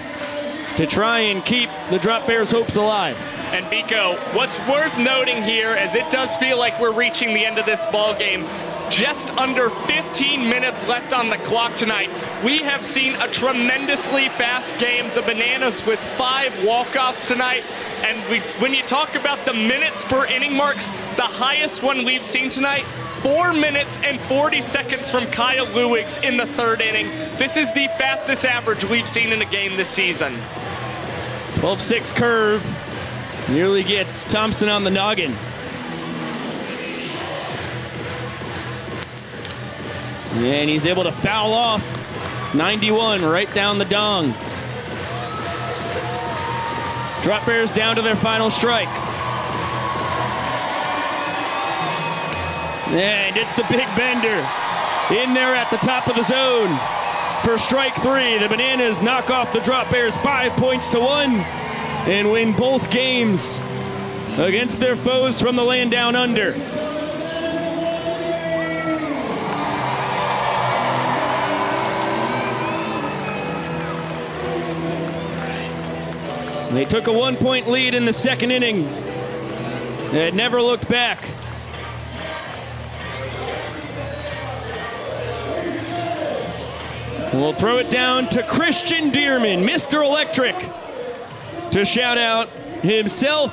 to try and keep the Drop Bears' hopes alive. And Biko, what's worth noting here, as it does feel like we're reaching the end of this ball game, just under 15 minutes left on the clock tonight. We have seen a tremendously fast game. The Bananas with five walk-offs tonight. And we, when you talk about the minutes per inning marks, the highest one we've seen tonight, four minutes and 40 seconds from Kyle Luigs in the third inning. This is the fastest average we've seen in a game this season. 12-6 curve. Nearly gets Thompson on the noggin. And he's able to foul off 91 right down the dong. Drop Bears down to their final strike. And it's the big bender in there at the top of the zone for strike three. The Bananas knock off the Drop Bears five points to one and win both games against their foes from the land down under. They took a one point lead in the second inning. They had never looked back. We'll throw it down to Christian Dearman, Mr. Electric, to shout out himself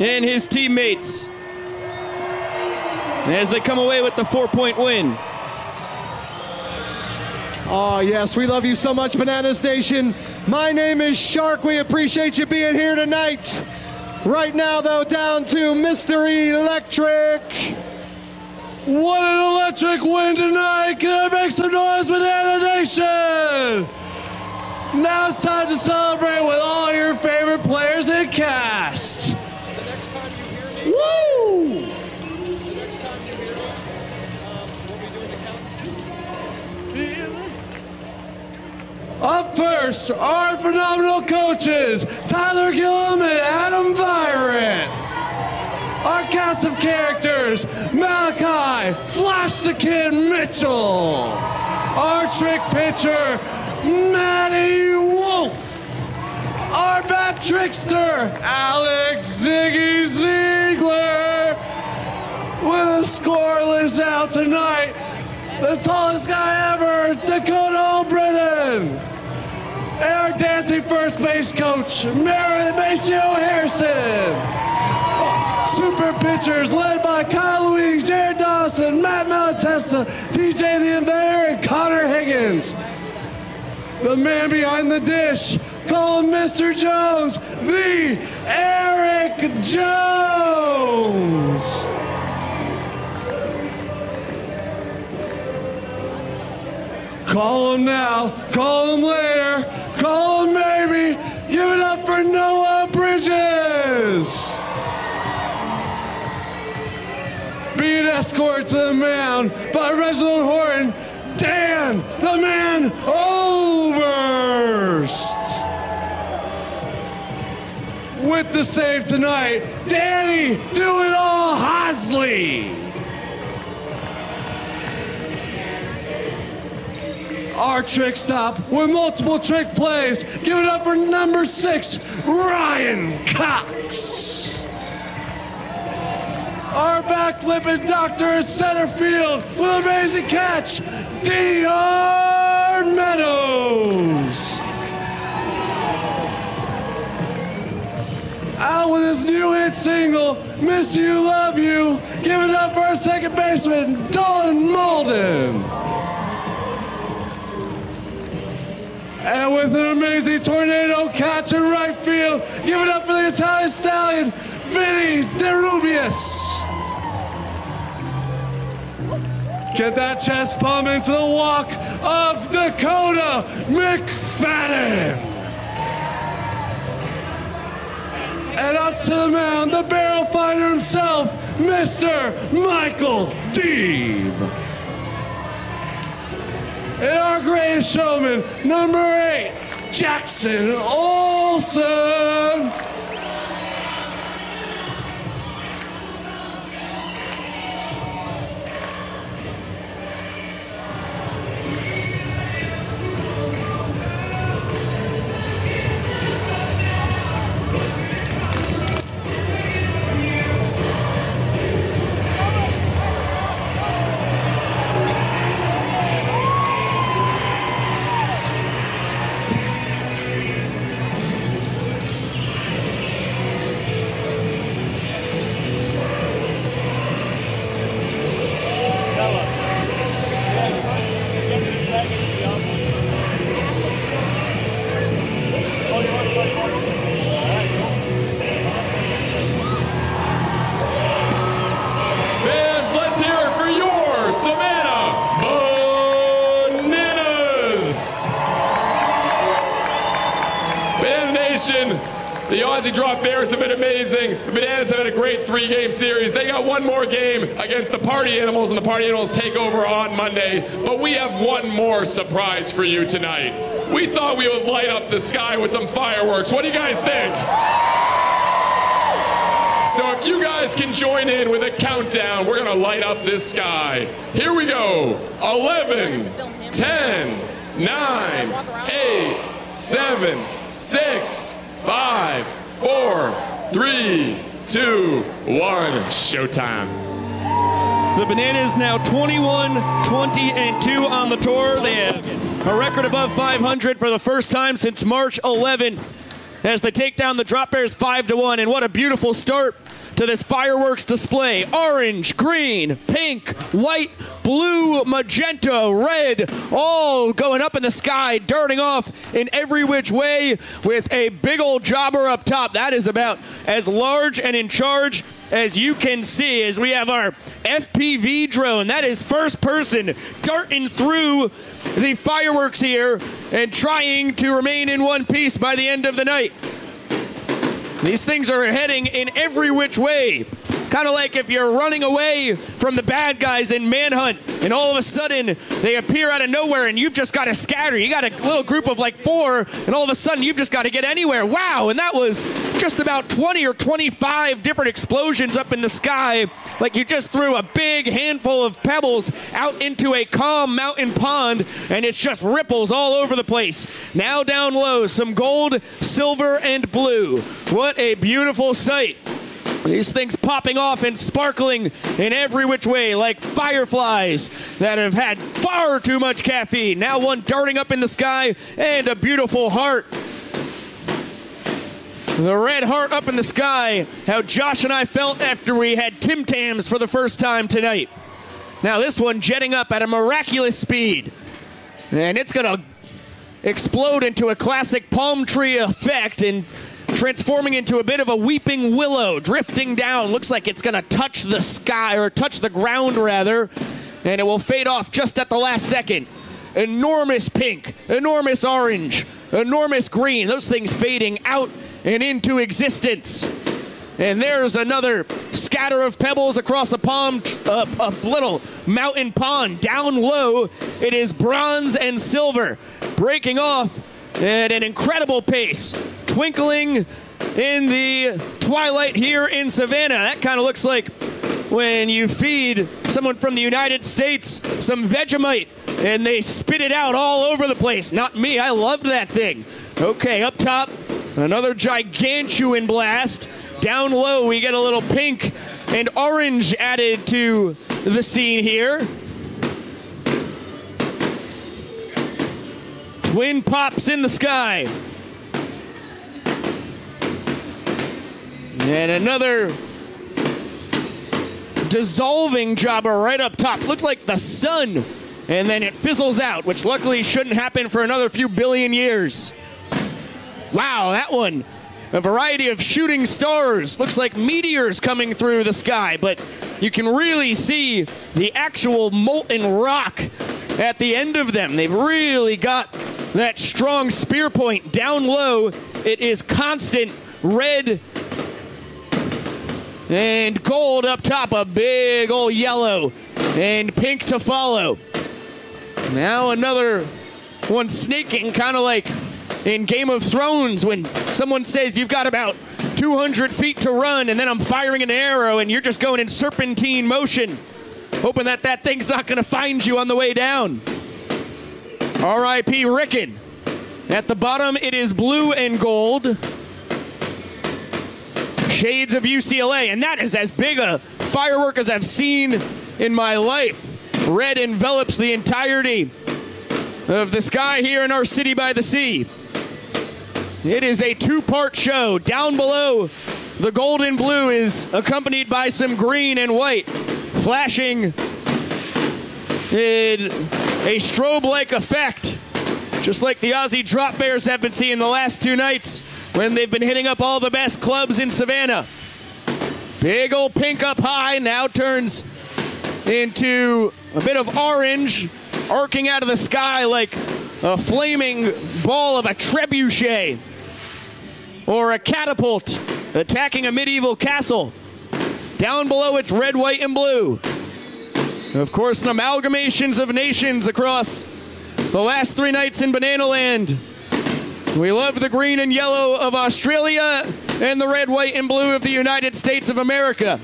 and his teammates as they come away with the four point win. Oh, yes, we love you so much, Bananas Nation. My name is Shark. We appreciate you being here tonight. Right now, though, down to Mr. Electric. What an electric win tonight! Can I make some noise, Banana Nation? Now it's time to celebrate with all your favorite players and cast. Woo! Up first, our phenomenal coaches, Tyler Gillum and Adam Virant. Our cast of characters, Malachi, Flash the Kid Mitchell. Our trick pitcher, Matty Wolf. Our bat trickster, Alex Ziggy Ziegler. With a scoreless out tonight, the tallest guy ever, Dakota Albritton. And our dancing first base coach, Mary Maceo Harrison. Super pitchers led by Kyle Luigs, Jared Dawson, Matt Malatesta, TJ the Invader, and Connor Higgins. The man behind the dish, call him Mr. Jones, the Eric Jones. Call him now, call him later, call him maybe. Give it up for Noah Bridges. Being escorted to the mound by Reginald Horton, Dan, the man, Oberst. With the save tonight, Danny, do it all, Hosley. Our trick stop with multiple trick plays. Give it up for number six, Ryan Cox. Our backflipping doctor at center field with an amazing catch, Dion Meadows. Out with his new hit single, Miss You, Love You. Give it up for our second baseman, Don Malden. And with an amazing tornado catch in right field, give it up for the Italian stallion, Vinny DeRubius. Get that chest pump into the walk of Dakota McFadden. And up to the mound, the barrel finder himself, Mr. Michael Deeb. And our greatest showman, number eight, Jackson Olson. Animals take over on Monday. But we have one more surprise for you tonight. We thought we would light up the sky with some fireworks. What do you guys think? So if you guys can join in with a countdown, we're gonna light up this sky. Here we go. 11, 10, 9, 8, 7, 6, 5, 4, 3, 2, 1. Showtime. The Bananas now 21, 20, and 2 on the tour. They have a record above 500 for the first time since March 11th as they take down the Drop Bears 5 to 1. And what a beautiful start to this fireworks display. Orange, green, pink, white, blue, magenta, red, all going up in the sky, darting off in every which way with a big old jobber up top. That is about as large and in charge as you can see as we have our FPV drone. That is first person darting through the fireworks here and trying to remain in one piece by the end of the night. These things are heading in every which way. Kind of like if you're running away from the bad guys in Manhunt, and all of a sudden they appear out of nowhere, and you've just got to scatter. You got a little group of like four, and all of a sudden you've just got to get anywhere. Wow! And that was just about 20 or 25 different explosions up in the sky, like you just threw a big handful of pebbles out into a calm mountain pond, and it's just ripples all over the place. Now down low, some gold, silver, and blue. What a beautiful sight. These things popping off and sparkling in every which way, like fireflies that have had far too much caffeine. Now one darting up in the sky and a beautiful heart. The red heart up in the sky. How Josh and I felt after we had Tim Tams for the first time tonight. Now this one jetting up at a miraculous speed. And it's going to explode into a classic palm tree effect and transforming into a bit of a weeping willow, drifting down. Looks like it's going to touch the sky, or touch the ground rather, and it will fade off just at the last second. Enormous pink, enormous orange, enormous green. Those things fading out and into existence. And there's another scatter of pebbles across a palm, uh, a little mountain pond. Down low, it is bronze and silver, breaking off at an incredible pace, twinkling in the twilight here in Savannah. That kind of looks like when you feed someone from the United States some Vegemite and they spit it out all over the place. Not me, I loved that thing. Okay, up top, another gigantuan blast. Down low, we get a little pink and orange added to the scene here. Twin pops in the sky. And another dissolving jobber right up top. Looked like the sun. And then it fizzles out, which luckily shouldn't happen for another few billion years. Wow, that one. A variety of shooting stars. Looks like meteors coming through the sky, but you can really see the actual molten rock at the end of them. They've really got that strong spear point down low. It is constant red and gold up top, a big old yellow and pink to follow. Now another one sneaking, kind of like in Game of Thrones when someone says you've got about 200 feet to run and then I'm firing an arrow and you're just going in serpentine motion, hoping that that thing's not going to find you on the way down. R.I.P. Rickon. At the bottom, it is blue and gold. Shades of UCLA, and that is as big a firework as I've seen in my life. Red envelops the entirety of the sky here in our city by the sea. It is a two part show. Down below, the gold and blue is accompanied by some green and white, flashing in a strobe like effect, just like the Aussie Drop Bears have been seeing the last two nights when they've been hitting up all the best clubs in Savannah. Big old pink up high now turns into a bit of orange arcing out of the sky like a flaming ball of a trebuchet. or a catapult attacking a medieval castle. Down below, it's red, white, and blue. Of course, an amalgamations of nations across the last three nights in Banana Land. We love the green and yellow of Australia and the red, white, and blue of the United States of America.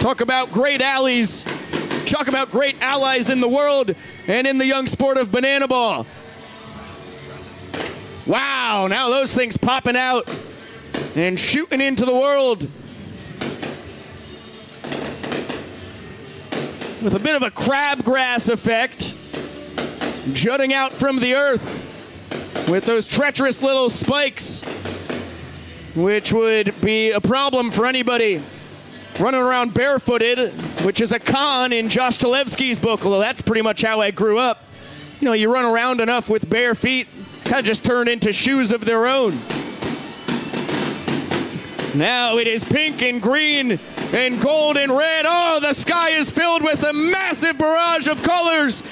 Talk about great allies. Talk about great allies in the world and in the young sport of banana ball. Wow, now those things popping out and shooting into the world. With a bit of a crabgrass effect, jutting out from the earth with those treacherous little spikes, which would be a problem for anybody running around barefooted, which is a con in Josh Talevsky's book, although that's pretty much how I grew up. You know, you run around enough with bare feet, kind of just turn into shoes of their own. Now it is pink and green and gold and red. Oh, the sky is filled with a massive barrage of colors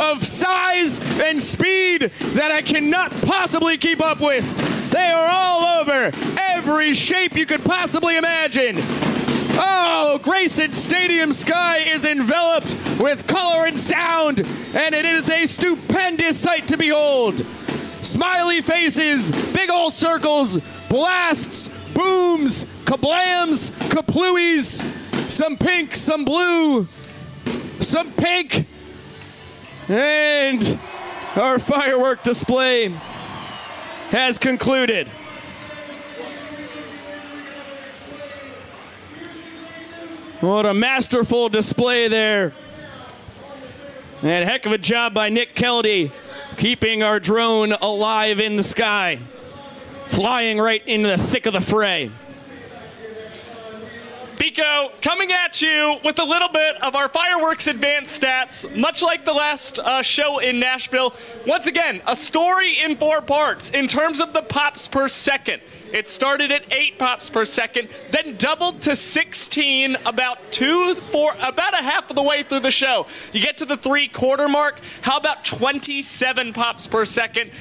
of size and speed that I cannot possibly keep up with. They are all over every shape you could possibly imagine. Oh, Grayson Stadium sky is enveloped with color and sound, and it is a stupendous sight to behold. Smiley faces, big old circles, blasts, booms, kablams, kaplooies, some pink, some blue, some pink, and our firework display has concluded. What a masterful display there. And heck of a job by Nick Keldy keeping our drone alive in the sky, flying right into the thick of the fray. Biko coming at you with a little bit of our fireworks advanced stats, much like the last uh, show in Nashville. Once again, a story in four parts in terms of the pops per second. It started at eight pops per second, then doubled to 16 about two, four, about a half of the way through the show. You get to the three quarter mark. How about 27 pops per second?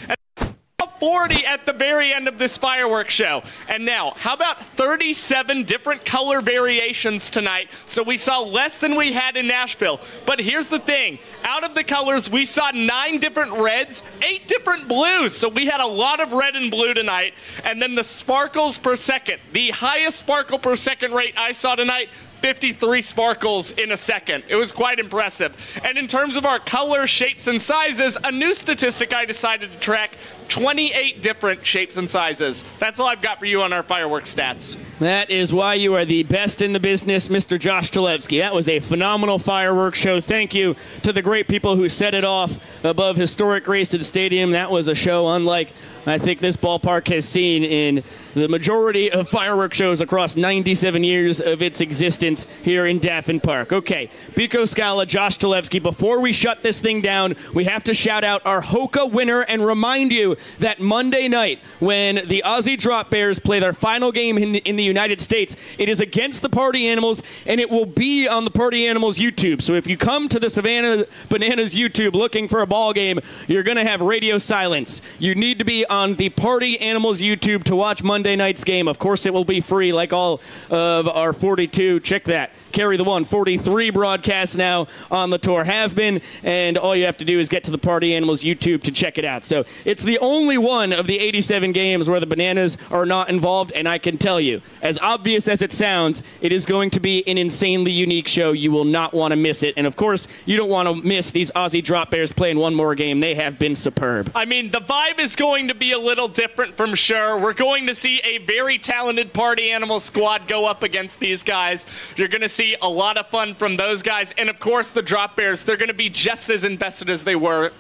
And 40 at the very end of this fireworks show. And now, how about 37 different color variations tonight? So we saw less than we had in Nashville. But here's the thing out of the colors, we saw nine different reds, eight different blues. So we had a lot of red and blue tonight. And then the sparkles per second, the highest sparkle per second rate I saw tonight. 53 sparkles in a second. It was quite impressive. And in terms of our color, shapes, and sizes, a new statistic I decided to track 28 different shapes and sizes. That's all I've got for you on our fireworks stats. That is why you are the best in the business, Mr. Josh Talevsky. That was a phenomenal fireworks show. Thank you to the great people who set it off above historic Grayson Stadium. That was a show unlike I think this ballpark has seen in the majority of fireworks shows across 97 years of its existence here in Daffin Park. Okay, Biko Scala, Josh Talevsky, before we shut this thing down, we have to shout out our Hoka winner and remind you that Monday night, when the Aussie Drop Bears play their final game in the, in the United States, it is against the Party Animals, and it will be on the Party Animals YouTube. So if you come to the Savannah Bananas YouTube looking for a ball game, you're going to have radio silence. You need to be on the Party Animals YouTube to watch Monday night's game. Of course, it will be free like all of our 42. Check that. Carry the one. 43 broadcasts now on the tour have been, and all you have to do is get to the Party Animals YouTube to check it out. So it's the only one of the 87 games where the bananas are not involved, and I can tell you, as obvious as it sounds, it is going to be an insanely unique show. You will not want to miss it. And of course, you don't want to miss these Aussie Drop Bears playing one more game. They have been superb. I mean, the vibe is going to be a little different from sure. We're going to see a very talented party animal squad go up against these guys. You're going to see a lot of fun from those guys. And of course, the Drop Bears, they're going to be just as invested as they were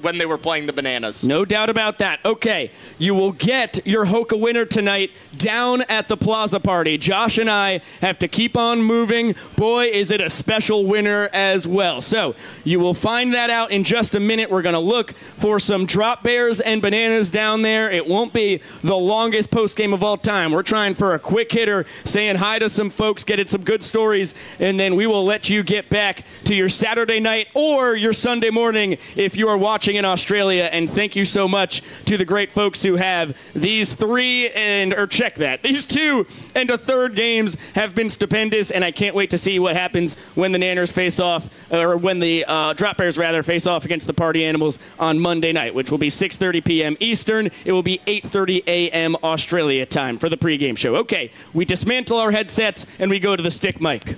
when they were playing the Bananas. No doubt about that. Okay, you will get your Hoka winner tonight down at the Plaza Party. Josh and I have to keep on moving. Boy, is it a special winner as well. So you will find that out in just a minute. We're going to look for some Drop Bears and Bananas down there. It won't be the longest post game of all time. We're trying for a quick hitter, saying hi to some folks, getting some good stories, and then we will let you get back to your Saturday night or your Sunday morning if you are watching in Australia. And thank you so much to the great folks who have these three and, or check that, these two and a third games have been stupendous, and I can't wait to see what happens when the Nanners face off, or when the uh, Drop Bears rather face off against the Party Animals on Monday night, which will be 6:30 p.m. Eastern. It will be 8:30 a.m. Australia time for the pregame show. Okay, we dismantle our headsets and we go to the stick mic.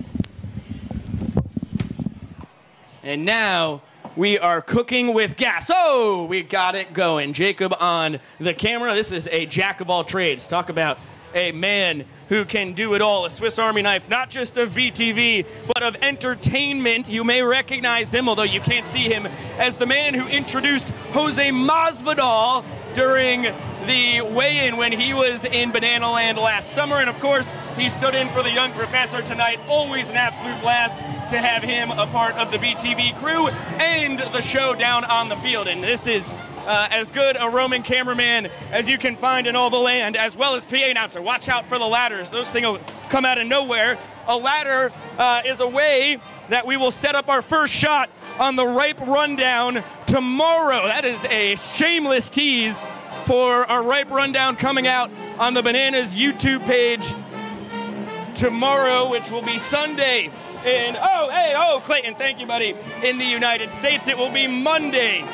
And now we are cooking with gas. Oh, we got it going. Jacob on the camera. This is a jack of all trades. Talk about a man who can do it all. A Swiss Army knife, not just of BTV, but of entertainment. You may recognize him, although you can't see him, as the man who introduced Jose Masvidal during the weigh-in when he was in Banana Land last summer. And of course, he stood in for the young professor tonight. Always an absolute blast to have him a part of the BTV crew and the show down on the field. And this is uh, as good a Roman cameraman as you can find in all the land, as well as PA announcer. Watch out for the ladders; those things will come out of nowhere. A ladder uh, is a way that we will set up our first shot on the Ripe Rundown tomorrow. That is a shameless tease for our Ripe Rundown coming out on the Bananas YouTube page tomorrow, which will be Sunday. In oh hey oh Clayton, thank you, buddy. In the United States, it will be Monday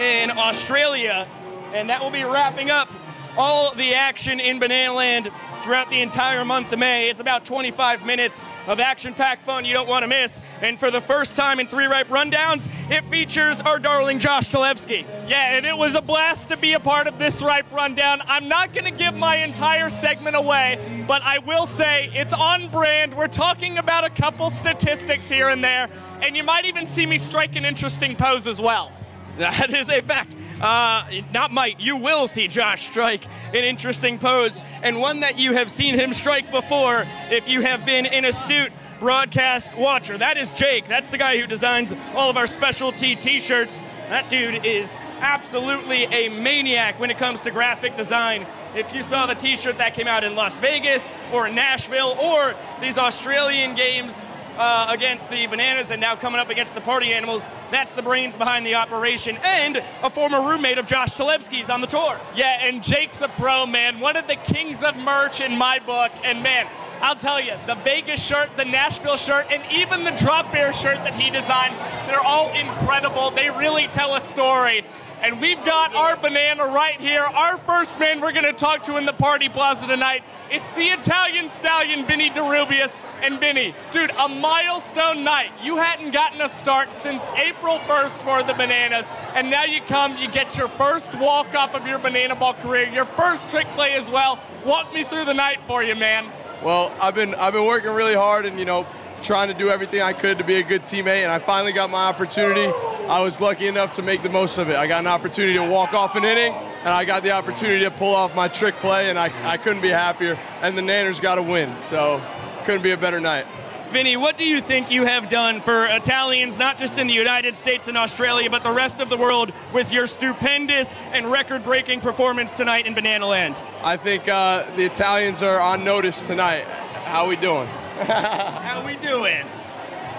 in Australia, and that will be wrapping up all the action in Banana Land throughout the entire month of May. It's about 25 minutes of action-packed fun you don't want to miss. And for the first time in three ripe rundowns, it features our darling Josh Talevsky. Yeah, and it was a blast to be a part of this Ripe Rundown. I'm not going to give my entire segment away, but I will say it's on brand. We're talking about a couple statistics here and there, and you might even see me strike an interesting pose as well. That is a fact. Uh, not might, you will see Josh strike an interesting pose, and one that you have seen him strike before if you have been an astute broadcast watcher. That is Jake. That's the guy who designs all of our specialty t shirts. That dude is absolutely a maniac when it comes to graphic design. If you saw the t shirt that came out in Las Vegas or Nashville or these Australian games, uh, against the Bananas and now coming up against the Party Animals. That's the brains behind the operation and a former roommate of Josh Talevsky's on the tour. Yeah, and Jake's a pro, man. One of the kings of merch in my book. And man, I'll tell you, the Vegas shirt, the Nashville shirt, and even the Drop Bear shirt that he designed, they're all incredible. They really tell a story. And we've got our banana right here. Our first man we're going to talk to in the party plaza tonight. It's the Italian stallion, Vinny DeRubius. And Vinny, dude, a milestone night. You hadn't gotten a start since April 1st for the Bananas. And now you come, you get your first walk off of your banana ball career, your first trick play as well. Walk me through the night for you, man. Well, I've been I've been working really hard and you know trying to do everything I could to be a good teammate, and I finally got my opportunity. I was lucky enough to make the most of it. I got an opportunity to walk off an inning, and I got the opportunity to pull off my trick play, and I, I couldn't be happier. And the Nanners got a win, so couldn't be a better night. Vinny, what do you think you have done for Italians, not just in the United States and Australia, but the rest of the world with your stupendous and record breaking performance tonight in Banana Land? I think uh, the Italians are on notice tonight. How are we doing? How we doing?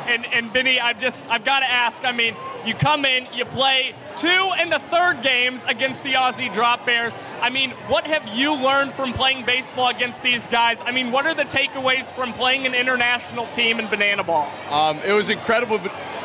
And and Vinny, I've just I've got to ask. I mean, you come in, you play two and the third games against the Aussie Drop Bears. I mean, what have you learned from playing baseball against these guys? I mean, what are the takeaways from playing an international team in banana ball? Um, it was incredible,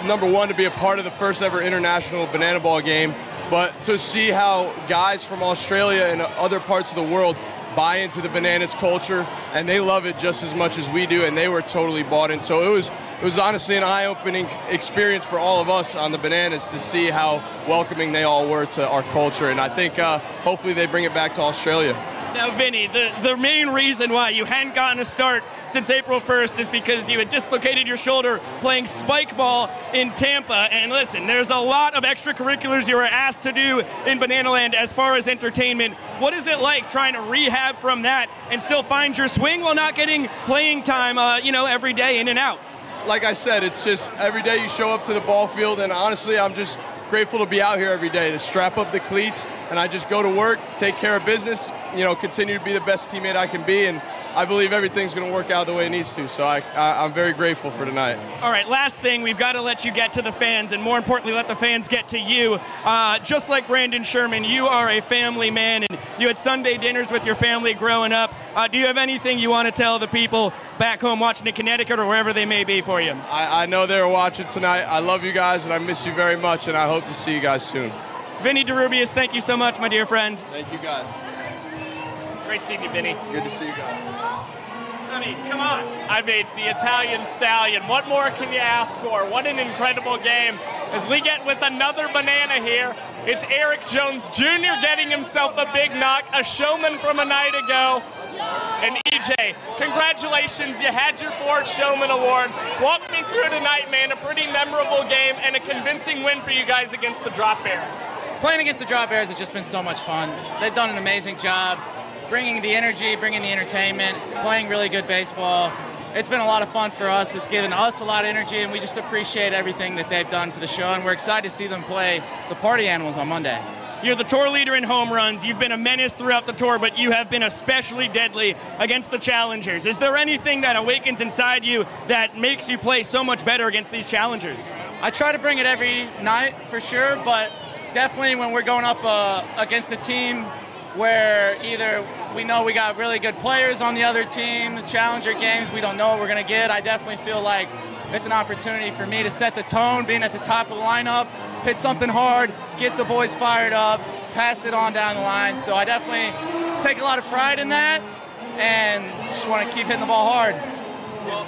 number one, to be a part of the first ever international banana ball game, but to see how guys from Australia and other parts of the world buy into the bananas culture and they love it just as much as we do and they were totally bought in. So it was it was honestly an eye-opening experience for all of us on the bananas to see how welcoming they all were to our culture and i think uh, hopefully they bring it back to australia Now, Vinny, the, the main reason why you hadn't gotten a start since April 1st is because you had dislocated your shoulder playing spike ball in Tampa. And listen, there's a lot of extracurriculars you were asked to do in Banana Land as far as entertainment. What is it like trying to rehab from that and still find your swing while not getting playing time, uh, you know, every day in and out? like I said, it's just every day you show up to the ball field, and honestly, I'm just grateful to be out here every day to strap up the cleats, and I just go to work, take care of business, you know, continue to be the best teammate I can be, and I believe everything's going to work out the way it needs to. So I, I, I'm very grateful for tonight. All right, last thing, we've got to let you get to the fans, and more importantly, let the fans get to you. Uh, just like Brandon Sherman, you are a family man, and you had Sunday dinners with your family growing up. Uh, do you have anything you want to tell the people back home watching in Connecticut or wherever they may be for you? I, I know they're watching tonight. I love you guys, and I miss you very much, and I hope to see you guys soon. Vinny DeRubius, thank you so much, my dear friend. Thank you guys. Great seeing you, Vinny. Good to see you guys. I mean, come on. I mean, the Italian stallion. What more can you ask for? What an incredible game. As we get with another banana here, it's Eric Jones Jr. getting himself a big knock, a showman from a night ago. And EJ, congratulations, you had your fourth Showman Award. Walk me through tonight, man. A pretty memorable game and a convincing win for you guys against the Drop Bears. Playing against the Drop Bears has just been so much fun. They've done an amazing job bringing the energy, bringing the entertainment, playing really good baseball. It's been a lot of fun for us. It's given us a lot of energy, and we just appreciate everything that they've done for the show. And we're excited to see them play the Party Animals on Monday. You're the tour leader in home runs. You've been a menace throughout the tour, but you have been especially deadly against the challengers. Is there anything that awakens inside you that makes you play so much better against these challengers? I try to bring it every night for sure, but definitely when we're going up uh, against a team where either we know we got really good players on the other team, the challenger games, we don't know what we're going to get. I definitely feel like it's an opportunity for me to set the tone, being at the top of the lineup, hit something hard, get the boys fired up, pass it on down the line. So I definitely take a lot of pride in that and just want to keep hitting the ball hard. Well,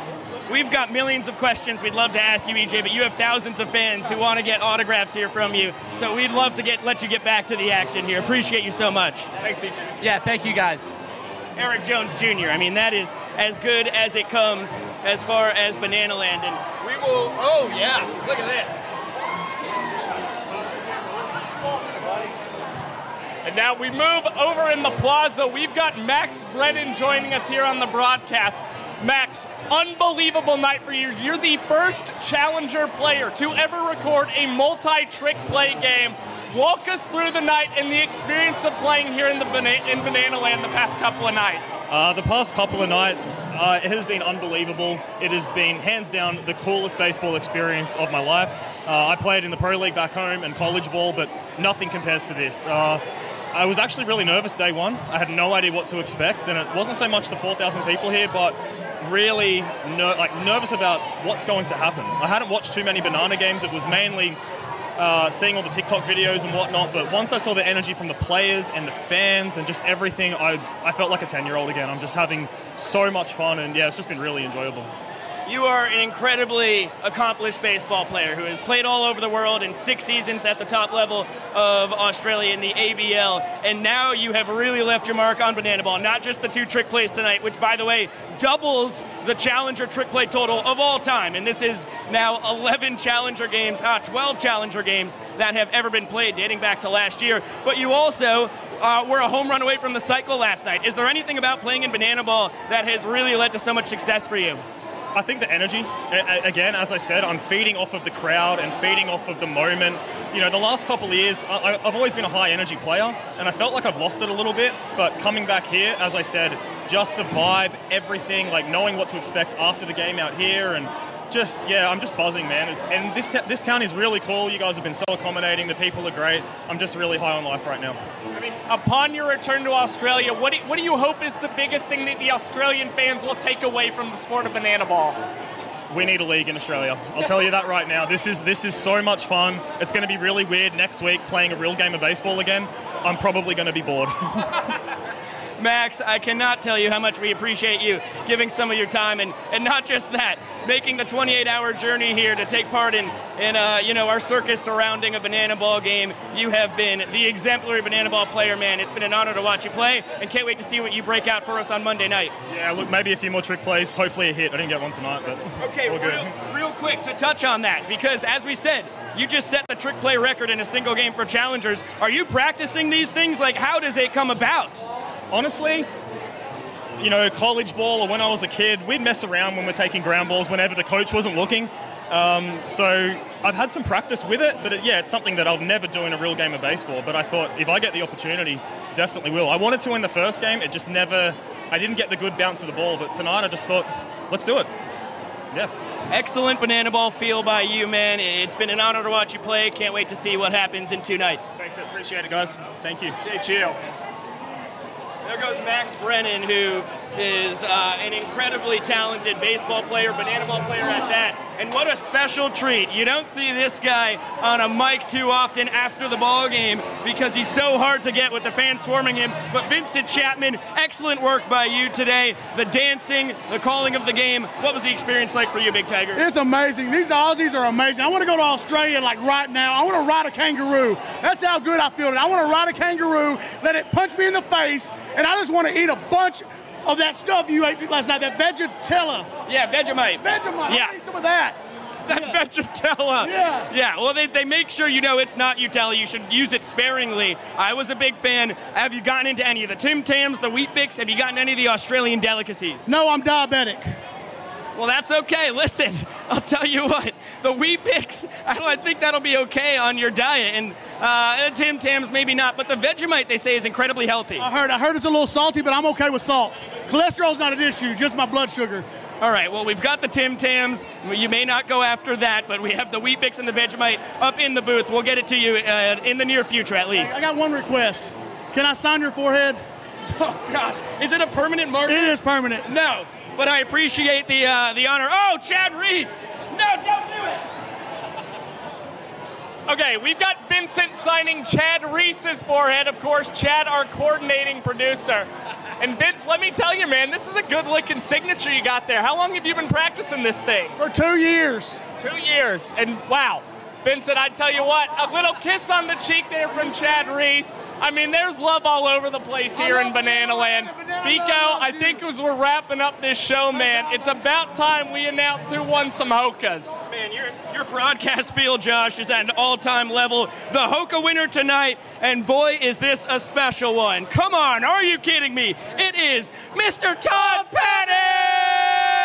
we've got millions of questions we'd love to ask you, EJ, but you have thousands of fans who want to get autographs here from you. So we'd love to get let you get back to the action here. Appreciate you so much. Thanks, EJ. Yeah, thank you guys. Eric Jones Jr. I mean, that is as good as it comes as far as Banana Land. And we will, oh yeah, look at this. And now we move over in the plaza. We've got Max Brennan joining us here on the broadcast. Max, unbelievable night for you. You're the first challenger player to ever record a multi-trick play game. Walk us through the night and the experience of playing here in the Bana- in Banana Land the past couple of nights. Uh, the past couple of nights, uh, it has been unbelievable. It has been hands down the coolest baseball experience of my life. Uh, I played in the pro league back home and college ball, but nothing compares to this. I was actually really nervous day one. I had no idea what to expect, and it wasn't so much the 4,000 people here, but really ner- like nervous about what's going to happen. I hadn't watched too many banana games. It was mainly uh, seeing all the TikTok videos and whatnot. But once I saw the energy from the players and the fans and just everything, I, I felt like a 10 year old again. I'm just having so much fun, and yeah, it's just been really enjoyable. You are an incredibly accomplished baseball player who has played all over the world in six seasons at the top level of Australia in the ABL, and now you have really left your mark on banana ball. Not just the two trick plays tonight, which, by the way, doubles the challenger trick play total of all time. And this is now 11 challenger games, ah, 12 challenger games that have ever been played, dating back to last year. But you also uh, were a home run away from the cycle last night. Is there anything about playing in banana ball that has really led to so much success for you? I think the energy, again, as I said, I'm feeding off of the crowd and feeding off of the moment. You know, the last couple of years, I've always been a high energy player, and I felt like I've lost it a little bit. But coming back here, as I said, just the vibe, everything, like knowing what to expect after the game out here, and just yeah, I'm just buzzing, man. It's, and this t- this town is really cool. You guys have been so accommodating. The people are great. I'm just really high on life right now. I mean, upon your return to Australia, what do, what do you hope is the biggest thing that the Australian fans will take away from the sport of banana ball? we need a league in Australia. I'll tell you that right now. This is this is so much fun. It's going to be really weird next week playing a real game of baseball again. I'm probably going to be bored. Max, I cannot tell you how much we appreciate you giving some of your time and, and not just that, making the 28-hour journey here to take part in, in uh, you know, our circus surrounding a banana ball game. You have been the exemplary banana ball player, man. It's been an honor to watch you play and can't wait to see what you break out for us on Monday night. yeah, look, maybe a few more trick plays. Hopefully a hit. I didn't get one tonight, but Okay, real, real quick to touch on that, because as we said, you just set the trick play record in a single game for challengers. Are you practicing these things? Like, how does it come about? Honestly, you know, college ball or when I was a kid, we'd mess around when we're taking ground balls whenever the coach wasn't looking. Um, so I've had some practice with it, but it, yeah, it's something that I'll never do in a real game of baseball. But I thought if I get the opportunity definitely will. I wanted to win the first game. It just never. I didn't get the good bounce of the ball, but tonight I just thought, let's do it. Yeah. Excellent banana ball feel by you, man. It's been an honor to watch you play. Can't wait to see what happens in two nights. Thanks, I appreciate it, guys. Thank you. Hey, chill. There goes Max Brennan, who is uh, an incredibly talented baseball player, banana ball player at that. And what a special treat. You don't see this guy on a mic too often after the ball game because he's so hard to get with the fans swarming him. But Vincent Chapman, excellent work by you today. The dancing, the calling of the game. What was the experience like for you, Big Tiger? It's amazing. These Aussies are amazing. I want to go to Australia like right now. I want to ride a kangaroo. That's how good I feel. I want to ride a kangaroo, let it punch me in the face, and I just want to eat a bunch of that stuff you ate last night, that Vegetella. Yeah, Vegemite. Vegemite. Yeah. I need some of that. That Vegetella. Yeah. Yeah. Well, they, they make sure you know it's not Nutella. You should use it sparingly. I was a big fan. Have you gotten into any of the Tim Tams, the Weet-Bix? Have you gotten any of the Australian delicacies? No, I'm diabetic. Well, that's okay. Listen, I'll tell you what. The Weet-Bix, I don't think that'll be okay on your diet. And uh, Tim Tams, maybe not. But the Vegemite, they say, is incredibly healthy. I heard. I heard it's a little salty, but I'm okay with salt. Cholesterol's not an issue, just my blood sugar. All right, well, we've got the Tim Tams. You may not go after that, but we have the Weet-Bix and the Vegemite up in the booth. We'll get it to you uh, in the near future, at least. I got one request. Can I sign your forehead? Oh gosh, is it a permanent marker? It is permanent. No, but I appreciate the uh, the honor. Oh, Chad Reese! No, don't do it. Okay, we've got Vincent signing Chad Reese's forehead. Of course, Chad, our coordinating producer. And Vince, let me tell you, man, this is a good looking signature you got there. How long have you been practicing this thing? For two years. Two years. And wow, Vincent, I tell you what, a little kiss on the cheek there from Chad Reese. I mean, there's love all over the place here in Banana Land. Biko, I think as we're wrapping up this show, man, it's about time we announce who won some Hokas. Man, your your broadcast feel, Josh, is at an all-time level. The Hoka winner tonight, and boy, is this a special one. Come on, are you kidding me? It is Mr. Todd Patton!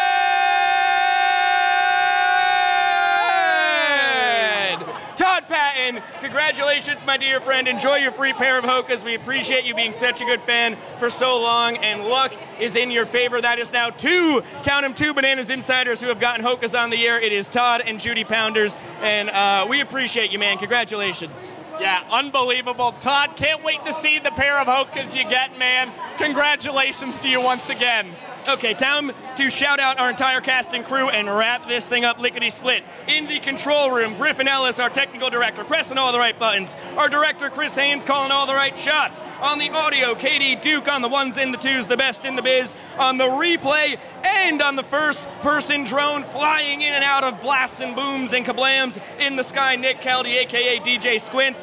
Todd Patton, congratulations, my dear friend. Enjoy your free pair of Hokas. We appreciate you being such a good fan for so long, and luck is in your favor. That is now two, count them, two Bananas Insiders who have gotten Hokas on the air. It is Todd and Judy Pounders, and uh, we appreciate you, man. Congratulations. Yeah, unbelievable. Todd, can't wait to see the pair of Hokas you get, man. Congratulations to you once again. Okay, time to shout out our entire cast and crew and wrap this thing up lickety split. In the control room, Griffin Ellis, our technical director, pressing all the right buttons. Our director, Chris Haynes, calling all the right shots. On the audio, Katie Duke on the ones and the twos, the best in the biz. On the replay and on the first person drone, flying in and out of blasts and booms and kablams in the sky, Nick Caldy, aka DJ Squints.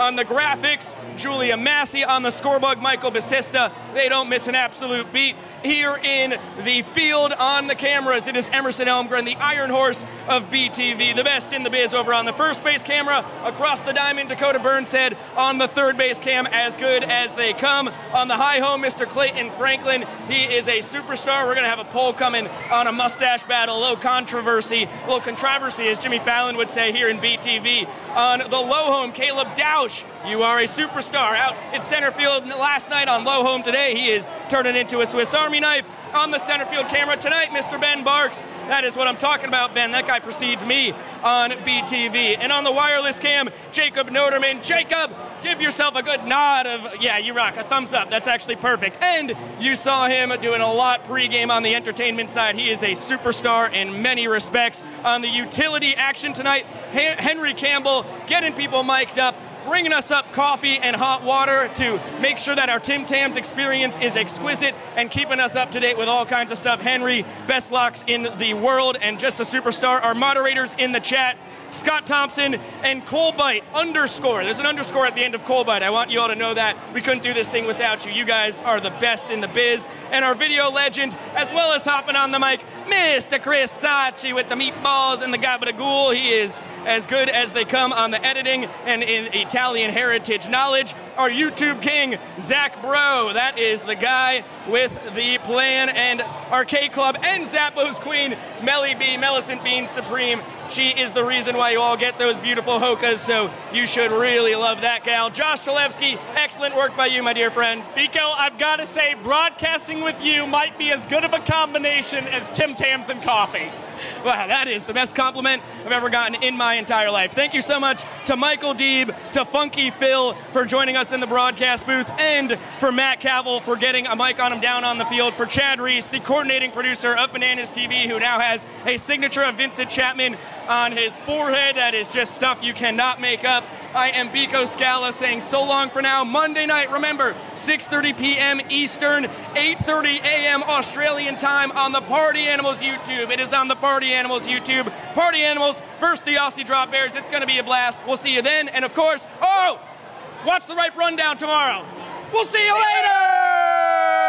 On the graphics, Julia Massey. On the scorebug, Michael Basista. They don't miss an absolute beat. Here in the field on the cameras, it is Emerson Elmgren, the Iron Horse of BTV, the best in the biz over on the first base camera. Across the diamond, Dakota Burnshead on the third base cam, as good as they come. On the high home, Mr. Clayton Franklin, he is a superstar. We're going to have a poll coming on a mustache battle, little controversy, little controversy, as Jimmy Fallon would say here in BTV. On the low home, Caleb You are a superstar. Out in center field last night on low home today, he is turning into a Swiss Army knife. On the center field camera tonight, Mr. Ben Barks. That is what I'm talking about, Ben. That guy precedes me on BTV. And on the wireless cam, Jacob Noterman. Jacob, give yourself a good nod of, yeah, you rock, a thumbs up. That's actually perfect. And you saw him doing a lot pregame on the entertainment side. He is a superstar in many respects. On the utility action tonight, Henry Campbell getting people mic'd up bringing us up coffee and hot water to make sure that our Tim Tams experience is exquisite and keeping us up to date with all kinds of stuff. Henry, best locks in the world and just a superstar. Our moderators in the chat. Scott Thompson and Colbite underscore. There's an underscore at the end of Colbite. I want you all to know that. We couldn't do this thing without you. You guys are the best in the biz. And our video legend, as well as hopping on the mic, Mr. Chris Sachi with the meatballs and the gabagool. He is as good as they come on the editing and in Italian heritage knowledge. Our YouTube king, Zach Bro. That is the guy with the plan and Arcade Club and Zappos Queen, Melly B, Millicent Bean Supreme. She is the reason why you all get those beautiful hokas, so you should really love that gal. Josh Chalevsky, excellent work by you, my dear friend. Biko, I've got to say, broadcasting with you might be as good of a combination as Tim Tams and coffee. Wow, that is the best compliment I've ever gotten in my entire life. Thank you so much to Michael Deeb, to Funky Phil for joining us in the broadcast booth, and for Matt Cavill for getting a mic on him down on the field, for Chad Reese, the coordinating producer of Bananas TV, who now has a signature of Vincent Chapman on his forehead. That is just stuff you cannot make up. I am Biko Scala saying so long for now. Monday night, remember, 6:30 p.m. Eastern, 8:30 a.m. Australian time on the Party Animals YouTube. It is on the Party Animals YouTube. Party Animals versus the Aussie Drop Bears. It's going to be a blast. We'll see you then. And of course, oh, watch the Ripe Rundown tomorrow. We'll see you later.